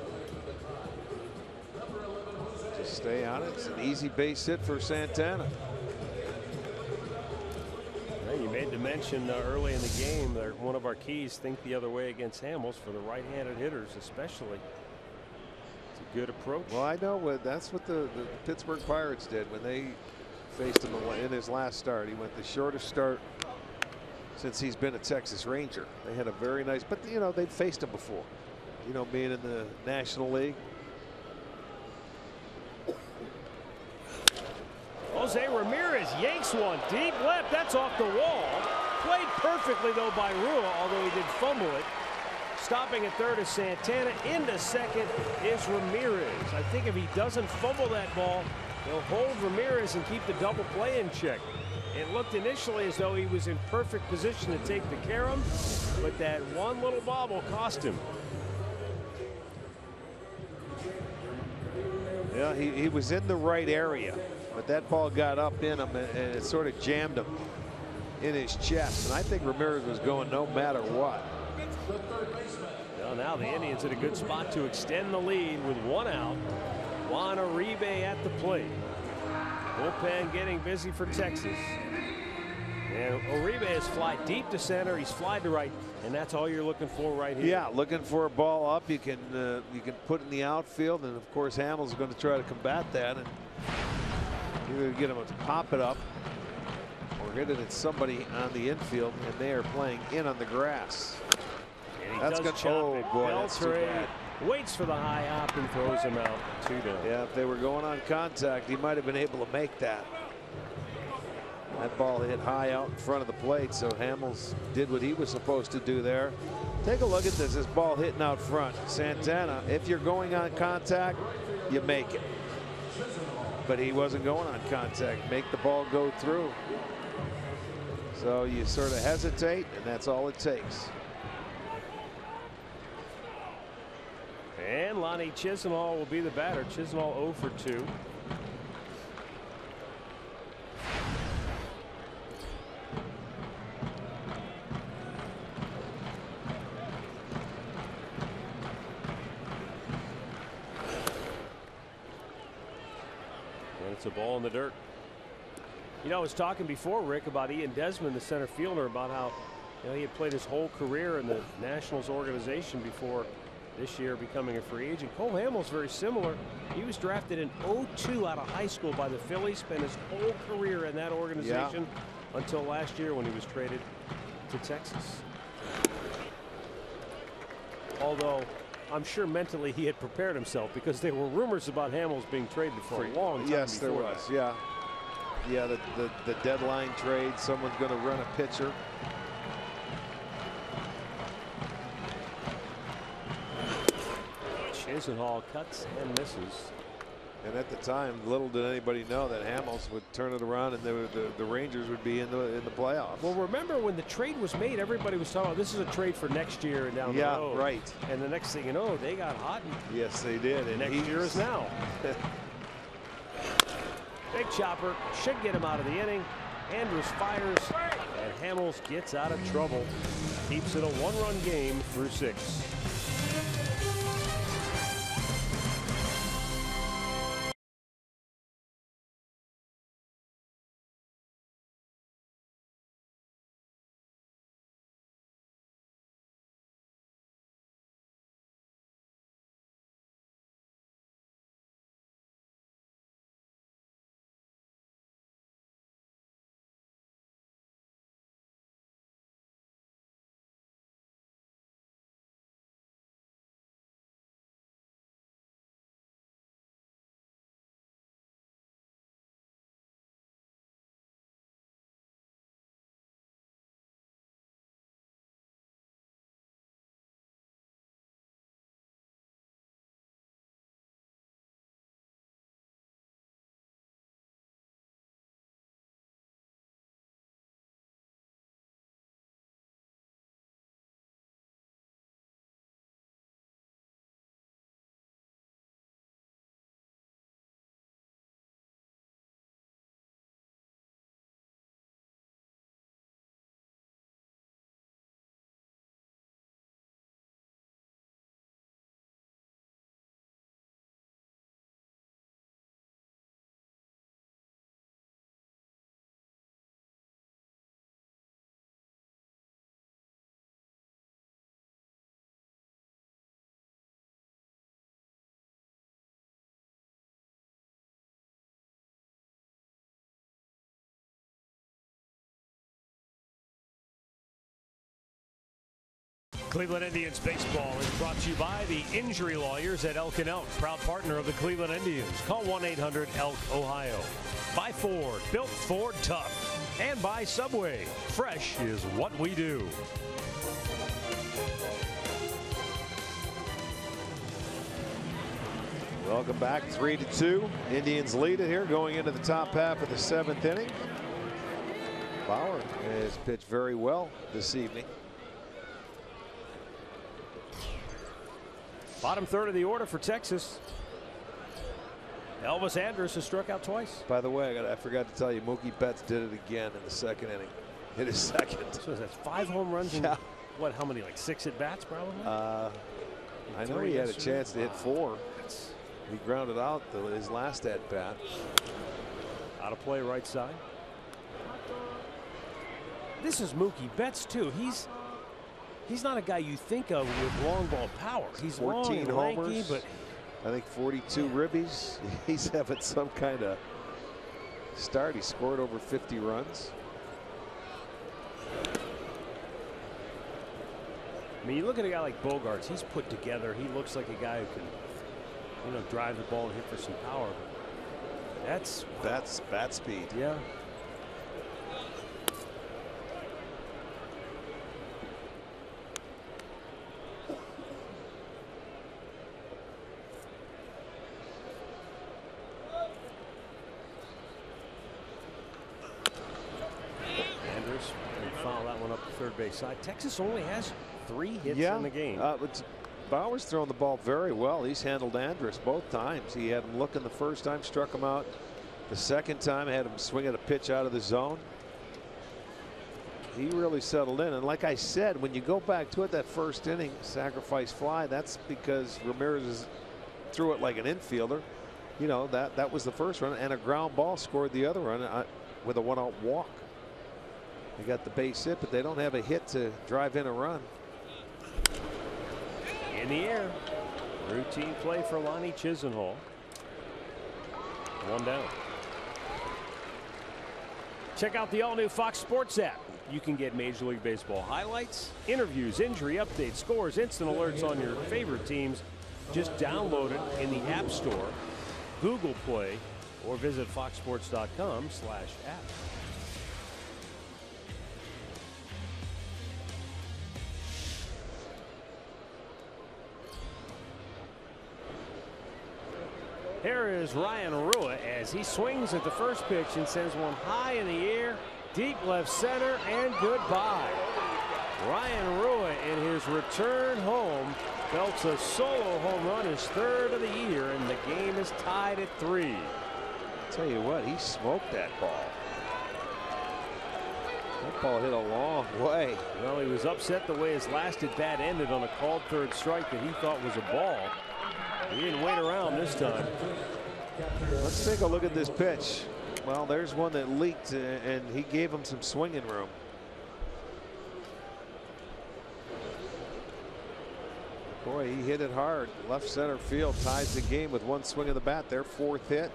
[SPEAKER 4] Just stay on it. It's an easy base hit for Santana.
[SPEAKER 3] Well, you made the mention uh, early in the game that one of our keys think the other way against Hamels for the right-handed hitters, especially. It's a good approach.
[SPEAKER 4] Well, I know what that's what the, the Pittsburgh Pirates did when they faced him in his last start. He went the shortest start since he's been a Texas Ranger. They had a very nice, but you know, they'd faced him before. You know, being in the National League.
[SPEAKER 3] Jose Ramirez yanks one deep left. That's off the wall. Played perfectly, though, by Rua, although he did fumble it. Stopping at third is Santana. Into second is Ramirez. I think if he doesn't fumble that ball, he'll hold Ramirez and keep the double play in check. It looked initially as though he was in perfect position to take the carom, but that one little bobble cost him.
[SPEAKER 4] Yeah, he, he was in the right area, but that ball got up in him and, and it sort of jammed him in his chest. And I think Ramirez was going no matter what.
[SPEAKER 3] Well, now the Indians in a good spot to extend the lead with one out. Juan Uribe at the plate. Bullpen getting busy for Texas. And Uribe has fly deep to center. He's fly to right, and that's all you're looking for right here.
[SPEAKER 4] Yeah, looking for a ball up. You can uh, you can put in the outfield, and of course Hamels is going to try to combat that and either get him to pop it up or hit it at somebody on the infield, and they are playing in on the grass.
[SPEAKER 3] And he
[SPEAKER 4] That's
[SPEAKER 3] does
[SPEAKER 4] good. Oh
[SPEAKER 3] it.
[SPEAKER 4] boy, that's too bad.
[SPEAKER 3] waits for the high hop and throws him out. Two down.
[SPEAKER 4] Yeah, if they were going on contact, he might have been able to make that. That ball hit high out in front of the plate, so Hamels did what he was supposed to do there. Take a look at this, this ball hitting out front. Santana, if you're going on contact, you make it. But he wasn't going on contact. Make the ball go through. So you sort of hesitate, and that's all it takes.
[SPEAKER 3] And Lonnie Chisenhall will be the batter. Chisenhall 0 for 2. Ball in the dirt. You know, I was talking before, Rick, about Ian Desmond, the center fielder, about how you know, he had played his whole career in the Nationals organization before this year becoming a free agent. Cole Hamels very similar. He was drafted in 02 out of high school by the Phillies, spent his whole career in that organization until last year when he was traded to Texas. Although I'm sure mentally he had prepared himself because there were rumors about Hamels being traded for a long time
[SPEAKER 4] Yes, there was.
[SPEAKER 3] that.
[SPEAKER 4] Yeah. Yeah, the, the, the deadline trade, someone's going to run a pitcher.
[SPEAKER 3] Chisenhall cuts and misses.
[SPEAKER 4] And at the time, little did anybody know that Hamels would turn it around and the, the, the Rangers would be in the in the playoffs.
[SPEAKER 3] Well, remember when the trade was made, everybody was talking about this is a trade for next year and down
[SPEAKER 4] Yeah,
[SPEAKER 3] the road.
[SPEAKER 4] Yeah, right.
[SPEAKER 3] And the next thing you know, they got hot. And
[SPEAKER 4] Yes, they did. And
[SPEAKER 3] next year is now. Big chopper should get him out of the inning. Andrus fires, and Hamels gets out of trouble. Keeps it a one-run game through six. Cleveland Indians baseball is brought to you by the injury lawyers at Elk and Elk, proud partner of the Cleveland Indians. Call 1 800 Elk Ohio. By Ford, built Ford tough. And by Subway, fresh is what we do.
[SPEAKER 4] Welcome back, three to two. Indians lead it here going into the top half of the seventh inning. Bauer has pitched very well this evening.
[SPEAKER 3] Bottom third of the order for Texas. Elvis Andrus has struck out twice.
[SPEAKER 4] By the way, I, got, I forgot to tell you, Mookie Betts did it again in the second inning. Hit his second.
[SPEAKER 3] So that's five home runs in
[SPEAKER 4] Yeah.
[SPEAKER 3] what? How many? Like six at bats, probably.
[SPEAKER 4] Uh, I know he had a chance to hit four. He grounded out the, his last at bat.
[SPEAKER 3] Out of play, right side. This is Mookie Betts too. He's he's not a guy you think of with long ball power. He's long
[SPEAKER 4] 14
[SPEAKER 3] and lanky, but
[SPEAKER 4] I think 42 ribbies. He's having some kind of start. He scored over 50 runs.
[SPEAKER 3] I mean, you look at a guy like Bogaerts. He's put together. He looks like a guy who can, you know, drive the ball and hit for some power. That's
[SPEAKER 4] That's bat speed.
[SPEAKER 3] yeah. Andrus can foul that one up the third base side. Texas only has three hits
[SPEAKER 4] yeah.
[SPEAKER 3] in the game.
[SPEAKER 4] Uh, Bauer's thrown the ball very well. He's handled Andrus both times. He had him looking the first time, struck him out. The second time, had him swinging a pitch out of the zone. He really settled in. And like I said, when you go back to it, that first inning sacrifice fly, that's because Ramirez is, threw it like an infielder. You know, that, that was the first run. And a ground ball scored the other run uh, with a one out walk. They got the base hit, but they don't have a hit to drive in a run.
[SPEAKER 3] in the air. Routine play for Lonnie Chisenhall. One down. Check out the all new Fox Sports app. You can get Major League Baseball highlights, interviews, injury updates, scores, instant alerts on your favorite teams. Just download it in the App Store, Google Play, or visit foxsports.com slash app. Here is Ryan Rua as he swings at the first pitch and sends one high in the air, deep left center, and goodbye. Ryan Rua in his return home belts a solo home run, his third of the year, and the game is tied at three.
[SPEAKER 4] Tell you what, he smoked that ball. That ball hit a long way.
[SPEAKER 3] Well, he was upset the way his last at bat ended on a called third strike that he thought was a ball. He didn't wait around this time.
[SPEAKER 4] Let's take a look at this pitch. Well, there's one that leaked, uh, and he gave him some swinging room. Boy, he hit it hard. Left center field ties the game with one swing of the bat. Their fourth hit.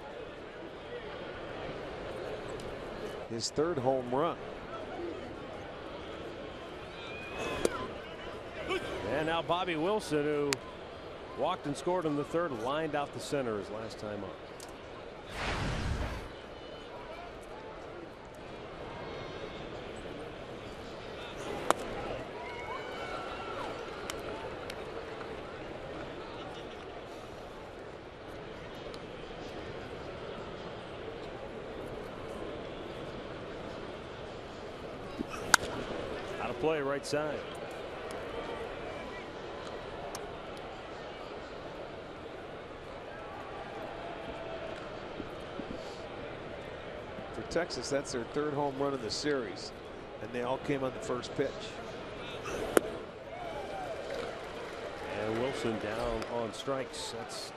[SPEAKER 4] His third home run.
[SPEAKER 3] And now Bobby Wilson, who walked and scored in the third, lined out the center his last time up. Play right side.
[SPEAKER 4] Texas, that's their third home run in the series, and they all came on the first pitch.
[SPEAKER 3] And Wilson down on strikes. That's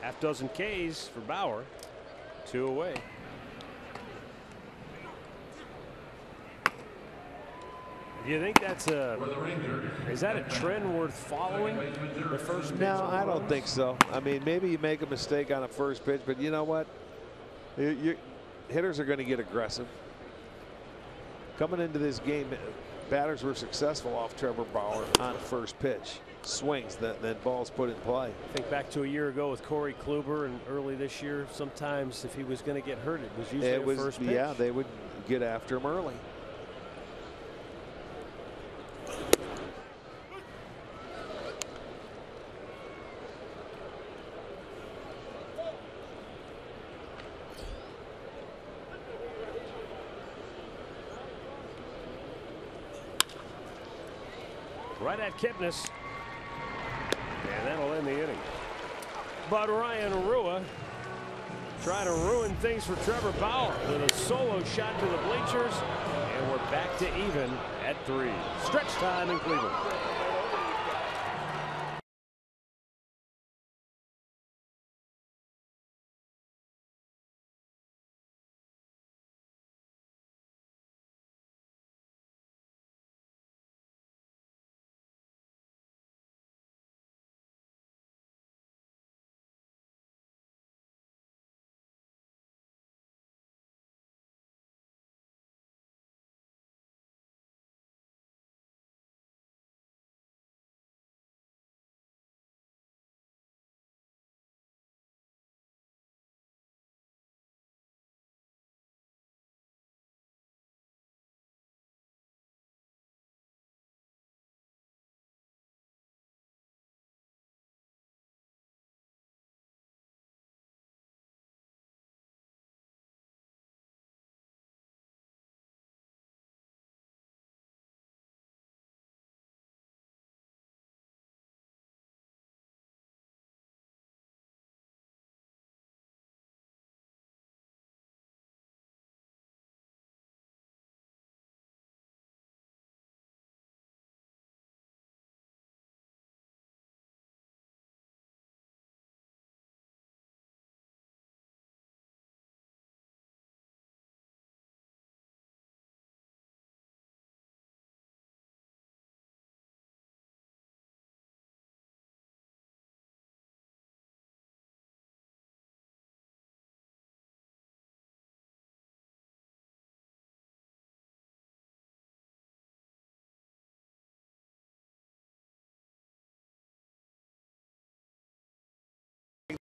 [SPEAKER 3] half dozen Ks for Bauer. Two away. Do you think that's a is that a trend worth following? The first pitch
[SPEAKER 4] No, I don't think so. I mean, maybe you make a mistake on a first pitch, but you know what? You, you- hitters are going to get aggressive. Coming into this game, batters were successful off Trevor Bauer on first pitch. Swings, then, then balls put in play.
[SPEAKER 3] Think back to a year ago with Corey Kluber and early this year. Sometimes if he was going to get hurt, it was usually
[SPEAKER 4] It was,
[SPEAKER 3] first pitch.
[SPEAKER 4] yeah, they would get after him early.
[SPEAKER 3] Right at Kipnis. And that'll end the inning. But Ryan Rua trying to ruin things for Trevor Bauer with a solo shot to the bleachers. And we're back to even at three. Stretch time in Cleveland.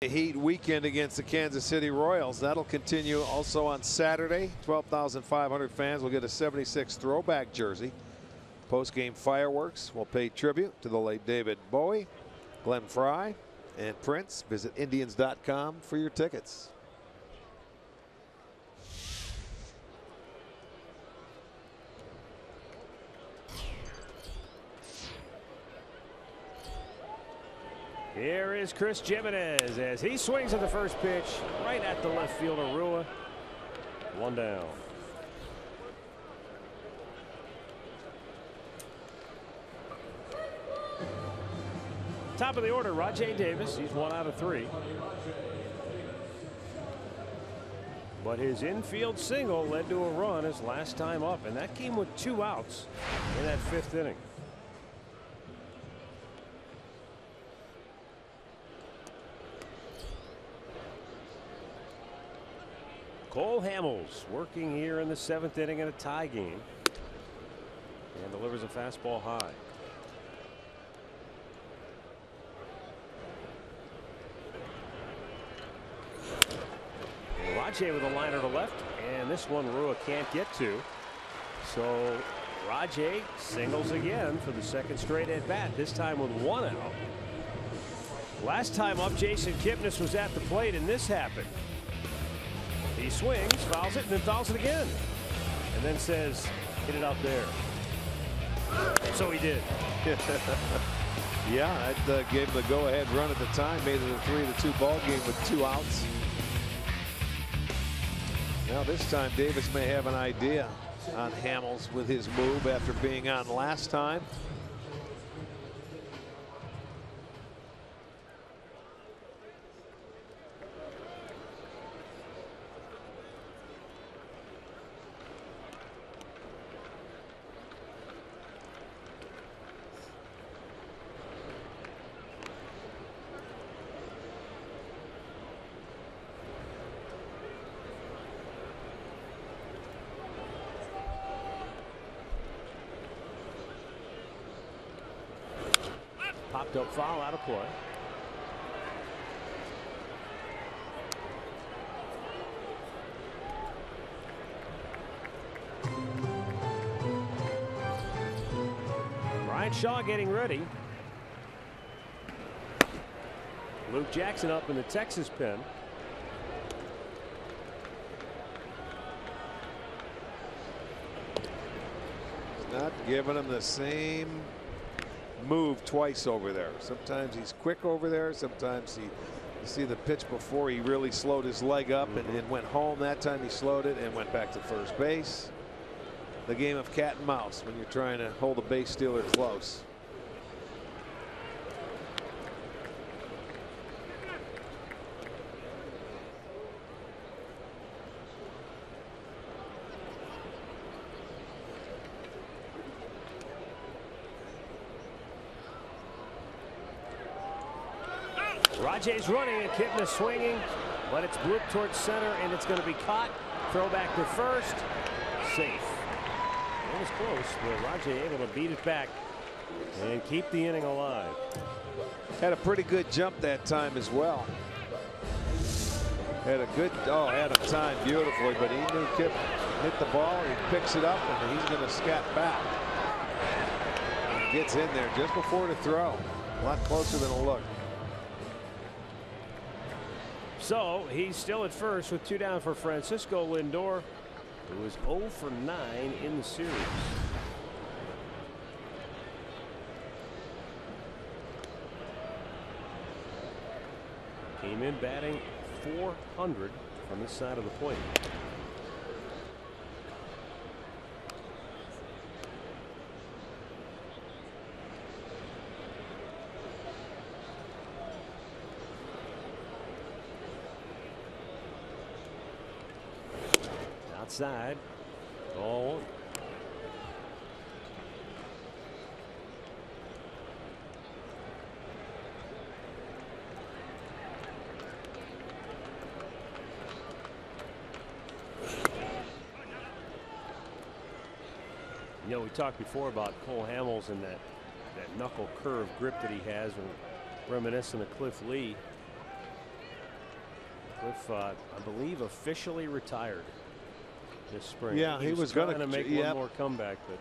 [SPEAKER 4] Heat weekend against the Kansas City Royals. That'll continue also on Saturday. 12,500 fans will get a 76 throwback jersey. Post-game fireworks will pay tribute to the late David Bowie, Glenn Frey, and Prince. Visit Indians.com for your tickets.
[SPEAKER 3] Here is Chris Gimenez as he swings at the first pitch right at the left fielder Rua. One down. Top of the order, Rajai Davis. He's one out of three. But his infield single led to a run his last time up, and that came with two outs in that fifth inning. Cole Hamels working here in the seventh inning in a tie game and delivers a fastball high. Rajai with a liner to left and this one Rua can't get to. So Rajai singles again for the second straight at bat this time with one out. Last time up Jason Kipnis was at the plate and this happened. He swings, fouls it, and then fouls it again. And then says, hit it out there. So he did.
[SPEAKER 4] yeah, that uh, gave him the go-ahead run at the time. Made it a three to two ball game with two outs. Now this time Davis may have an idea on Hamels with his move after being on last time.
[SPEAKER 3] Up foul out of play. Bryan Shaw getting ready. Luke Jackson up in the Texas pen.
[SPEAKER 4] Not giving him the same move twice over there. Sometimes he's quick over there. Sometimes he you see the pitch before he really slowed his leg up and, and went home. That time he slowed it and went back to first base. The game of cat and mouse when you're trying to hold a base stealer close.
[SPEAKER 3] Rajai's running and Kipnis swinging, but it's blooped towards center and it's going to be caught. Throw back to first. Safe. It was close, but Rajai able to beat it back and keep the inning alive.
[SPEAKER 4] Had a pretty good jump that time as well. Had a good, oh, had a time beautifully, but he knew Kip hit the ball. He picks it up and he's going to scat back. Gets in there just before the throw. A lot closer than a looked.
[SPEAKER 3] So he's still at first with two down for Francisco Lindor, who is 0 for 9 in the series. Came in batting 400 from this side of the plate. Ball one. You know, we talked before about Cole Hamels and that that knuckle curve grip that he has, reminiscent of Cliff Lee. Cliff, uh, I believe, officially retired this spring.
[SPEAKER 4] Yeah, he was
[SPEAKER 3] trying
[SPEAKER 4] gonna-
[SPEAKER 3] make
[SPEAKER 4] yep.
[SPEAKER 3] one more comeback, but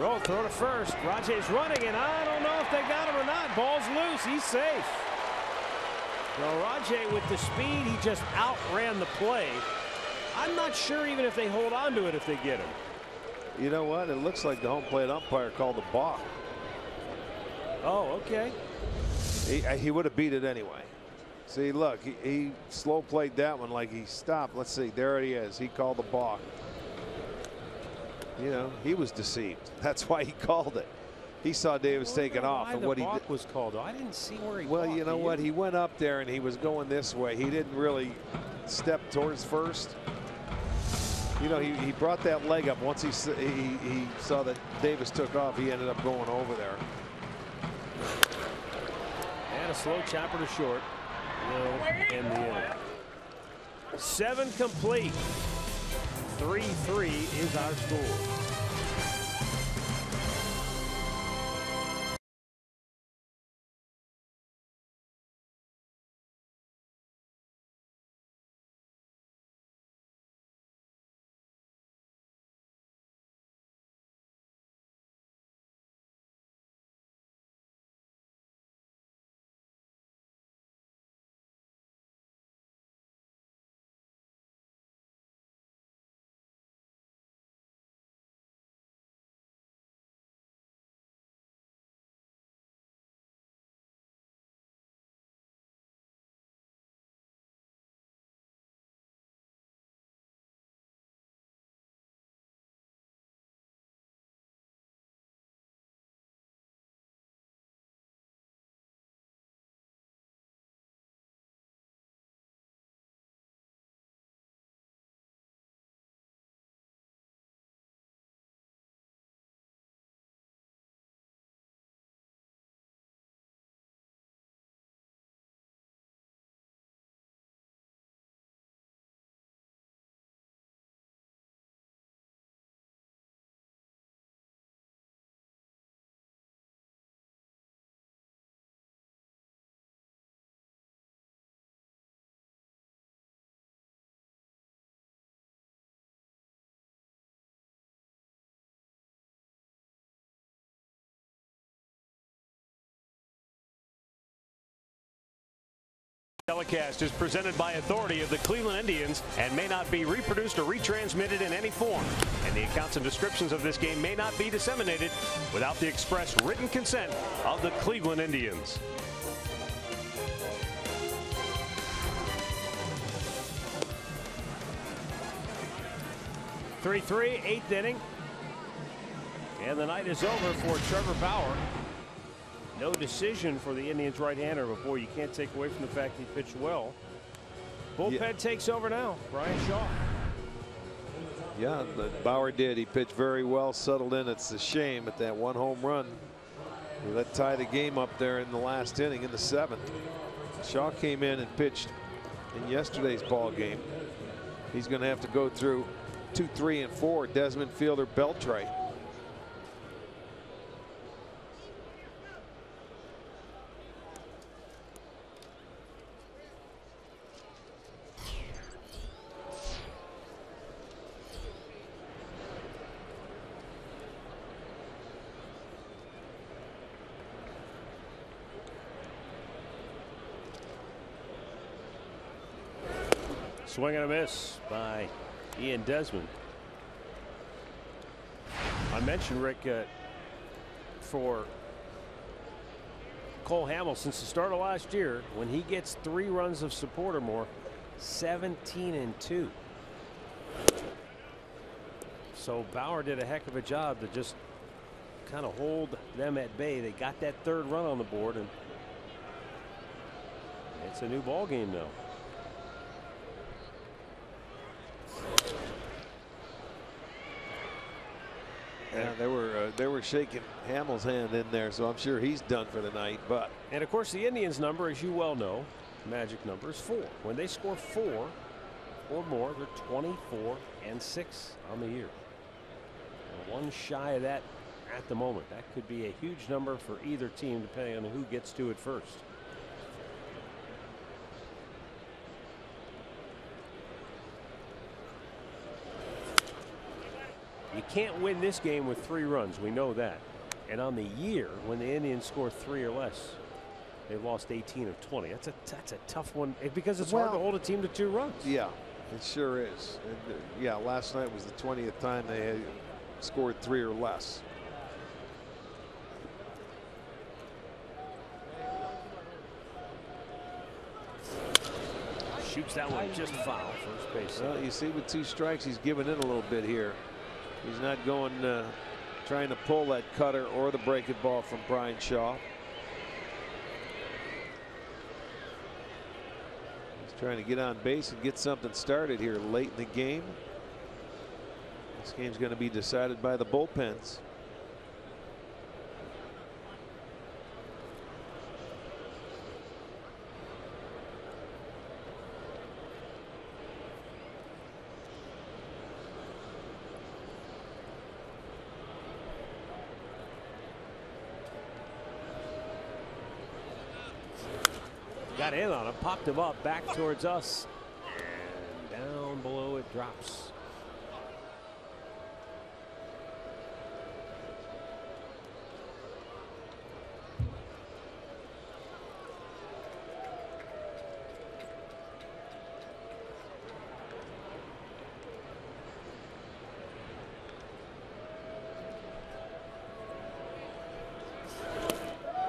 [SPEAKER 3] roll throw to first. Rajai's running, and I don't know if they got him or not. Ball's loose. He's safe. Well, Rajai with the speed, he just outran the play. I'm not sure even if they hold on to it if they get him.
[SPEAKER 4] You know what? It looks like the home plate umpire called the balk.
[SPEAKER 3] Oh, okay.
[SPEAKER 4] He, uh, he would have beat it anyway. See, look, he, he slow played that one like he stopped. Let's see, there he is. He called the balk. You know, he was deceived. That's why he called it. He saw Davis taking off, and what he did.
[SPEAKER 3] was called. I didn't see where he.
[SPEAKER 4] Well,
[SPEAKER 3] balked,
[SPEAKER 4] you know
[SPEAKER 3] did
[SPEAKER 4] what? He went up there and he was going this way. He didn't really step towards first. You know, he, he brought that leg up. Once he, he he saw that Davis took off, he ended up going over there.
[SPEAKER 3] And a slow chopper to short. Will end the inning. Seven complete. 3-3 is our score. Telecast is presented by authority of the Cleveland Indians and may not be reproduced or retransmitted in any form. And the accounts and descriptions of this game may not be disseminated without the express written consent of the Cleveland Indians. Three-three, eighth inning. And the night is over for Trevor Bauer. No decision for the Indians right-hander, but boy, you can't take away from the fact he pitched well. Bullpen yeah. takes over now. Bryan Shaw.
[SPEAKER 4] Yeah, Bauer did. He pitched very well, settled in. It's a shame at that one home run. That tie the game up there in the last inning in the seventh. Shaw came in and pitched in yesterday's ball game. He's going to have to go through two, three, and four. Desmond Fielder Beltre.
[SPEAKER 3] Swing and a miss by Ian Desmond. I mentioned Rick uh, for Cole Hamels since the start of last year when he gets three runs of support or more 17 and 2. So Bauer did a heck of a job to just kind of hold them at bay. They got that third run on the board and it's a new ball game now.
[SPEAKER 4] Yeah, they were uh, they were shaking Hamels' hand in there, so I'm sure he's done for the night. But
[SPEAKER 3] and of course the Indians number, as you well know, magic number is four. When they score four or more, they're 24 and six on the year. One shy of that at the moment. That could be a huge number for either team, depending on who gets to it first. You can't win this game with three runs. We know that. And on the year, when the Indians score three or less, they've lost 18 of 20. That's a that's a tough one eh, because it's well, hard to hold a team to two runs.
[SPEAKER 4] Yeah, it sure is. And, uh, yeah, last night was the 20th time they had scored three or less.
[SPEAKER 3] Shoots that one just foul first base.
[SPEAKER 4] Well, you see with two strikes, he's giving in a little bit here. He's not going uh, trying to pull that cutter or the breaking ball from Bryan Shaw. He's trying to get on base and get something started here late in the game. This game's going to be decided by the bullpens.
[SPEAKER 3] got in on him, popped him up back towards us. And down below it drops.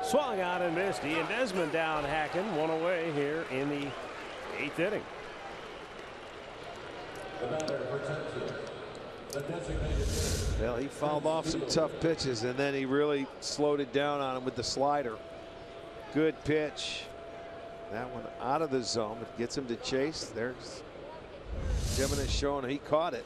[SPEAKER 3] Swung and missed. Ian Desmond down hacking one away here in the eighth inning.
[SPEAKER 4] Well, he fouled off some tough pitches and then he really slowed it down on him with the slider. Good pitch. That one out of the zone. It gets him to chase. There's Gimenez showing he caught it.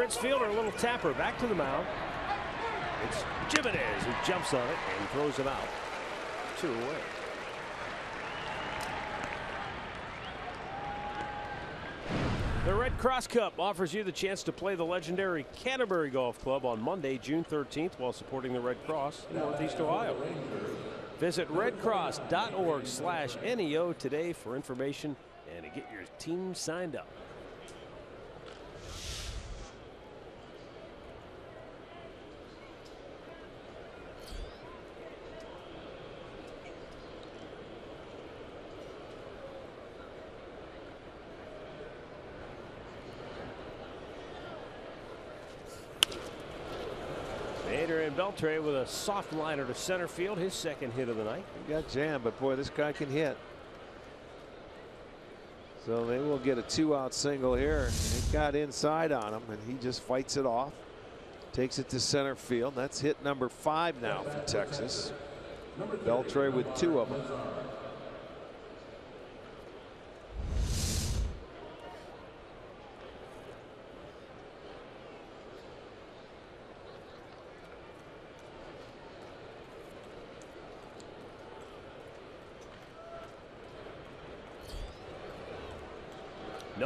[SPEAKER 3] Prince Fielder, a little tapper back to the mound. It's Gimenez who jumps on it and throws it out. Two away. The Red Cross Cup offers you the chance to play the legendary Canterbury Golf Club on Monday, June 13th, while supporting the Red Cross in Northeast Ohio. Visit redcross.org/neo today for information and to get your team signed up. Adrian Beltre with a soft liner to center field, his second hit of the night.
[SPEAKER 4] He got jammed, but boy, this guy can hit. So they will get a two out single here. It got inside on him and he just fights it off. Takes it to center field. That's hit number five now for Texas. Beltre with two of them.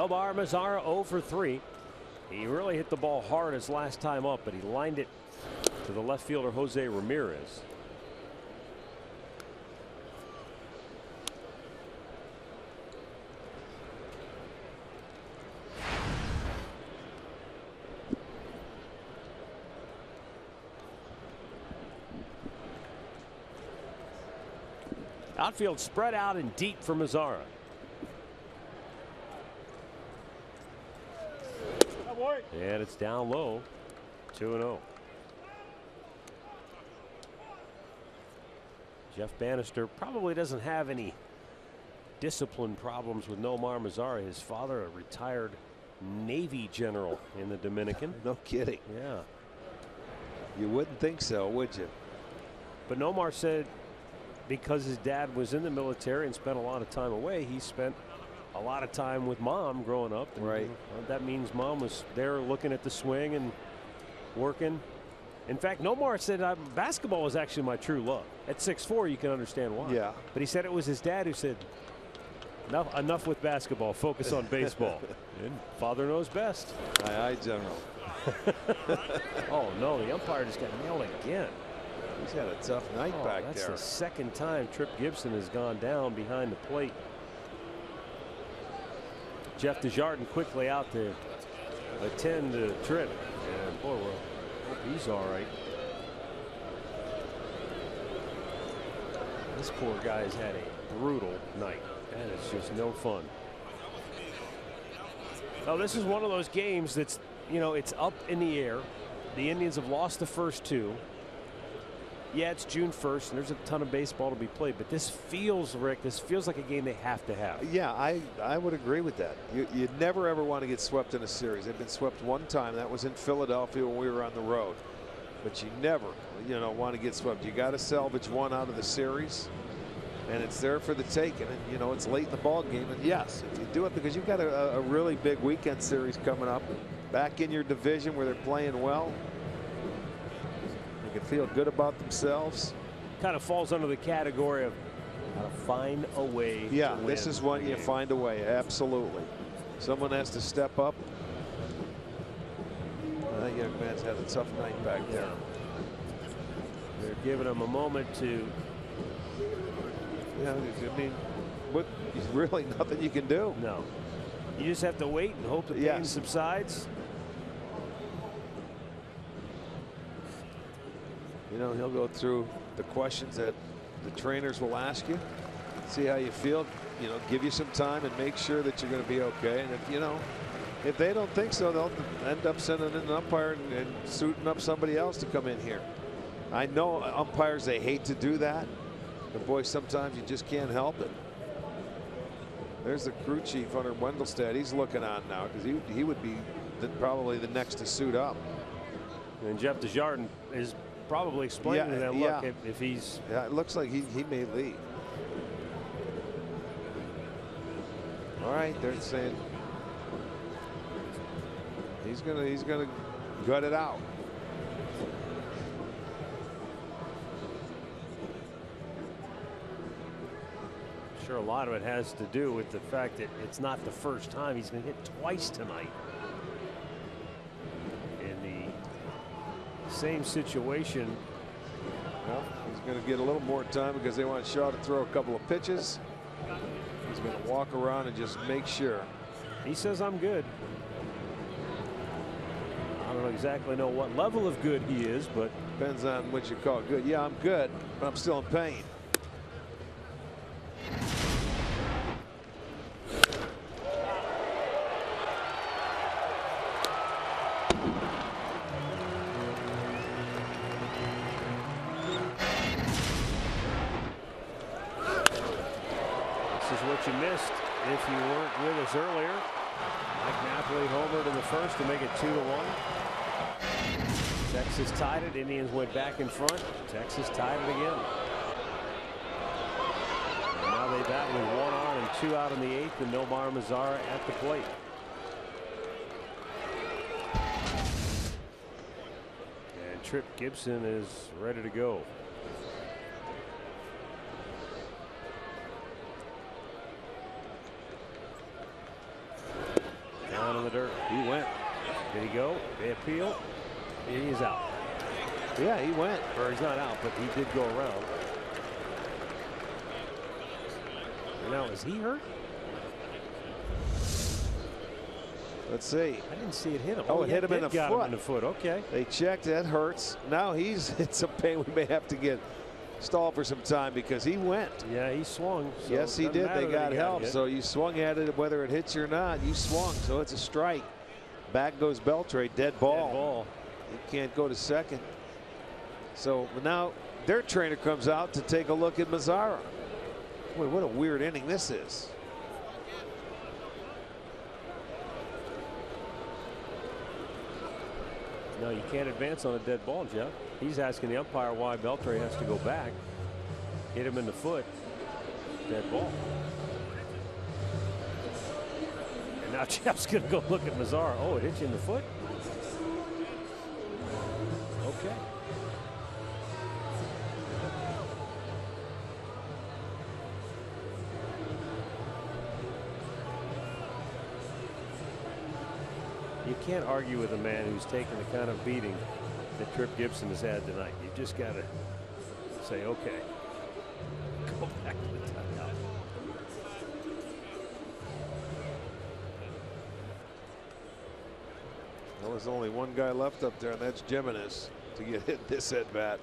[SPEAKER 3] Nomar Mazara 0 for 3. He really hit the ball hard his last time up, but he lined it to the left fielder Jose Ramirez. Outfield spread out and deep for Mazara. And it's down low. 2 0. Jeff Banister probably doesn't have any discipline problems with Nomar Mazara. His father, a retired Navy general in the Dominican.
[SPEAKER 4] No kidding.
[SPEAKER 3] Yeah.
[SPEAKER 4] You wouldn't think so, would you?
[SPEAKER 3] But Nomar said because his dad was in the military and spent a lot of time away, he spent a lot of time with mom growing up.
[SPEAKER 4] Right.
[SPEAKER 3] that means mom was there looking at the swing and working. In fact, Nomar said uh, basketball was actually my true love. At 6'4", you can understand why.
[SPEAKER 4] Yeah.
[SPEAKER 3] But he said it was his dad who said, enough, enough with basketball. Focus on baseball. and father knows best.
[SPEAKER 4] Aye, aye, General.
[SPEAKER 3] oh, no. The umpire just got nailed again.
[SPEAKER 4] He's had a tough night
[SPEAKER 3] oh,
[SPEAKER 4] back
[SPEAKER 3] that's
[SPEAKER 4] there.
[SPEAKER 3] That's the second time Tripp Gibson has gone down behind the plate. Jeff Desjardins quickly out to attend to Tripp. And boy, well, he's all right. This poor guy has had a brutal night. and it's just no fun. Now, this is one of those games that's, you know, it's up in the air. The Indians have lost the first two. Yeah, it's June 1st, and there's a ton of baseball to be played, but this feels, Rick, this feels like a game they have to have.
[SPEAKER 4] Yeah, I, I would agree with that. You, you never ever want to get swept in a series. They've been swept one time. That was in Philadelphia when we were on the road. But you never, you know, want to get swept. You got to salvage one out of the series, and it's there for the taking. And, you know, it's late in the ball game. And, yes, if you do it because you've got a, a really big weekend series coming up, back in your division where they're playing well, can feel good about themselves.
[SPEAKER 3] Kind of falls under the category of how to find a way.
[SPEAKER 4] Yeah, this is one you find a way. Absolutely. Someone has to step up. That young man's had a tough night back there.
[SPEAKER 3] They're giving him a moment to.
[SPEAKER 4] Yeah, I mean, what? Really, nothing you can do.
[SPEAKER 3] No. You just have to wait and hope the pain
[SPEAKER 4] yes.
[SPEAKER 3] subsides.
[SPEAKER 4] You know, he'll go through the questions that the trainers will ask you, see how you feel, you know, give you some time and make sure that you're going to be okay. And if, you know, if they don't think so, they'll end up sending in an umpire and, and suiting up somebody else to come in here. I know umpires, they hate to do that. But boy, sometimes you just can't help it. There's the crew chief Hunter Wendelstedt. He's looking on now because he, he would be the, probably the next to suit up.
[SPEAKER 3] And Jeff Desjardins is probably explaining
[SPEAKER 4] yeah,
[SPEAKER 3] to them,
[SPEAKER 4] yeah.
[SPEAKER 3] look, if, if, he's.
[SPEAKER 4] Yeah, it looks like he, he may leave. All right, they're saying he's gonna he's gonna gut it out.
[SPEAKER 3] Sure, a lot of it has to do with the fact that it's not the first time he's been hit twice tonight. Same situation.
[SPEAKER 4] Well, he's going to get a little more time because they want Shaw to throw a couple of pitches. He's going to walk around and just make sure.
[SPEAKER 3] He says I'm good. I don't exactly know what level of good he is, but
[SPEAKER 4] depends on what you call good. Yeah, I'm good, but I'm still in pain.
[SPEAKER 3] Back in front. Texas tied it again. And now they bat with one on and two out in the eighth, and Nomar Mazara at the plate. And Tripp Gibson is ready to go. Down in the dirt. He went. Did he go? They appeal. He's out.
[SPEAKER 4] Yeah, he went.
[SPEAKER 3] Or he's not out, but he did go around. Now, is he hurt?
[SPEAKER 4] Let's see.
[SPEAKER 3] I didn't see it hit him.
[SPEAKER 4] Oh, oh
[SPEAKER 3] it
[SPEAKER 4] hit him in the
[SPEAKER 3] got
[SPEAKER 4] foot.
[SPEAKER 3] Him in the foot. Okay.
[SPEAKER 4] They checked. That hurts. Now he's it's a pain. We may have to get stalled for some time because he went.
[SPEAKER 3] Yeah, he swung. so
[SPEAKER 4] yes, he did. They got help. So you swung at it, whether it hits you or not. You swung, so it's a strike. Back goes Beltre. dead ball.
[SPEAKER 3] Dead ball.
[SPEAKER 4] He can't go to second. So now their trainer comes out to take a look at Mazara. Boy, what a weird inning this is.
[SPEAKER 3] No, you can't advance on a dead ball, Jeff. He's asking the umpire why Beltre has to go back. Hit him in the foot. Dead ball. And now Jeff's going to go look at Mazara. Oh, it hit you in the foot? Okay. Can't argue with a man who's taken the kind of beating that Tripp Gibson has had tonight. You just got to say, okay, go back to the timeout.
[SPEAKER 4] Well, there's only one guy left up there, and that's Gimenez to get hit this at bat.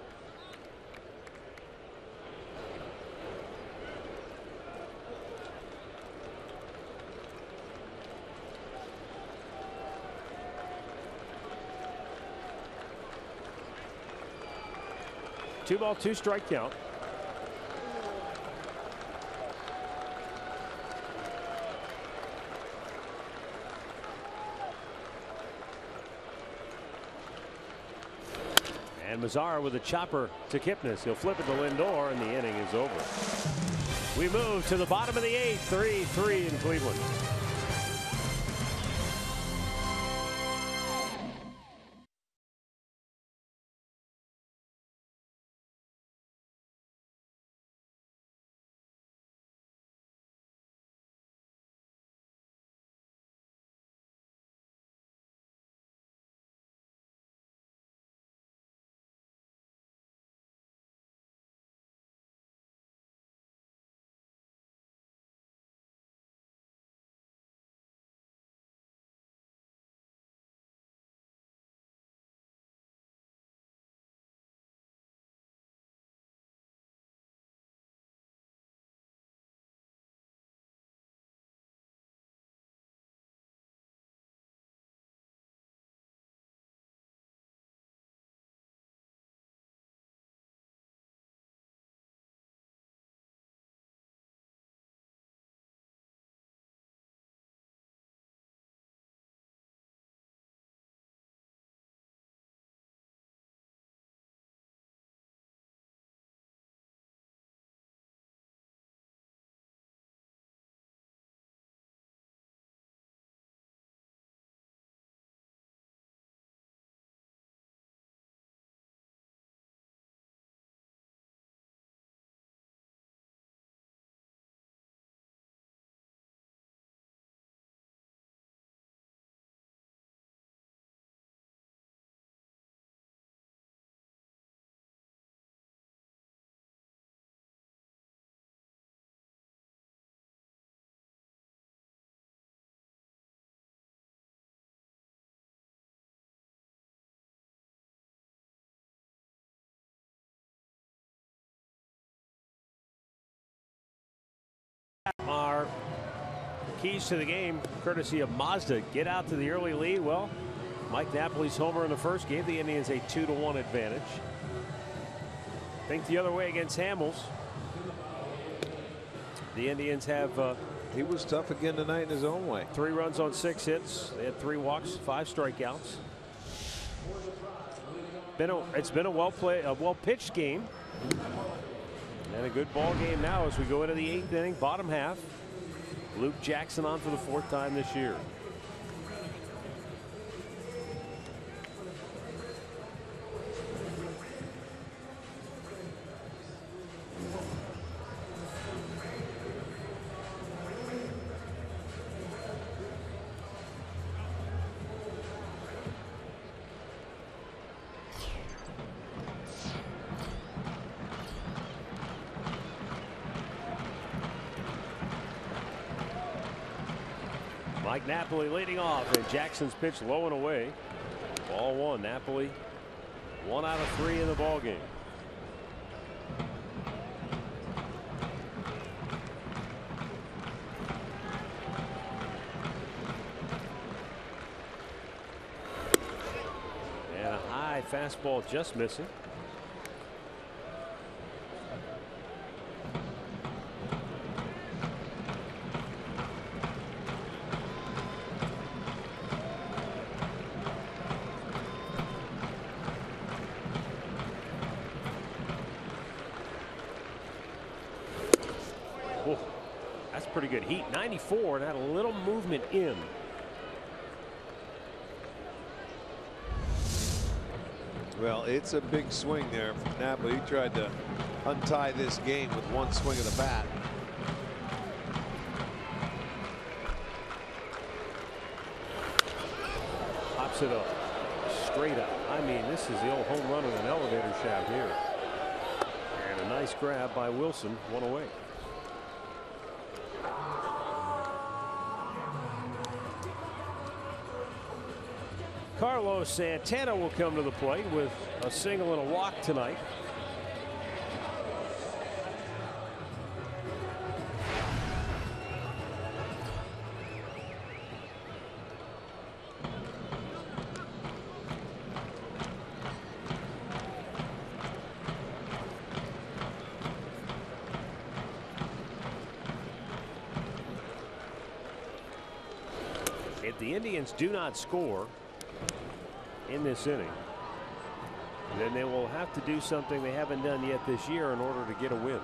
[SPEAKER 3] Two ball, two strike count. And Mazara with a chopper to Kipnis. He'll flip it to Lindor, and the inning is over. We move to the bottom of the eighth, 3 3 in Cleveland. Keys to the game, courtesy of Mazda. Get out to the early lead. Well, Mike Napoli's homer in the first gave the Indians a two to one advantage. Think the other way against Hamels. The Indians have. Uh,
[SPEAKER 4] he was tough again tonight in his own way.
[SPEAKER 3] Three runs on six hits. They had three walks, five strikeouts. Been a, it's been a well played, a well pitched game. And a good ball game now as we go into the eighth inning, bottom half. Luke Jackson on for the fourth time this year. Napoli leading off and Jackson's pitch low and away. Ball one Napoli one out of three in the ball game. And a high fastball just missing. pretty good heat 94 and had a little movement in.
[SPEAKER 4] Well, it's a big swing there from Napoli. He tried to untie this game with one swing of the bat.
[SPEAKER 3] Pops it up straight up. I mean, this is the old home run with an elevator shaft here. And a nice grab by Wilson, one away. Carlos Santana will come to the plate with a single and a walk tonight. If the Indians do not score, in this inning. then they will have to do something they haven't done yet this year in order to get a win.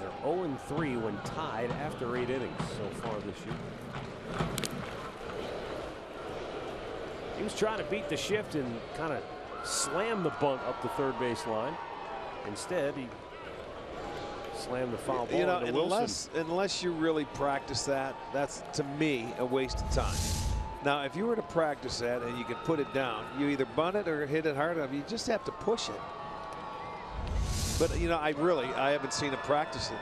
[SPEAKER 3] They're 0 3 when tied after eight innings so far this year. He was trying to beat the shift and kind of slam the bunt up the third base line. Instead, he slammed the foul ball
[SPEAKER 4] you know,
[SPEAKER 3] unless,
[SPEAKER 4] Wilson. Unless you really practice that, that's to me a waste of time. Now, if you were to practice that and you could put it down, you either bunt it or hit it hard enough. You just have to push it. But, you know, I really, I haven't seen it practice it.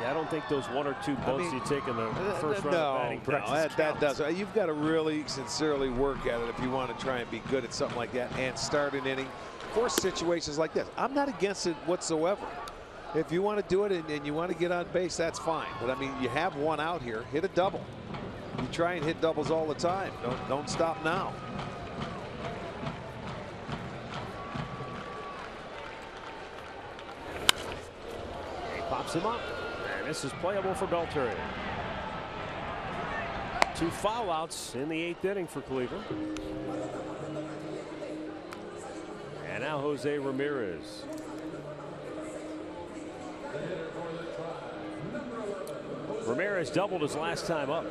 [SPEAKER 3] Yeah, I don't think those one or two bunts I mean, you take in the uh, first round
[SPEAKER 4] no,
[SPEAKER 3] of batting practice
[SPEAKER 4] no, that, that does. You've got to really sincerely work at it if you want to try and be good at something like that and start an inning for situations like this. I'm not against it whatsoever if you want to do it and, and, you want to get on base, that's fine. But I mean, you have one out here. Hit a double. You try and hit doubles all the time. Don't don't stop now.
[SPEAKER 3] He pops him up, and this is playable for Beltre. Two foul outs in the eighth inning for Cleveland. And now Jose Ramirez. Ramirez doubled his last time up.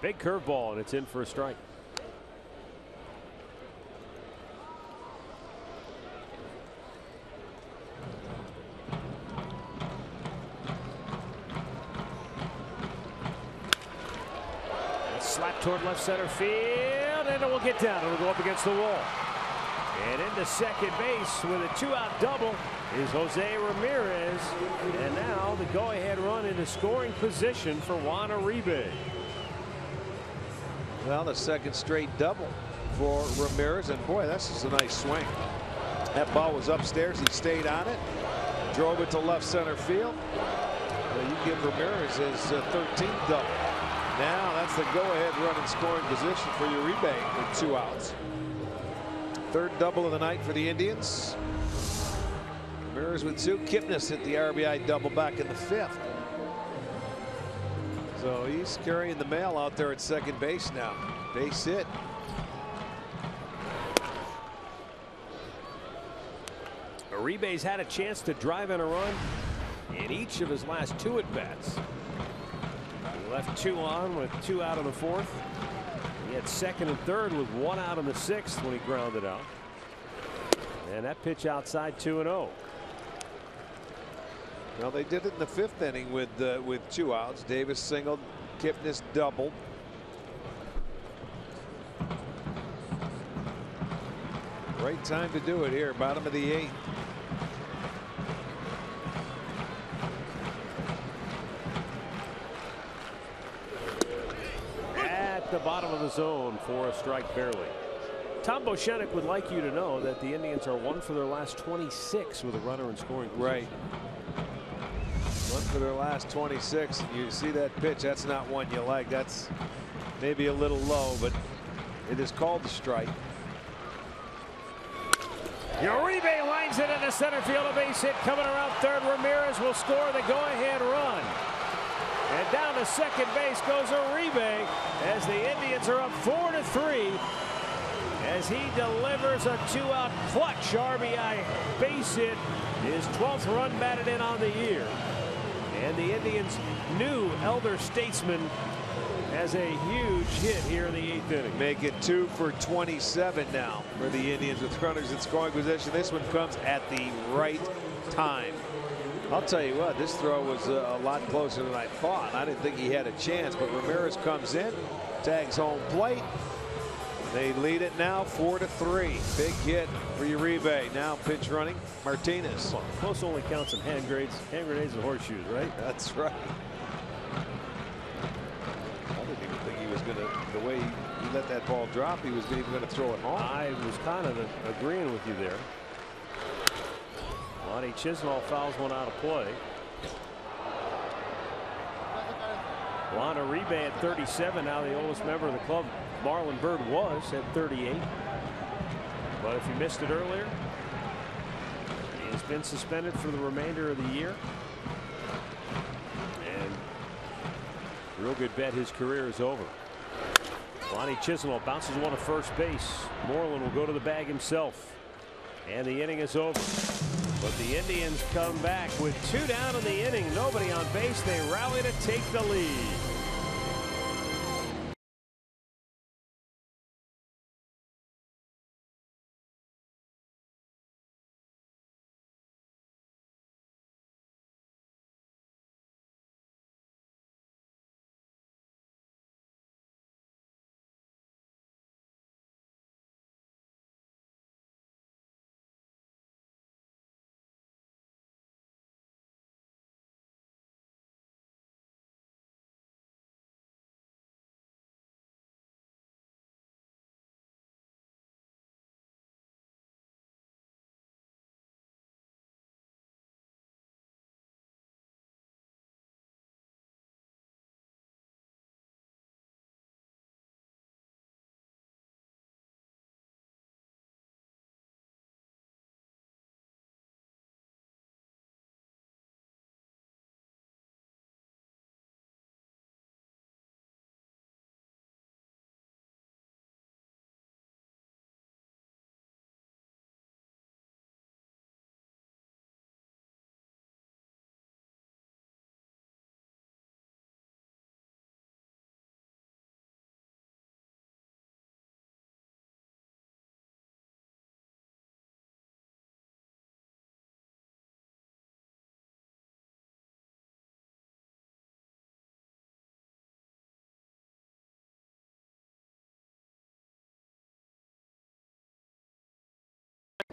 [SPEAKER 3] Big curveball, and it's in for a strike. toward left center field, and it will get down. It will go up against the wall. And into second base with a two-out double. is Jose Ramirez. And now the go-ahead run into scoring position for Juan Uribe.
[SPEAKER 4] Well, the second straight double for Ramirez. And boy, that's just a nice swing. That ball was upstairs. He stayed on it. Drove it to left center field. Well, you give Ramirez his 13th uh, double. Now that's the go-ahead run in scoring position for Uribe with two outs. Third double of the night for the Indians. Ramirez with two. Kipnis hit the RBI double back in the fifth. So he's carrying the mail out there at second base now. Base hit.
[SPEAKER 3] Uribe's had a chance to drive in a run in each of his last two at bats. He left two on with two out in the fourth. He had second and third with one out in the sixth when he grounded out. And that pitch outside 2 and 0.
[SPEAKER 4] Well, they did it in the fifth inning with uh, with two outs. Davis singled, Kipnis doubled. Right time to do it here, bottom of the eighth.
[SPEAKER 3] At the bottom of the zone for a strike barely. Tom Bochenek would like you to know that the Indians are one for their last 26 with a runner in scoring position.
[SPEAKER 4] Right. One for their last 26. You see that pitch. That's not one you like. That's maybe a little low, but it is called the strike.
[SPEAKER 3] Uribe lines it into the center field. A base hit coming around third. Ramirez will score the go-ahead run. And down to second base goes Uribe as the Indians are up four to three as he delivers a two-out clutch RBI base hit. His 12th run batted in on the year. And the Indians' new elder statesman has a huge hit here in the eighth inning.
[SPEAKER 4] Make it two for 27 now for the Indians with runners in scoring position. This one comes at the right time. I'll tell you what, this throw was a, a lot closer than I thought. I didn't think he had a chance, but Ramirez comes in, tags home plate. They lead it now four to three. Big hit for Uribe. Now pitch running Martinez.
[SPEAKER 3] Close only counts in hand grades, hand grenades and horseshoes, right?
[SPEAKER 4] That's right. I didn't even think he was going to, the way he let that ball drop, he was even going to throw it home.
[SPEAKER 3] I was kind of agreeing with you there. Lonnie Chisenhall fouls one out of play. Juan Uribe at 37, now the oldest member of the club. Marlon Byrd was at 38. But if you missed it earlier, he has been suspended for the remainder of the year. And real good bet his career is over. Lonnie Chisenhall bounces one to first base. Moreland will go to the bag himself. And the inning is over. But the Indians come back with two down in the inning. Nobody on base. They rally to take the lead.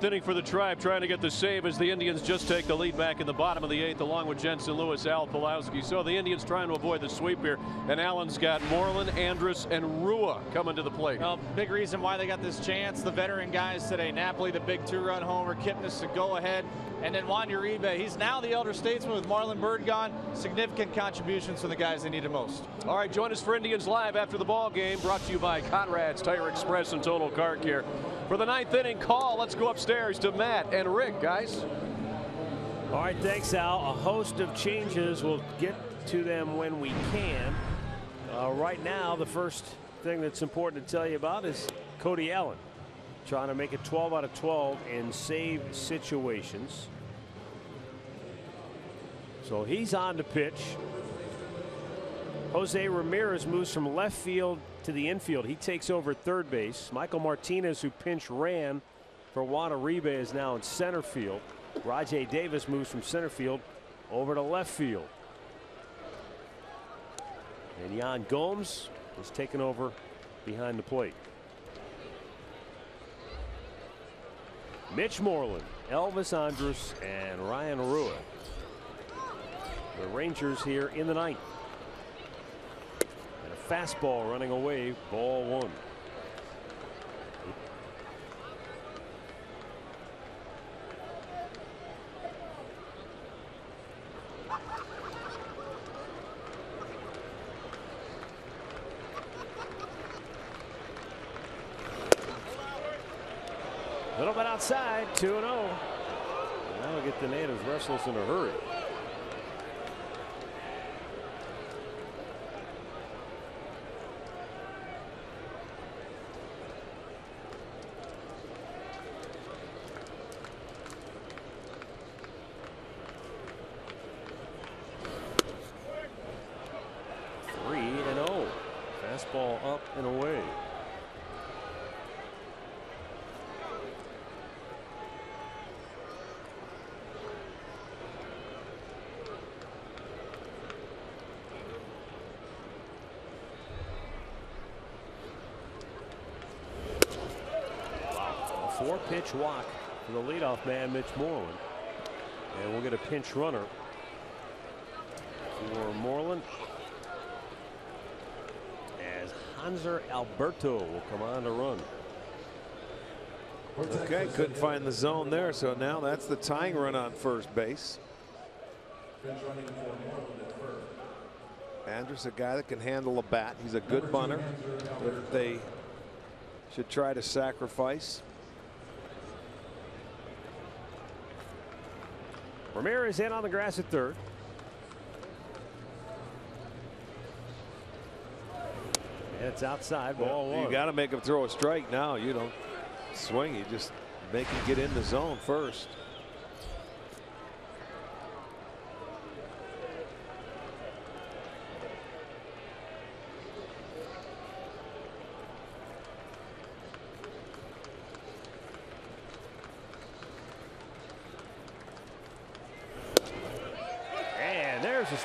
[SPEAKER 10] Inning for the Tribe trying to get the save as the Indians just take the lead back in the bottom of the eighth along with Jensen Lewis, Al Pawlowski. So the Indians trying to avoid the sweep here. And Allen's got Moreland, Andrus, and Rua coming to the plate.
[SPEAKER 11] Well, big reason why they got this chance. The veteran guys today. Napoli, the big two-run homer. Kipnis to go ahead. And then Juan Uribe. He's now the elder statesman with Marlon Byrd gone. Significant contributions from the guys they needed most.
[SPEAKER 10] All right, join us for Indians Live after the ball game. Brought to you by Conrad's Tire Express and Total Car Care. For the ninth inning call, let's go upstairs to Matt and Rick, guys.
[SPEAKER 3] All right, thanks, Al. A host of changes. We'll get to them when we can. Uh, right now, the first thing that's important to tell you about is Cody Allen trying to make it 12 out of 12 in save situations. So he's on to pitch. Jose Ramirez moves from left field to the infield. He takes over third base. Michael Martinez, who pinch ran for Juan Uribe, is now in center field. Rajai Davis moves from center field over to left field. And Yan Gomes is taken over behind the plate. Mitch Moreland, Elvis Andrus, and Ryan Rua. The Rangers here in the ninth fastball running away, ball one. A Little bit outside, 2 0. That'll get the natives restless in a hurry. Four pitch walk for the leadoff man Mitch Moreland and we'll get a pinch runner for Moreland as Hanser Alberto will come on to run.
[SPEAKER 4] Okay, couldn't find the zone there, so now that's the tying run on first base. Andrus, a guy that can handle a bat. He's a good bunter. If they should try to sacrifice.
[SPEAKER 3] Ramirez in on the grass at third. And it's outside ball
[SPEAKER 4] well. You got to make him throw a strike now. You don't swing. You just make him get in the zone first.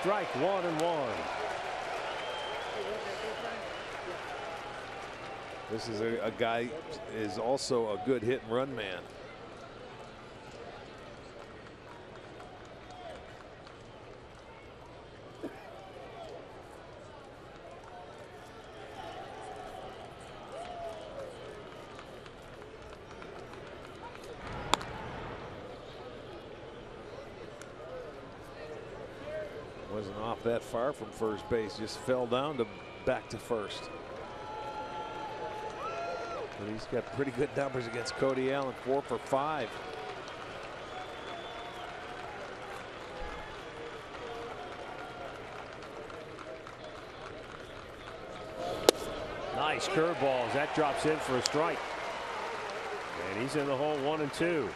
[SPEAKER 3] Strike one and one.
[SPEAKER 4] This is a, a guy is also a good hit and run man. That far from first base. Just fell down to back to first. But he's got pretty good numbers against Cody Allen, four for five.
[SPEAKER 3] Nice curveballs. That drops in for a strike. And he's in the hole one and two.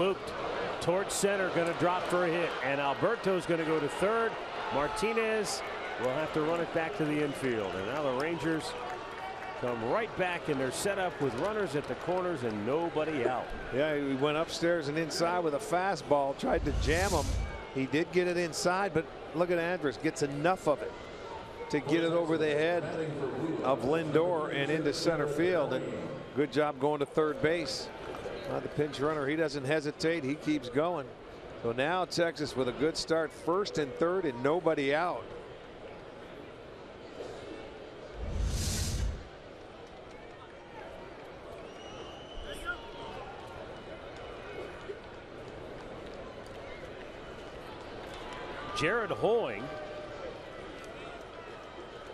[SPEAKER 3] Looped towards center, going to drop for a hit. And Alberto's going to go to third. Martinez will have to run it back to the infield. And now the Rangers come right back in their setup with runners at the corners and nobody out.
[SPEAKER 4] Yeah, he went upstairs and inside with a fastball, tried to jam him. He did get it inside, but look at Andrus gets enough of it to get it over the head of Lindor and into center field. And good job going to third base. The pinch runner, he doesn't hesitate. He keeps going. So now Texas with a good start, first and third, and nobody out.
[SPEAKER 3] Jared Hoying.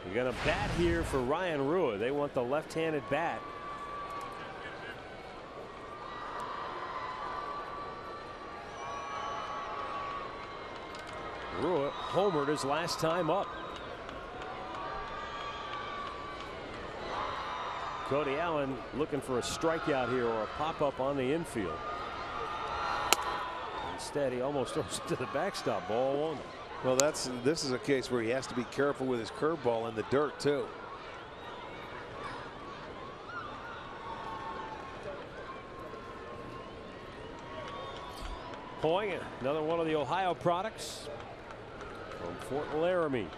[SPEAKER 3] You're going to bat here for Ryan Rua. They want the left-handed bat. Rua homered his last time up. Cody Allen looking for a strikeout here or a pop-up on the infield. Instead, he almost throws it to the backstop. Ball one.
[SPEAKER 4] Well, that's this is a case where he has to be careful with his curveball in the dirt too.
[SPEAKER 3] Hoying, another one of the Ohio products from Fort Loramie.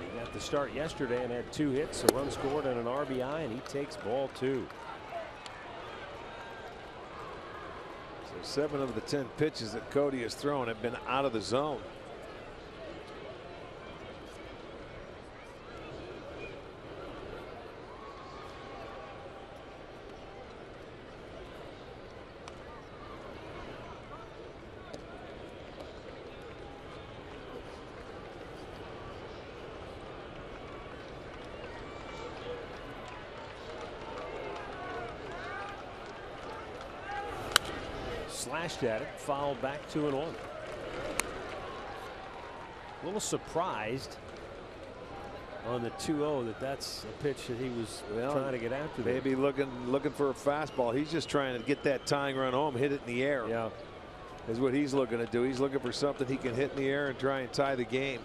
[SPEAKER 3] He got the start yesterday and had two hits, a run scored, and an RBI, and he takes ball two.
[SPEAKER 4] So seven of the 10 pitches that Cody has thrown have been out of the zone.
[SPEAKER 3] At it, fouled back two and one. A little surprised on the 2-0 that that's a pitch that he was
[SPEAKER 4] Well,
[SPEAKER 3] trying to get after. there.
[SPEAKER 4] Maybe looking looking for a fastball. He's just trying to get that tying run home, hit it in the air.
[SPEAKER 3] Yeah.
[SPEAKER 4] Is what he's looking to do. He's looking for something he can hit in the air and try and tie the game.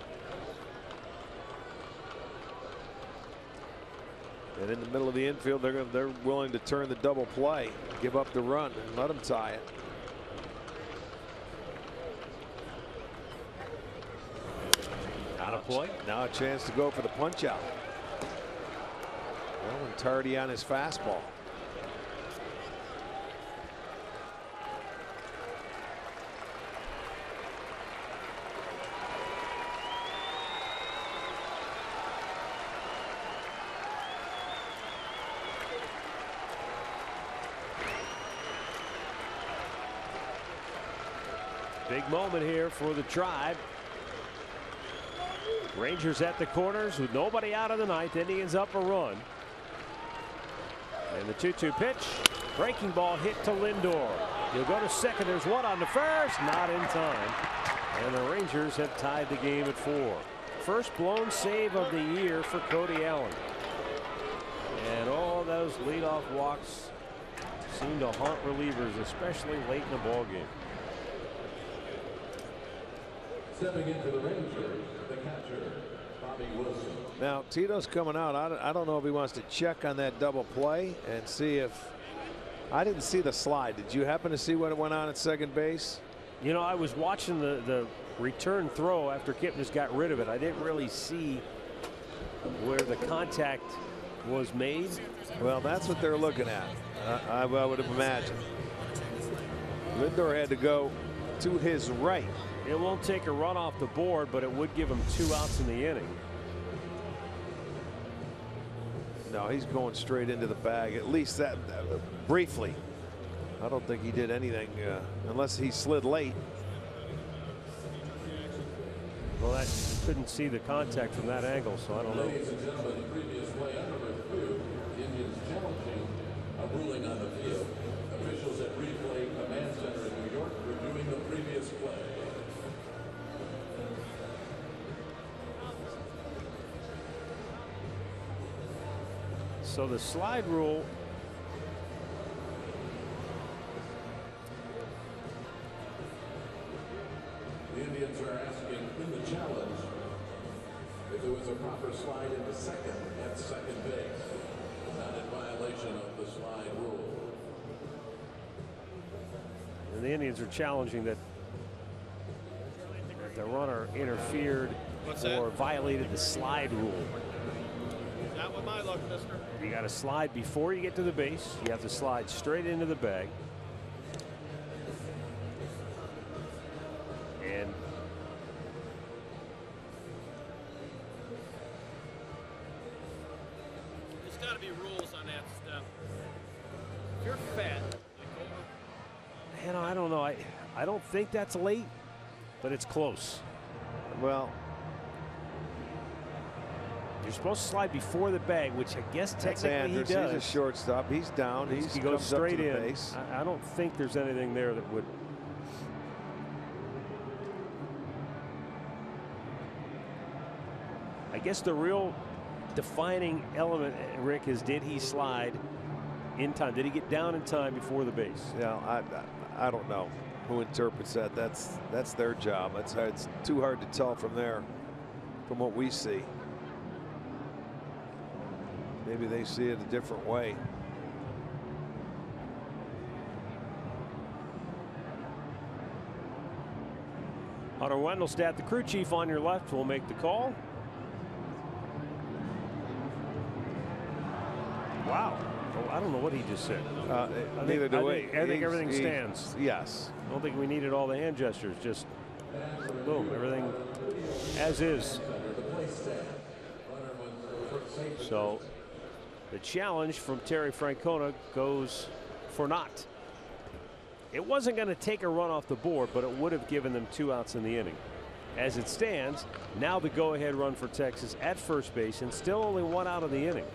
[SPEAKER 4] And in the middle of the infield, they're going they're willing to turn the double play, give up the run, and let him tie it.
[SPEAKER 3] Out of play.
[SPEAKER 4] Now a chance to go for the punch out. Well, and tardy on his fastball.
[SPEAKER 3] Big moment here for the tribe. Rangers at the corners with nobody out of the ninth. Indians up a run. And the 2-2 pitch. Breaking ball hit to Lindor. He'll go to second. There's one on the first. Not in time. And the Rangers have tied the game at four. First blown save of the year for Cody Allen. And all those leadoff walks seem to haunt relievers, especially late in the ball game.
[SPEAKER 2] Stepping into the Rangers,
[SPEAKER 4] Now Tito's coming out. I don't, I don't know if he wants to check on that double play and see if I didn't see the slide. Did you happen to see what went on at second base?
[SPEAKER 3] You know, I was watching the the return throw after Kipnis got rid of it. I didn't really see where the contact was made.
[SPEAKER 4] Well, that's what they're looking at. Uh, I, I would have imagined. Lindor had to go to his right.
[SPEAKER 3] It won't take a run off the board, but it would give him two outs in the inning.
[SPEAKER 4] No, he's going straight into the bag. At least that, that briefly. I don't think he did anything uh, unless he slid late.
[SPEAKER 3] Well, I couldn't see the contact from that angle, so I don't know. So the slide rule
[SPEAKER 10] The Indians are asking in the challenge if it was a proper slide into second at second base. Not in violation of the slide rule.
[SPEAKER 3] And the Indians are challenging that, that the runner interfered
[SPEAKER 11] What's
[SPEAKER 3] or
[SPEAKER 11] that?
[SPEAKER 3] violated the slide rule.
[SPEAKER 11] Not with my luck, mister.
[SPEAKER 3] You got to slide before you get to the base. You have to slide straight into the bag. And
[SPEAKER 11] There's got to be rules on that stuff. If you're fat, like over
[SPEAKER 3] you know, I don't know. I I don't think that's late, but it's close.
[SPEAKER 4] Well,
[SPEAKER 3] You're supposed to slide before the bag, which I guess
[SPEAKER 4] that's
[SPEAKER 3] technically he does.
[SPEAKER 4] He's a shortstop. He's down. He's
[SPEAKER 3] he goes
[SPEAKER 4] comes up to
[SPEAKER 3] straight in.
[SPEAKER 4] base.
[SPEAKER 3] I, I don't think there's anything there that would. I guess the real defining element, Rick, is did he slide in time? Did he get down in time before the base?
[SPEAKER 4] Yeah, I, I I don't know who interprets that. That's that's their job. It's it's too hard to tell from there, from what we see. Maybe they see it a different way.
[SPEAKER 3] Hunter Wendelstedt, the crew chief on your left, will make the call. Wow. Oh, I don't know what he just said.
[SPEAKER 4] Uh,
[SPEAKER 3] I
[SPEAKER 4] neither
[SPEAKER 3] think,
[SPEAKER 4] do
[SPEAKER 3] I
[SPEAKER 4] we.
[SPEAKER 3] think, I think everything stands.
[SPEAKER 4] Yes.
[SPEAKER 3] I don't think we needed all the hand gestures. Just boom, everything as is. So the challenge from Terry Francona goes for naught. It wasn't going to take a run off the board, but it would have given them two outs in the inning. As it stands, now the go ahead run for Texas at first base and still only one out of the inning.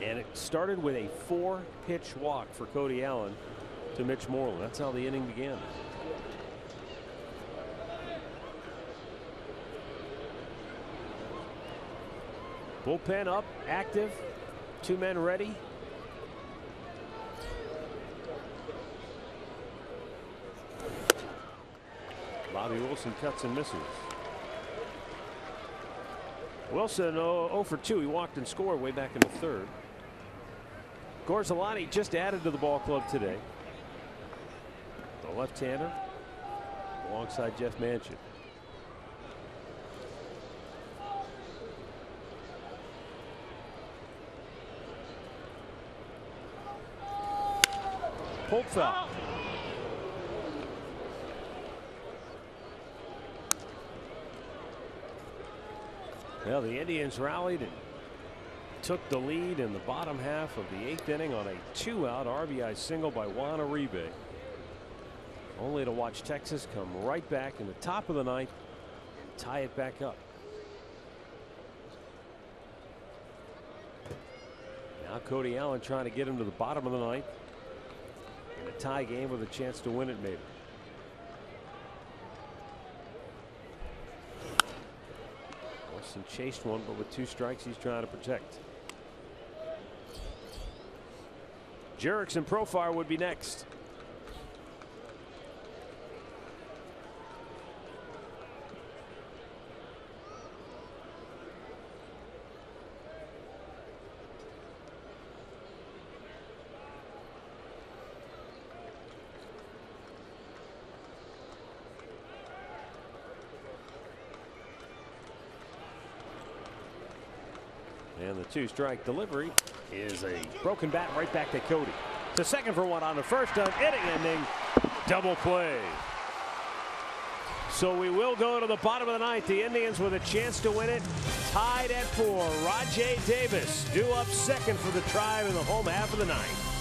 [SPEAKER 3] And it started with a four pitch walk for Cody Allen to Mitch Moreland. That's how the inning began. Bullpen up, active, two men ready. Bobby Wilson cuts and misses. Wilson 0, 0 for 2. He walked and scored way back in the third. Gorzelanny just added to the ball club today. The left-hander alongside Jeff Manship. Foul. Well, the Indians rallied and took the lead in the bottom half of the eighth inning on a two-out RBI single by Juan Uribe. Only to watch Texas come right back in the top of the ninth, and tie it back up. Now Cody Allen trying to get him to the bottom of the ninth a tie game with a chance to win it maybe. Wilson chased one, but with two strikes, he's trying to protect. Jurickson Profar would be next. Two strike delivery is a broken bat right back to Cody. To second for one on the first inning ending double play. So we will go to the bottom of the ninth. The Indians with a chance to win it. Tied at four. Rajai Davis due up second for the tribe in the home half of the ninth.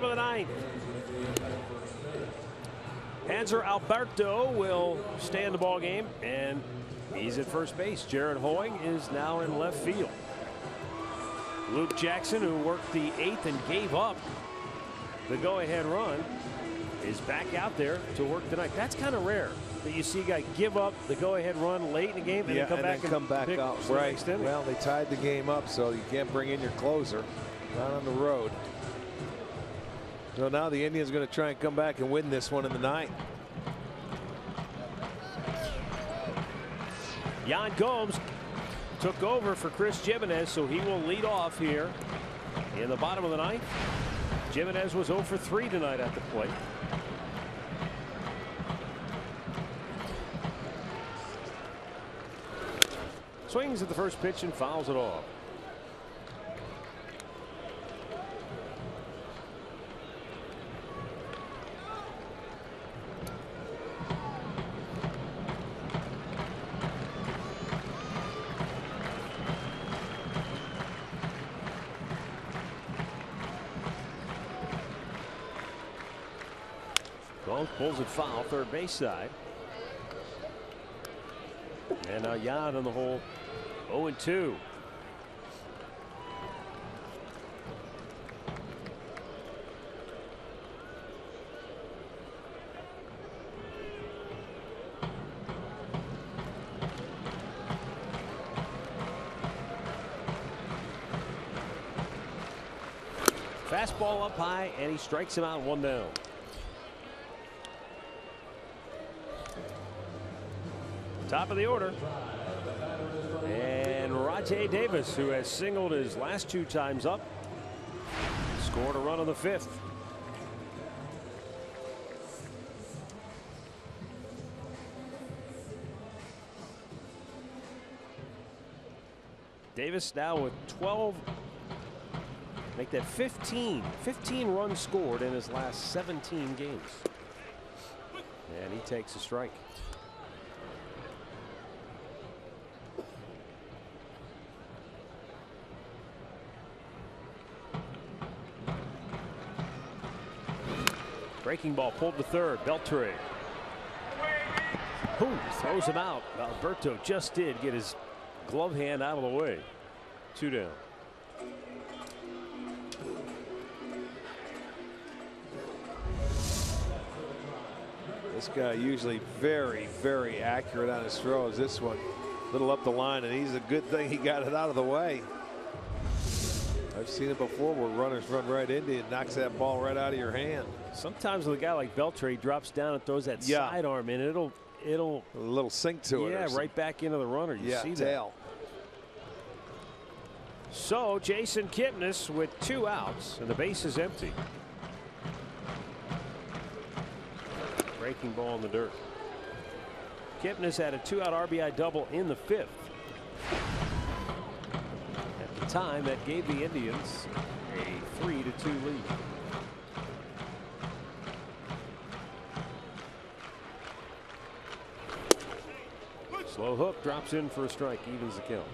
[SPEAKER 3] Bottom of the ninth. Hanser Alberto will stay in the ball game, and he's at first base. Jared Hoying is now in left field. Luke Jackson, who worked the eighth and gave up the go-ahead run, is back out there to work tonight. That's kind of rare that you see a guy give up the go-ahead run late in the game and
[SPEAKER 4] yeah,
[SPEAKER 3] then come
[SPEAKER 4] and
[SPEAKER 3] back
[SPEAKER 4] then come back out. Right. Well, they tied the game up, so you can't bring in your closer. Not on the road. So now the Indians are going to try and come back and win this one in the ninth.
[SPEAKER 3] Yan Gomes took over for Chris Gimenez, so he will lead off here in the bottom of the ninth. Jimenez was 0 for 3 tonight at the plate. Swings at the first pitch and fouls it off. Pulls it foul, third base side. And now Yan on the hole, 0 and 2. Fastball up high, and he strikes him out one down. Top of the order. And Rajai Davis, who has singled his last two times up, scored a run on the fifth. Davis now with 12 make that 15 15 runs scored in his last 17 games and he takes a strike breaking ball pulled to third Beltre who throws him out Alberto just did get his glove hand out of the way two down
[SPEAKER 4] This guy usually very, very accurate on his throws. This one, little up the line, and he's a good thing he got it out of the way. I've seen it before where runners run right into you and knocks that ball right out of your hand.
[SPEAKER 3] Sometimes with a guy like Beltre drops down and throws that
[SPEAKER 4] Yeah.
[SPEAKER 3] sidearm in, it'll it'll
[SPEAKER 4] a little sink to it.
[SPEAKER 3] Yeah, right back into the runner. You
[SPEAKER 4] Yeah,
[SPEAKER 3] see
[SPEAKER 4] tail.
[SPEAKER 3] that. So Jason Kipnis with two outs and the base is empty. Breaking ball in the dirt. Kipnis had a two-out RBI double in the fifth. The time, that gave the Indians a three to two lead. Slow hook drops in for a strike, evens the count.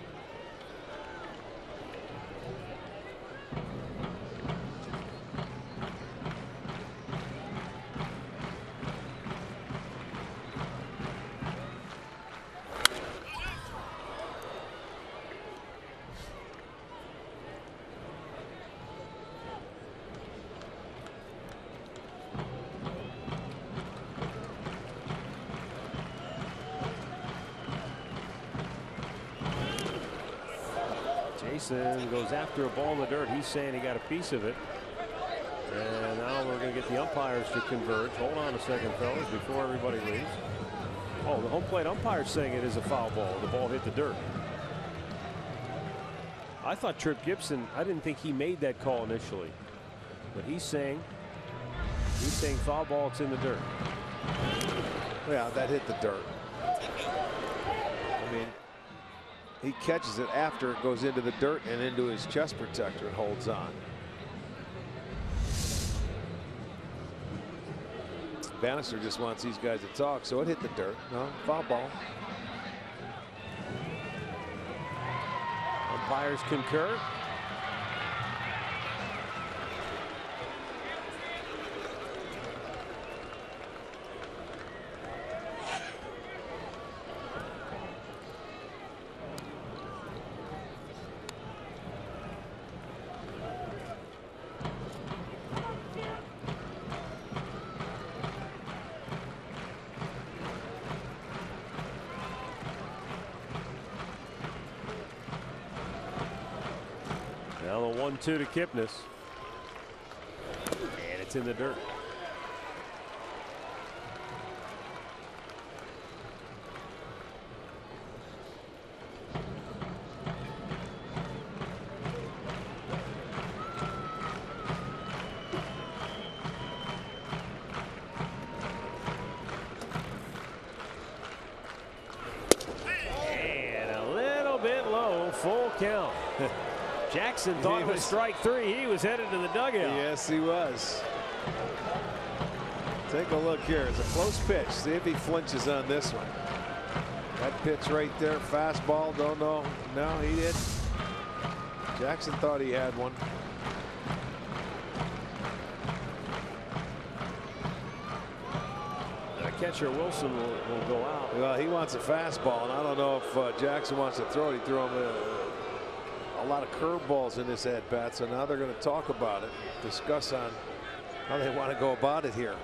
[SPEAKER 3] Goes after a ball in the dirt. He's saying he got a piece of it. And now we're going to get the umpires to converge. Hold on a second, fellas, before everybody leaves. Oh, the home plate umpire's saying it is a foul ball. The ball hit the dirt. I thought Tripp Gibson, I didn't think he made that call initially. But he's saying, he's saying foul ball, it's in the dirt.
[SPEAKER 4] Yeah, that hit the dirt. I mean, he catches it after it goes into the dirt and into his chest protector and holds on. Banister just wants these guys to talk, so it hit the dirt. No, foul ball.
[SPEAKER 3] Umpires concur. Now the 1 2 to Kipnis. And it's in the dirt. Jackson thought
[SPEAKER 4] He
[SPEAKER 3] was
[SPEAKER 4] was-
[SPEAKER 3] strike three. He was headed to the dugout.
[SPEAKER 4] Yes, he was. Take a look here. It's a close pitch. See if he flinches on this one. That pitch right there, fastball. Don't know. No, he did. Jackson thought he had one.
[SPEAKER 3] Uh, catcher Wilson will, will go out.
[SPEAKER 4] Well, he wants a fastball, and I don't know if uh, Jackson wants to throw it. He threw him a, a lot of curveballs in this at bat, so now they're going to talk about it, discuss on how they want to go about it here.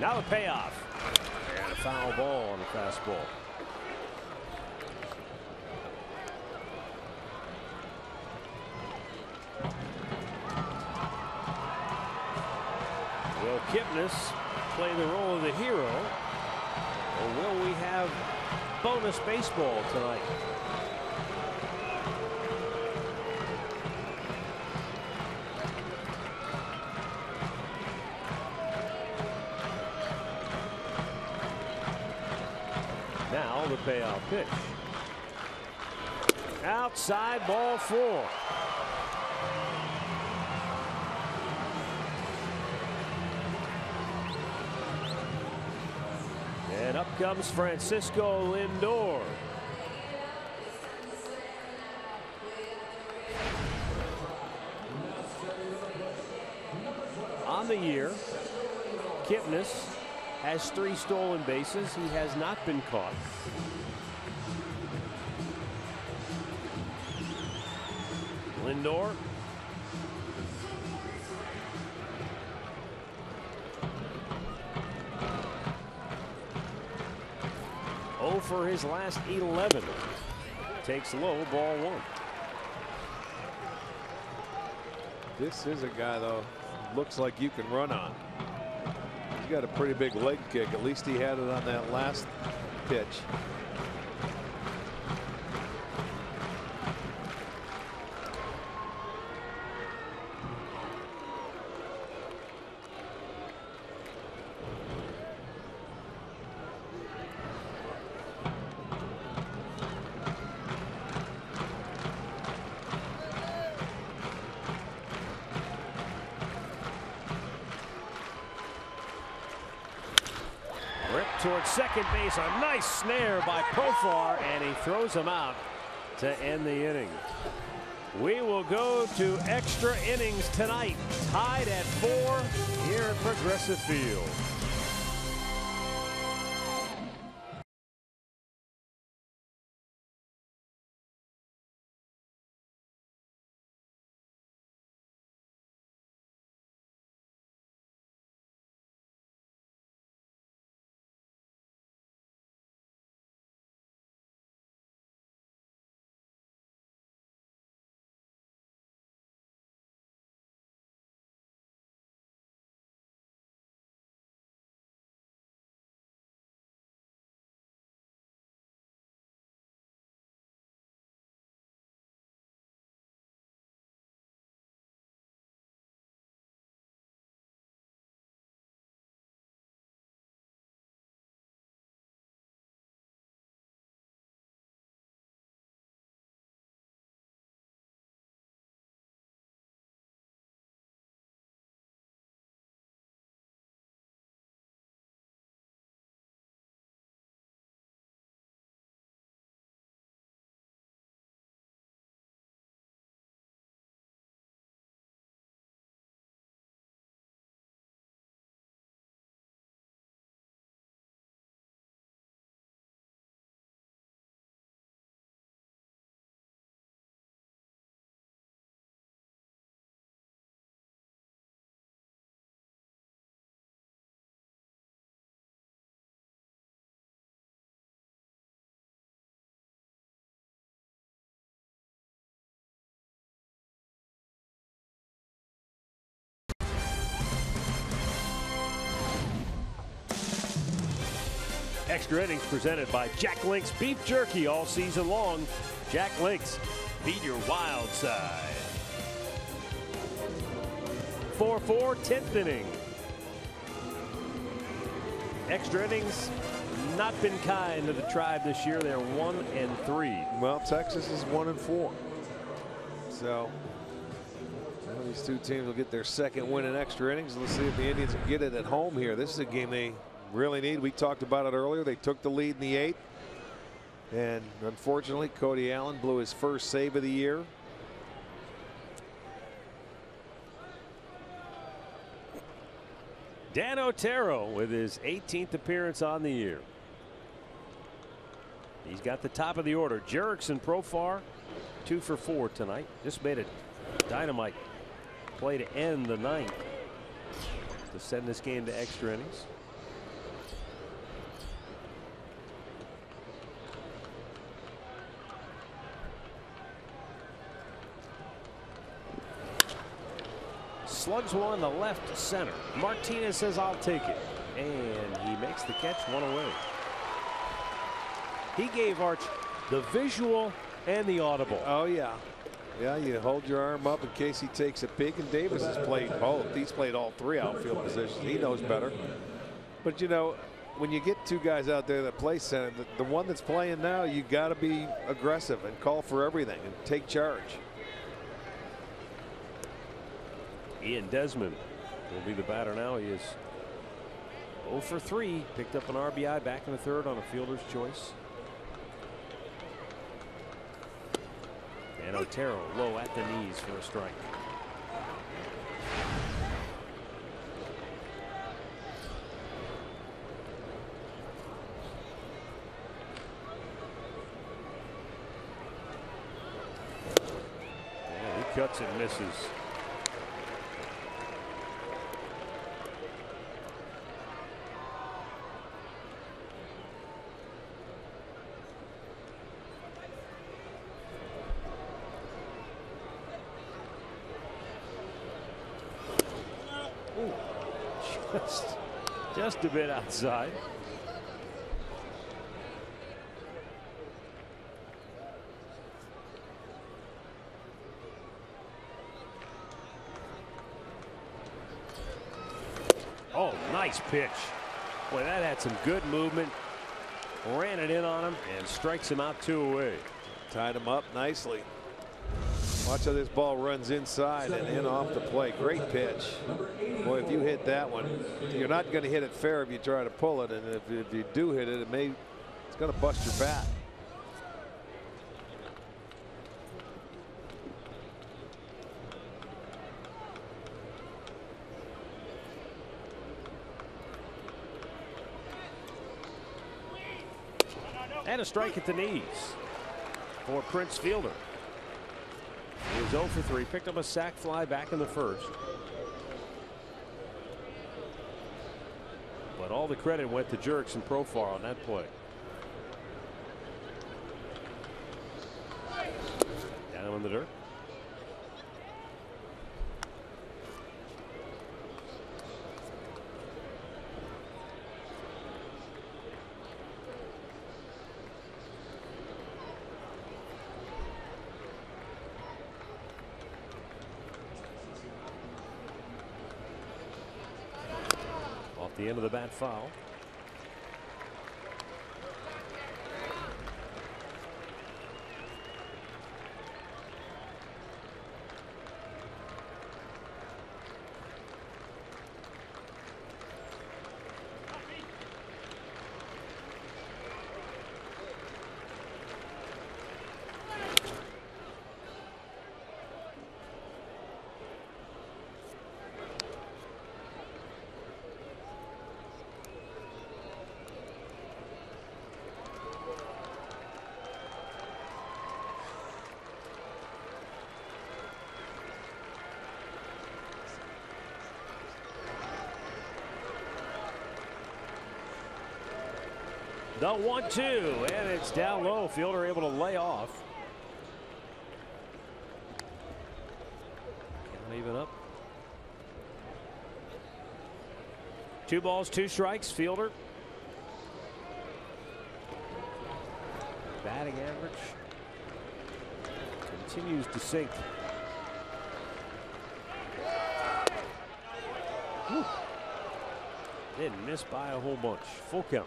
[SPEAKER 3] Now the payoff. And a foul ball on the fastball. Will Kipnis play the role of the hero? Or will we have bonus baseball tonight? Pitch. Outside ball four. And up comes Francisco Lindor. On the year, Kipnis has three stolen bases. He has not been caught. Lindor. Oh for his last 11. Takes low, ball one.
[SPEAKER 4] This is a guy, though, looks like you can run on. He's got a pretty big leg kick. At least he had it on that last pitch.
[SPEAKER 3] Nice snare by Profar, and he throws him out to end the inning. We will go to extra innings tonight, tied at four here at Progressive Field. Extra innings presented by Jack Link's Beef Jerky all season long. Jack Link's, feed your wild side. 4 4, 10th inning. Extra innings not been kind to the tribe this year. They're one and three.
[SPEAKER 4] Well, Texas is one and four. So these two teams will get their second win in extra innings. Let's see if the Indians can get it at home here. This is a game they really need. We talked about it earlier. They took the lead in the eighth. And unfortunately, Cody Allen blew his first save of the year.
[SPEAKER 3] Dan Otero with his 18th appearance on the year. He's got the top of the order. Jurickson Profar, two for four tonight. Just made a dynamite play to end the ninth to send this game to extra innings. Slugs one the left center. Martinez says, I'll take it. And he makes the catch one away. He gave Arch the visual and the audible.
[SPEAKER 4] Oh, yeah. Yeah, you hold your arm up in case he takes a peek, and Davis has played both. He's played all three outfield positions. He knows better. But, you know, when you get two guys out there that play center, the, the one that's playing now, you got to be aggressive and call for everything and take charge.
[SPEAKER 3] Ian Desmond will be the batter now. He is 0 for 3. Picked up an RBI back in the third on a fielder's choice. And Otero low at the knees for a strike. He cuts and misses. Just, just a bit outside. Oh, nice pitch. Boy, that had some good movement. Ran it in on him and strikes him out two away.
[SPEAKER 4] Tied him up nicely. Watch how this ball runs inside and in off the plate. Great pitch. Boy, if you hit that one, you're not going to hit it fair if you try to pull it. And if, if you do hit it, it may it's going to bust your bat.
[SPEAKER 3] And a strike at the knees for Prince Fielder. He was 0 for 3. Picked up a sac fly back in the first. But all the credit went to Jurickson Profar on that play. Down in the dirt. Off end of the bat foul. The one two and it's down low. Fielder able to lay off. Can't even up. Two balls, two strikes. Fielder batting average continues to sink. Didn't miss by a whole bunch. Full count.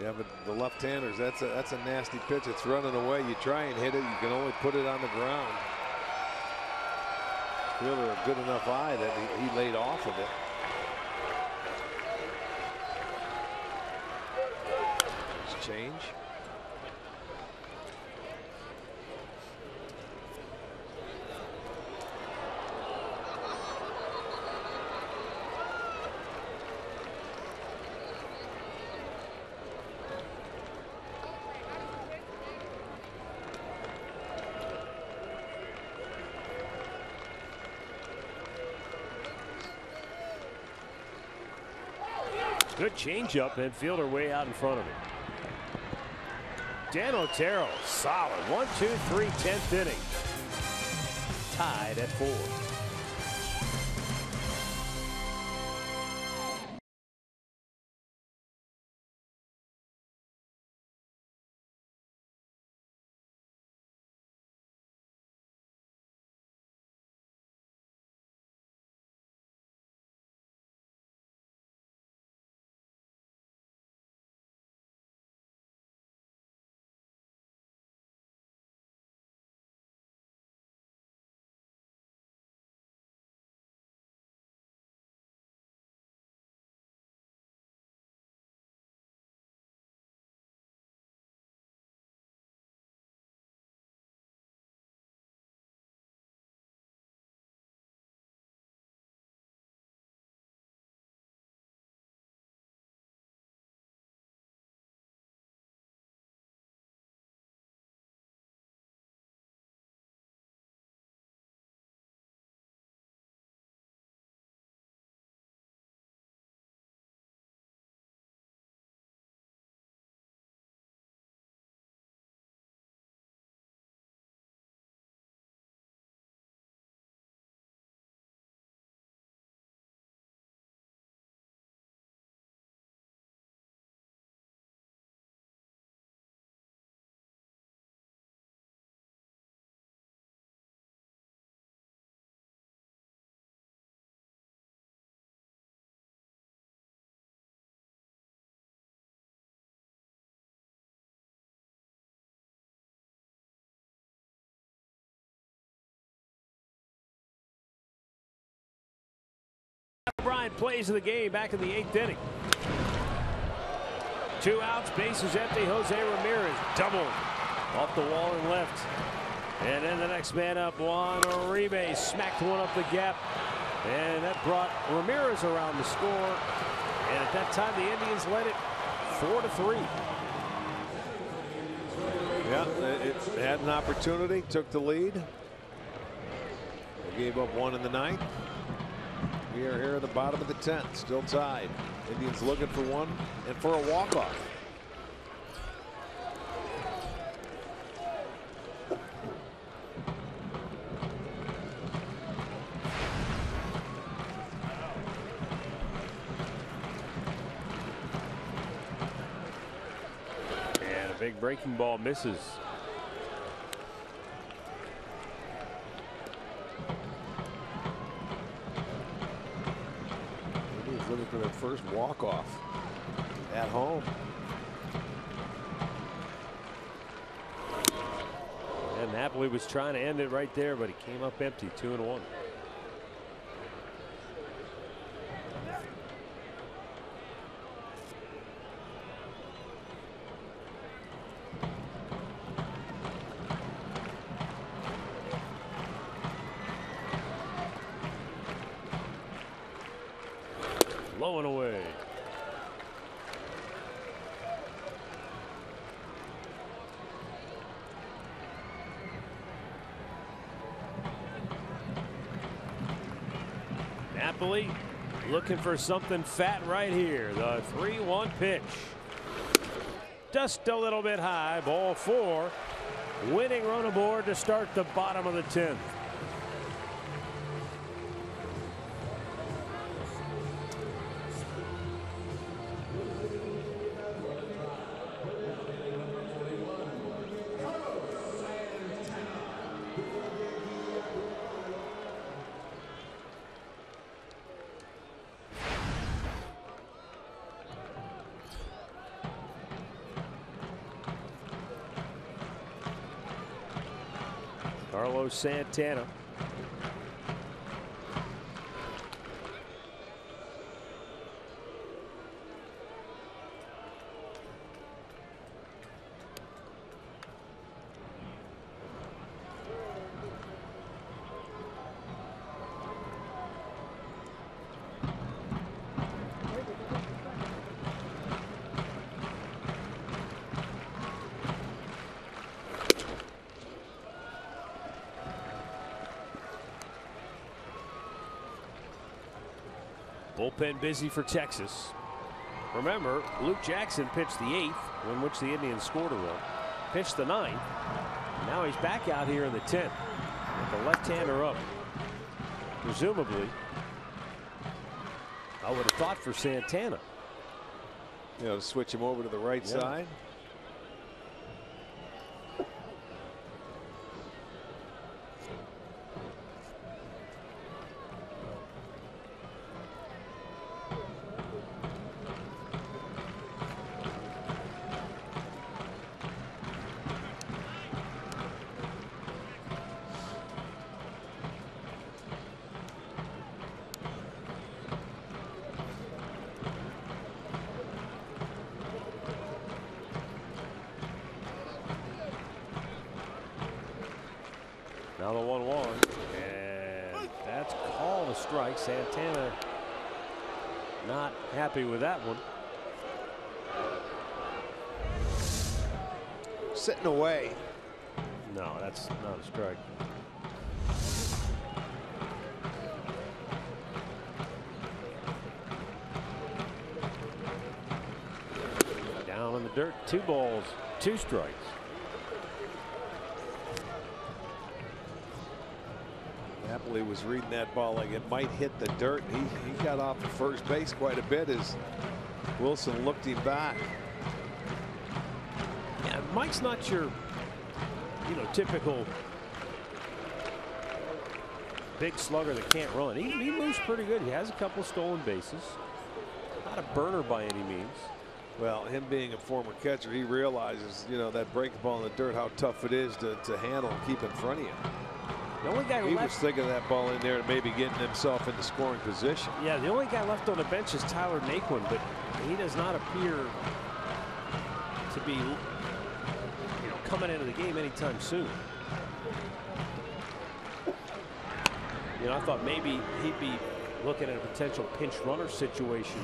[SPEAKER 4] Yeah, but the left-handers, that's a that's a nasty pitch. It's running away. You try and hit it, you can only put it on the ground. Fielder a good enough eye that he, he laid off of it. change.
[SPEAKER 3] Changeup and fielder way out in front of him. Dan Otero, solid. One, two, three, tenth inning. Tied at four. Bryant plays in the game back in the eighth inning. Two outs, bases empty. Jose Ramirez doubled off the wall and left. And then the next man up, Juan Uribe, smacked one up the gap. And that brought Ramirez around the score. And at that time, the Indians led it four to three.
[SPEAKER 4] Yeah, it had an opportunity, took the lead. They gave up one in the ninth. We are here at the bottom of the 10th, still tied. Indians looking for one and for a walk-off.
[SPEAKER 3] And a big breaking ball misses.
[SPEAKER 4] looking for their first walk-off at home.
[SPEAKER 3] And Napoli was trying to end it right there, but he came up empty, two and one. Looking for something fat right here. The 3-1 pitch. Just a little bit high. Ball four. Winning run aboard to start the bottom of the 10th. Santana. Bullpen busy for Texas. Remember, Luke Jackson pitched the eighth, in which the Indians scored a run. Pitched the ninth. Now he's back out here in the tenth. With the left-hander up. Presumably, I would have thought for Santana.
[SPEAKER 4] You know, switch him over to the right
[SPEAKER 3] Yeah.
[SPEAKER 4] side.
[SPEAKER 3] Dirt. Two balls, two strikes.
[SPEAKER 4] Napoli was reading that ball like it might hit the dirt. He, he got off the first base quite a bit as Wilson looked him back.
[SPEAKER 3] Yeah, Mike's not your, you know, typical big slugger that can't run. He, he moves pretty good. He has a couple stolen bases. Not a burner by any means.
[SPEAKER 4] Well, him being a former catcher, he realizes, you know, that breaking ball in the dirt, how tough it is to, to handle and keep in front of you.
[SPEAKER 3] The only guy
[SPEAKER 4] he was
[SPEAKER 3] left,
[SPEAKER 4] thinking that ball in there and maybe getting himself into scoring position.
[SPEAKER 3] yeah, the only guy left on the bench is Tyler Naquin, but he does not appear to be, you know, coming into the game anytime soon. You know, I thought maybe he'd be looking at a potential pinch runner situation.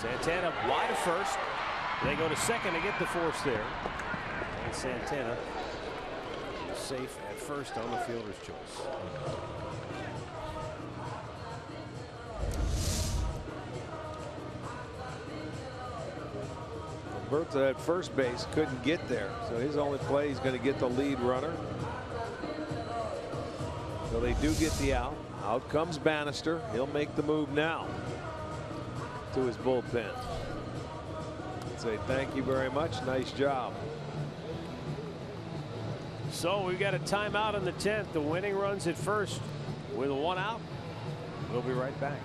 [SPEAKER 3] Santana wide of first. They go to second to get the force there. And Santana safe at first on the fielder's choice.
[SPEAKER 4] Alberto at first base couldn't get there. So his only play is going to get the lead runner. So they do get the out. Out comes Banister. He'll make the move now to his bullpen. Say thank you very much. Nice job.
[SPEAKER 3] So we've got a timeout in the 10th. The winning runs at first with one out. We'll be right back.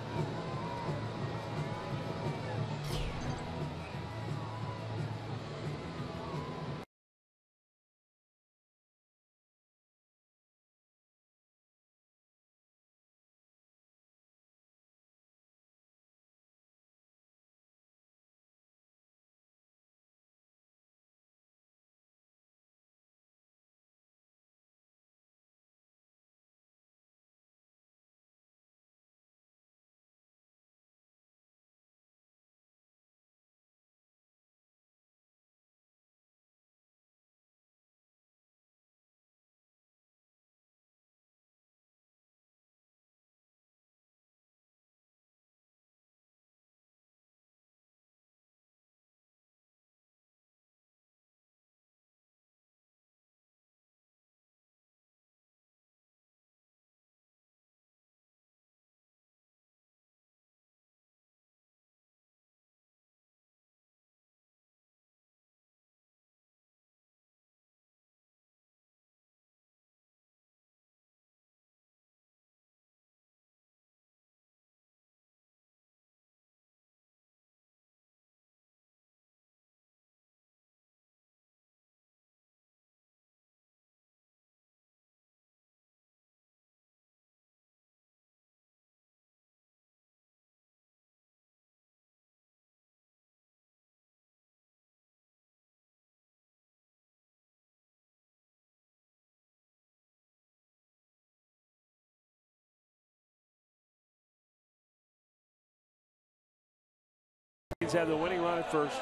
[SPEAKER 3] Have the winning run at first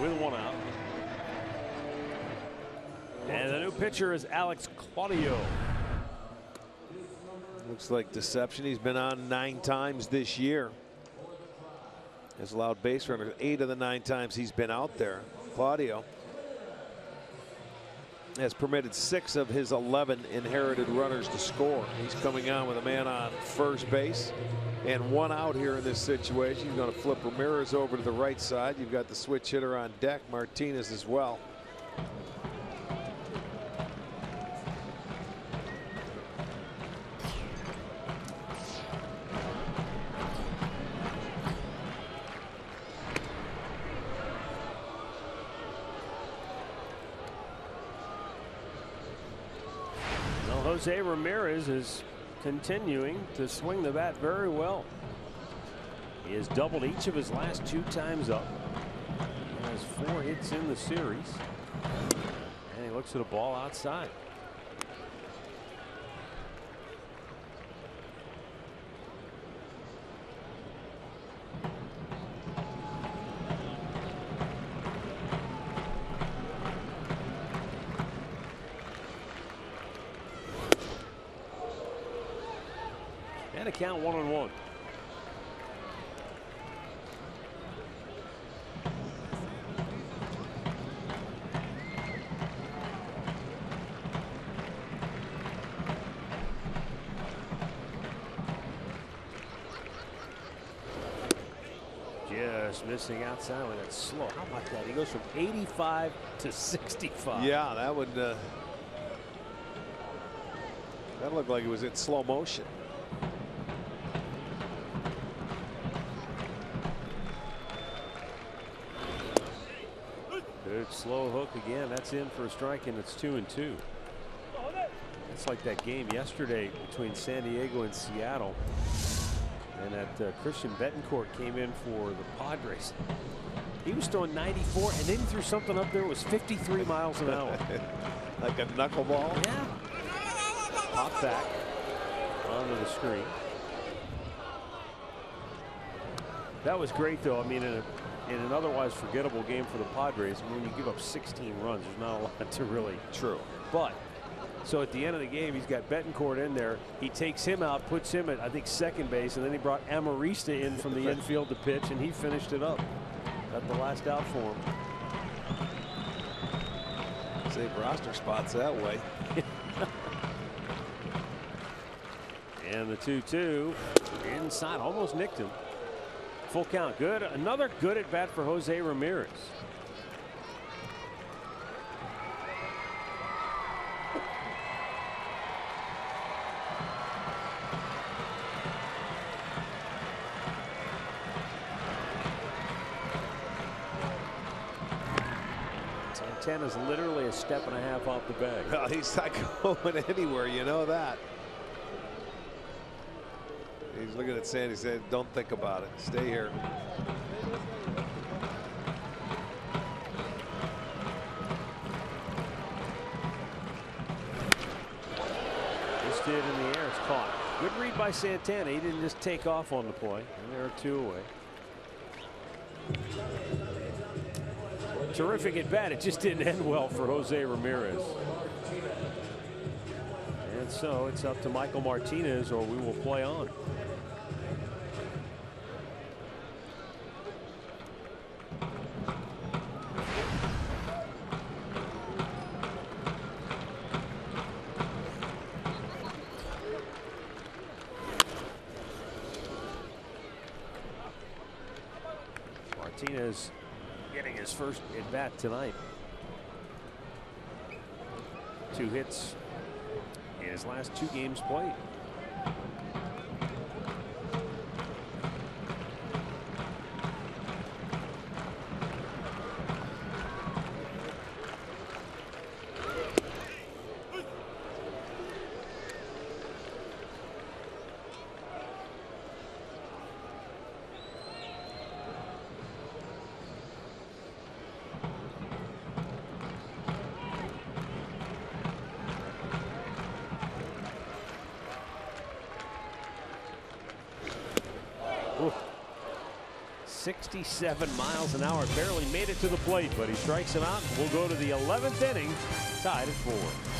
[SPEAKER 3] with one out. And the new pitcher is Alex Claudio.
[SPEAKER 4] Looks like deception. He's been on nine times this year. Has allowed base runners eight of the nine times he's been out there. Claudio has permitted six of his 11 inherited runners to score. He's coming on with a man on first base and one out here in this situation. He's going to flip Ramirez over to the right side. You've got the switch hitter on deck, Martinez as well.
[SPEAKER 3] Jose Ramirez is continuing to swing the bat very well. He has doubled each of his last two times up. He has four hits in the series. And he looks at a ball outside. And a count one on one. Outside with that slow. How about that? He goes from 85 to 65.
[SPEAKER 4] Yeah, that would. Uh, that looked like it was in slow motion.
[SPEAKER 3] Good slow hook again. That's in for a strike, and it's two and two. It's like that game yesterday between San Diego and Seattle. And that uh, Christian Bethancourt came in for the Padres. He was throwing 94, and then he threw something up there. It was 53 miles an hour.
[SPEAKER 4] like a knuckleball?
[SPEAKER 3] Yeah. Pop back onto the screen. That was great, though. I mean, in, a, in an otherwise forgettable game for the Padres, when you give up 16 runs, there's not a lot to really.
[SPEAKER 4] True.
[SPEAKER 3] But so at the end of the game, he's got Bethancourt in there. He takes him out, puts him at I think second base, and then he brought Amarista in from the infield to pitch, and he finished it up. Got the last out for him.
[SPEAKER 4] Save roster spots that way.
[SPEAKER 3] And the 2-2 inside, almost nicked him. Full count, good. Another good at bat for Jose Ramirez. Santana's literally a step and a half off the bag.
[SPEAKER 4] Well, he's not going anywhere, you know that. He's looking at Sandy, said, don't think about it. Stay here.
[SPEAKER 3] This did in the air. It's caught. Good read by Santana. He didn't just take off on the play. And there are two away. Terrific at bat. It just didn't end well for Jose Ramirez. And so it's up to Michael Martinez, or we will play on. Martinez getting his first at bat tonight. Two hits in his last two games played. 67 miles an hour. Barely made it to the plate, but he strikes him out. We'll go to the 11th inning, tied at four.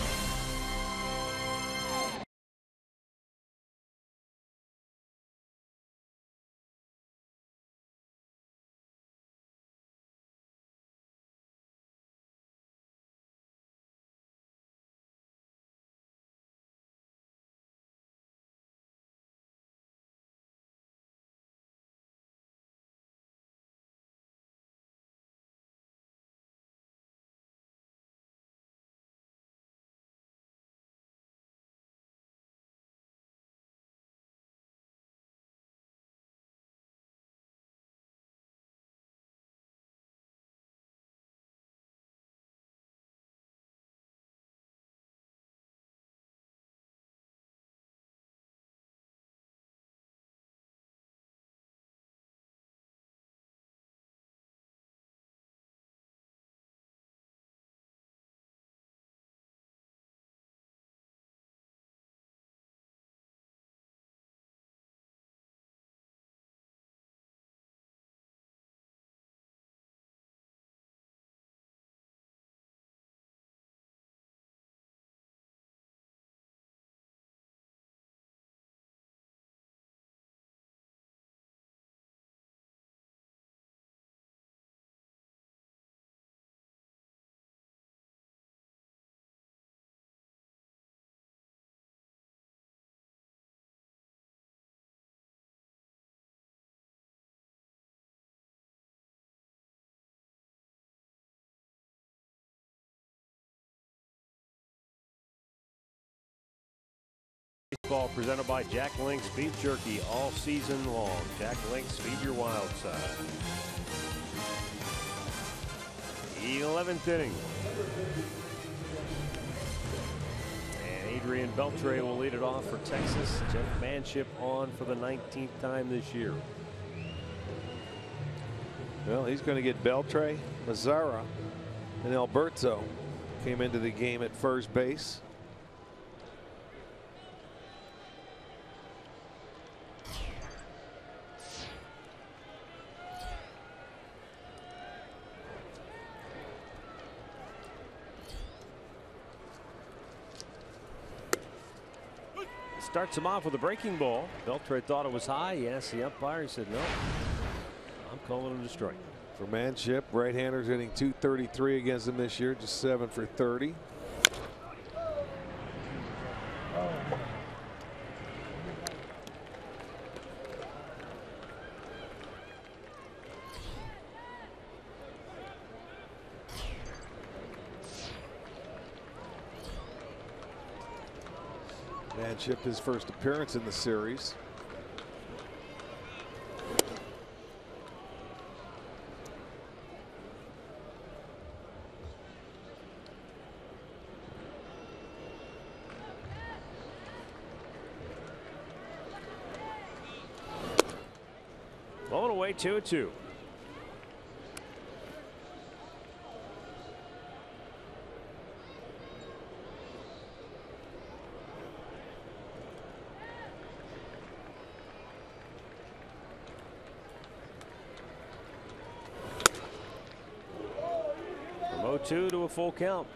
[SPEAKER 3] Baseball presented by Jack Link's Beef Jerky all season long. Jack Link's feed your wild side. 11th inning. And Adrian Beltre will lead it off for Texas. Jeff Manship on for the 19th time this year.
[SPEAKER 4] Well, he's going to get Beltre, Mazara, and Alberto came into the game at first base.
[SPEAKER 3] Starts him off with a breaking ball. Beltre thought it was high. Yes, the umpire said no. I'm calling him a strike.
[SPEAKER 4] For Manship, right-handers hitting 233 against him this year, just 7 for 30. Manship his first appearance in the series.
[SPEAKER 3] Blown away 2 2. From 0-2 to a full count.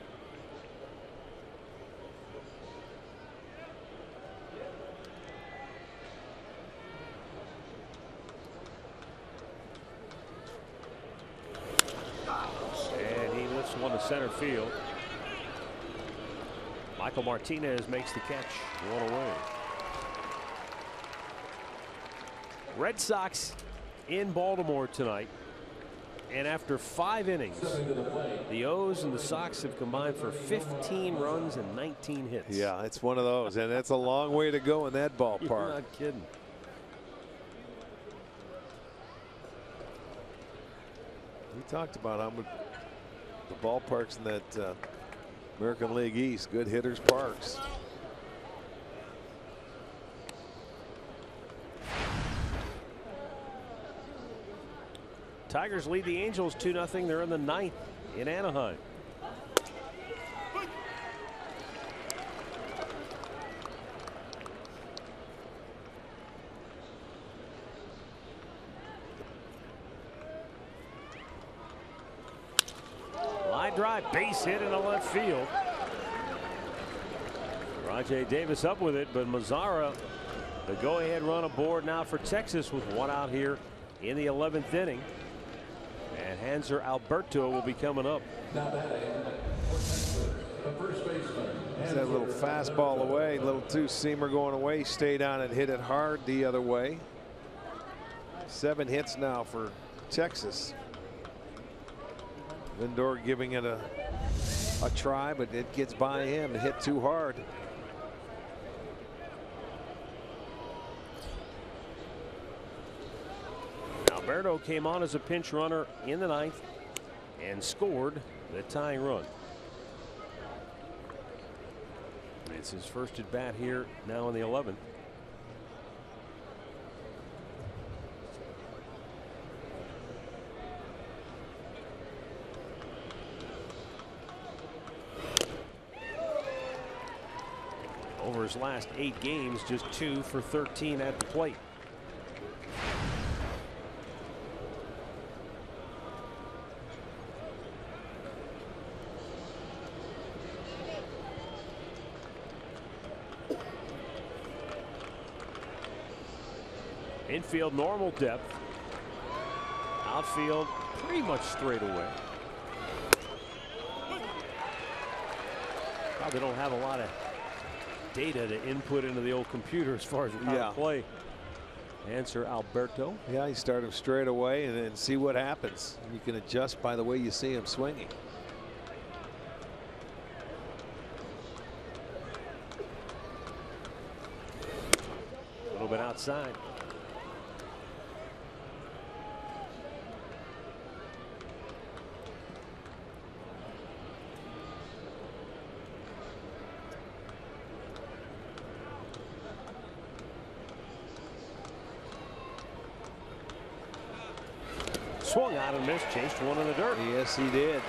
[SPEAKER 3] And he lifts one to center field. Michael Martinez makes the catch. One away. Red Sox in Baltimore tonight. And after five innings, the O's and the Sox have combined for 15 runs and 19 hits.
[SPEAKER 4] Yeah, it's one of those, and that's a long way to go in that ballpark.
[SPEAKER 3] You're not kidding.
[SPEAKER 4] We talked about how the ballparks in that uh, American League East, good hitters parks.
[SPEAKER 3] Tigers lead the Angels 2 0. They're in the ninth in Anaheim. Line drive, base hit in the left field. Rajai Davis up with it, but Mazara, the go ahead run aboard now for Texas with one out here in the 11th inning. And Hanser Alberto will be coming up.
[SPEAKER 4] It's that little fastball away, little two-seamer going away. Stayed on it, hit it hard the other way. Seven hits now for Texas. Lindor giving it a a try, but it gets by him. It hit too hard.
[SPEAKER 3] Alberto came on as a pinch runner in the ninth and scored the tying run. It's his first at bat here now in the 11th. Over his last eight games, just two for 13 at the plate. Infield normal depth. Outfield pretty much straight away. Probably don't have a lot of data to input into the old computer as far as how
[SPEAKER 4] Yeah.
[SPEAKER 3] to play. Hanser Alberto.
[SPEAKER 4] Yeah, you start him straight away and then see what happens. You can adjust by the way you see him swinging.
[SPEAKER 3] A little bit outside. Swung out and missed, chased one in the dirt.
[SPEAKER 4] Yes, he did.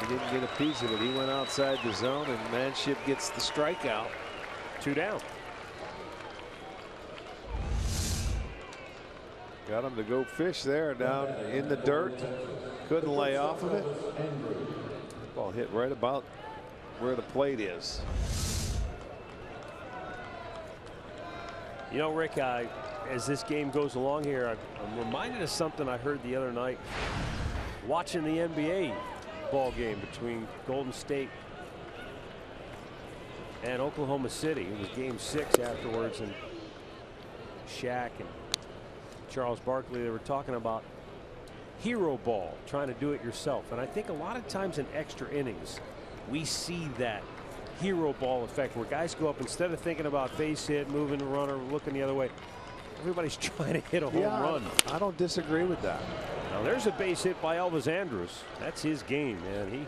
[SPEAKER 4] He didn't get a piece of it. He went outside the zone, and Manship gets the strikeout.
[SPEAKER 3] Two down.
[SPEAKER 4] Got him to go fish there down in the dirt. Couldn't lay off of it. Ball hit right about where the plate is.
[SPEAKER 3] You know, Rick, I, as this game goes along here, I'm reminded of something I heard the other night watching the NBA ball game between Golden State and Oklahoma City. It was game six afterwards, and Shaq and Charles Barkley, they were talking about hero ball, trying to do it yourself. And I think a lot of times in extra innings, we see that hero ball effect where guys go up instead of thinking about face hit, moving the runner, looking the other way. Everybody's trying to hit a home
[SPEAKER 4] Yeah,
[SPEAKER 3] run.
[SPEAKER 4] I don't disagree with that.
[SPEAKER 3] Now there's a base hit by Elvis Andrus. That's his game, man. He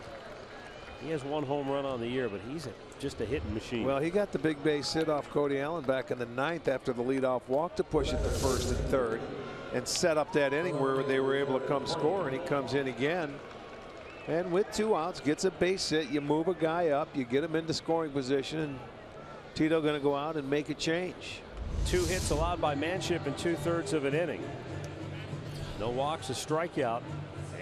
[SPEAKER 3] he has one home run on the year, but he's a, just a hitting machine.
[SPEAKER 4] Well, he got the big base hit off Cody Allen back in the ninth after the leadoff walk to push it to first and third and set up that inning where they were able to come score. And he comes in again. And with two outs, gets a base hit. You move a guy up, you get him into scoring position, and Tito going to go out and make a change.
[SPEAKER 3] Two hits allowed by Manship in two thirds of an inning. No walks, a strikeout.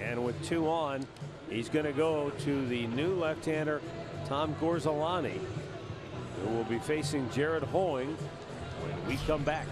[SPEAKER 3] And with two on, he's going to go to the new left-hander, Tom Gorzelanny, who will be facing Jared Hoying when we come back.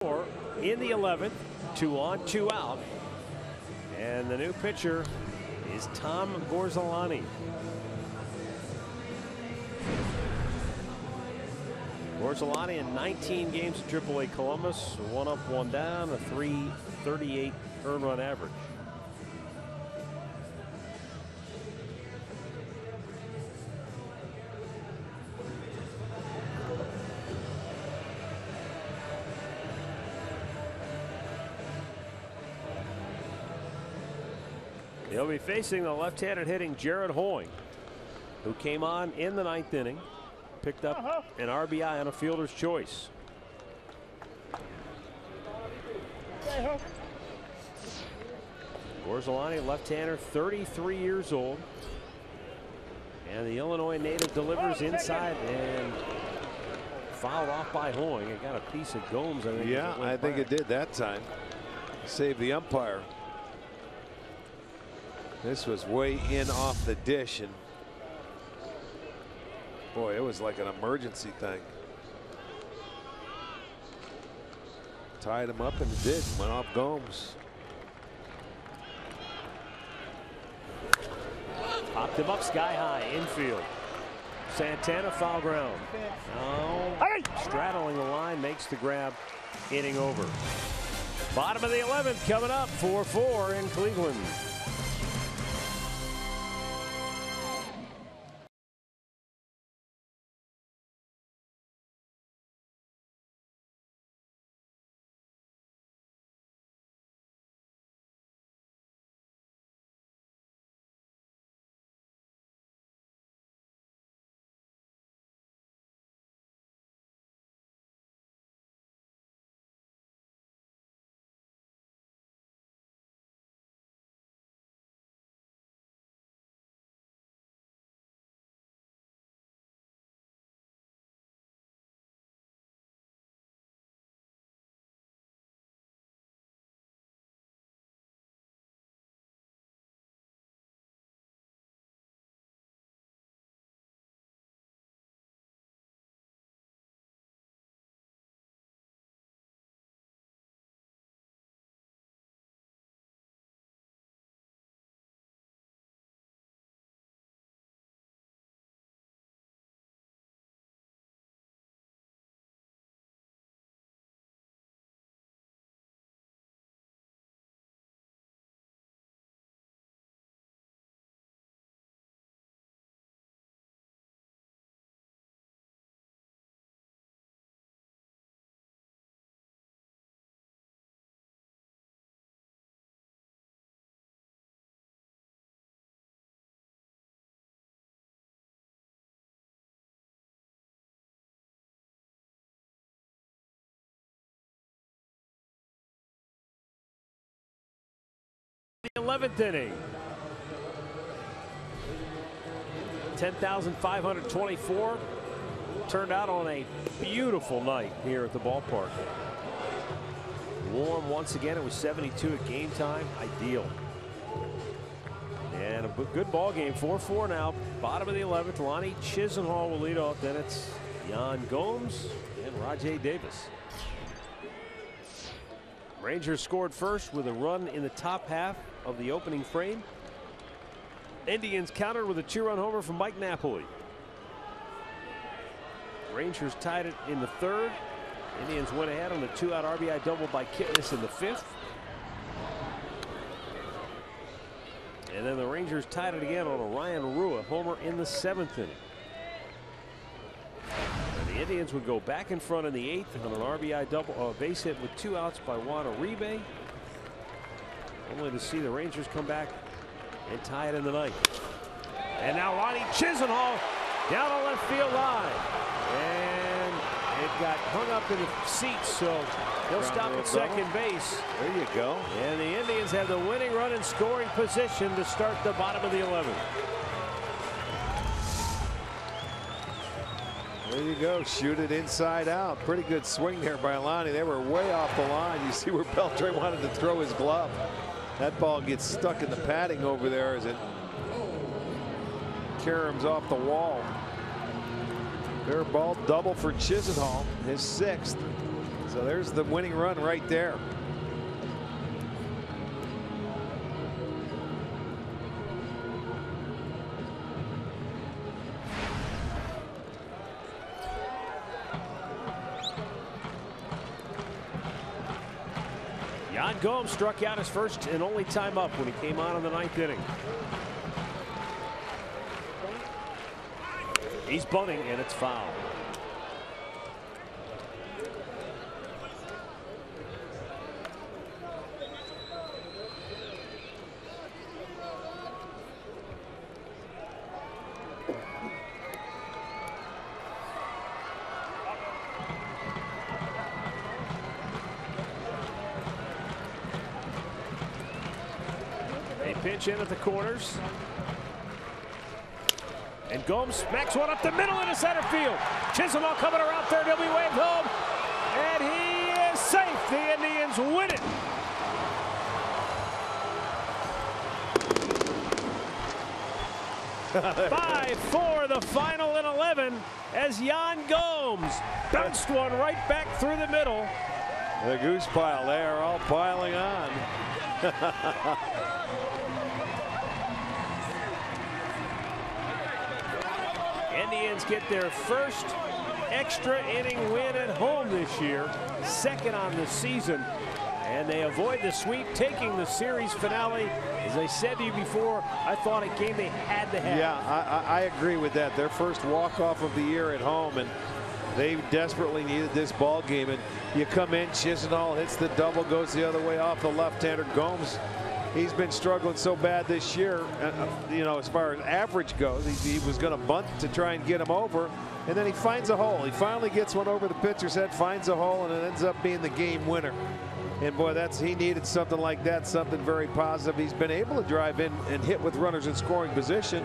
[SPEAKER 3] In the 11th, two on, two out. And the new pitcher is Tom Gorzelanny. Gorzelanny in 19 games at AAA Columbus, one up, one down, a 338 earn run average. Be facing the left-handed hitting Jared Hoying, who came on in the ninth inning, picked up an RBI on a fielder's choice. Gorzelanny, left-hander, 33 years old. And the Illinois native delivers inside and fouled off by Hoying. It got a piece of Gomes. I think.
[SPEAKER 4] Yeah, I think it did that time. Saved the umpire. This was way in off the dish and boy it was like an emergency thing. Tied him up and it did. Went off Gomes.
[SPEAKER 3] Popped him up sky high infield. Santana foul ground. Oh, straddling the line makes the grab inning over. Bottom of the 11th coming up 4-4 in Cleveland. The 11th inning. 10,524 turned out on a beautiful night here at the ballpark. Warm once again. It was 72 at game time. Ideal. And a good ball game. 4-4 now. Bottom of the 11th. Lonnie Chisenhall will lead off. Then it's Yan Gomes and Rajai Davis. Rangers scored first with a run in the top half of the opening frame. Indians countered with a two-run homer from Mike Napoli. Rangers tied it in the third. Indians went ahead on a two-out RBI double by Kipnis in the fifth. And then the Rangers tied it again on a Ryan Rua homer in the seventh inning. And the Indians would go back in front in the eighth on an RBI double, uh, base hit with two outs by Juan Uribe. Only to see the Rangers come back and tie it in the ninth. And now Lonnie Chisenhall down the left field line. And it got hung up in the seats, so he'll stop at second base.
[SPEAKER 4] There you go.
[SPEAKER 3] And the Indians have the winning run in scoring position to start the bottom of the 11th.
[SPEAKER 4] There you go. Shoot it inside out. Pretty good swing there by Lonnie. They were way off the line. You see where Beltre wanted to throw his glove. That ball gets stuck in the padding over there as it caroms off the wall. Fair ball double for Chisenhall, his sixth. So there's the winning run right there.
[SPEAKER 3] Gomes struck out his first and only time up when he came on in the ninth inning. He's bunting and it's foul. They pinch in at the corners. And Gomes smacks one up the middle into center field. Chisenhall coming around third. He'll be waved home. And he is safe. The Indians win it. Five, four, the final in 11 as Yan Gomes bounced one right back through the middle.
[SPEAKER 4] The goose pile, they are all piling on.
[SPEAKER 3] Indians get their first extra inning win at home this year, second on the season, and they avoid the sweep, taking the series finale. As I said to you before, I thought a game they had to have.
[SPEAKER 4] Yeah, I, I, agree with that. Their first walk-off of the year at home, and they desperately needed this ball game. And you come in, Chisenhall hits the double, goes the other way off the left-hander. Gomes, he's been struggling so bad this year. Uh, you know, as far as average goes, he, he was going to bunt to try and get him over, and then he finds a hole. He finally gets one over the pitcher's head, finds a hole, and it ends up being the game winner. And boy, that's he needed something like that, something very positive. He's been able to drive in and hit with runners in scoring position.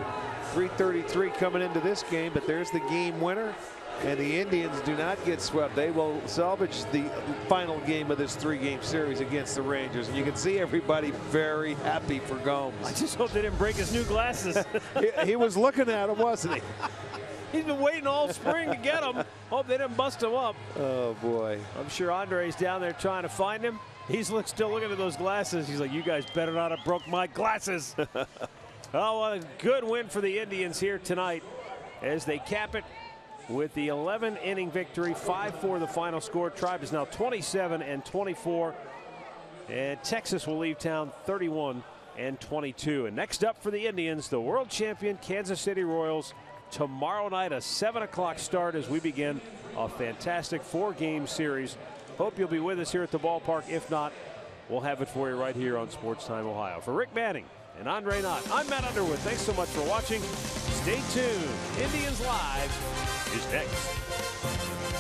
[SPEAKER 4] 333 coming into this game, but there's the game winner. And the Indians do not get swept. They will salvage the final game of this three-game series against the Rangers. And you can see everybody very happy for Gomes.
[SPEAKER 3] I just hope they didn't break his new glasses.
[SPEAKER 4] he, he was looking at him, wasn't he?
[SPEAKER 3] He's been waiting all spring to get him. Hope they didn't bust him up.
[SPEAKER 4] Oh, boy.
[SPEAKER 3] I'm sure Andre's down there trying to find him. He's look, still looking at those glasses. He's like, you guys better not have broke my glasses. oh, what a good win for the Indians here tonight as they cap it with the 11 inning victory 5-4 the final score. Tribe is now 27 and 24 and texas will leave town 31 and 22 and next up for the indians the world champion kansas city royals. Tomorrow night a 7 o'clock start as we begin a fantastic four game series. Hope you'll be with us here at the ballpark. If not we'll have it for you right here on sports time ohio. For rick manning and Andre Knott. I'm Matt Underwood. Thanks so much for watching. Stay tuned. Indians Live is next.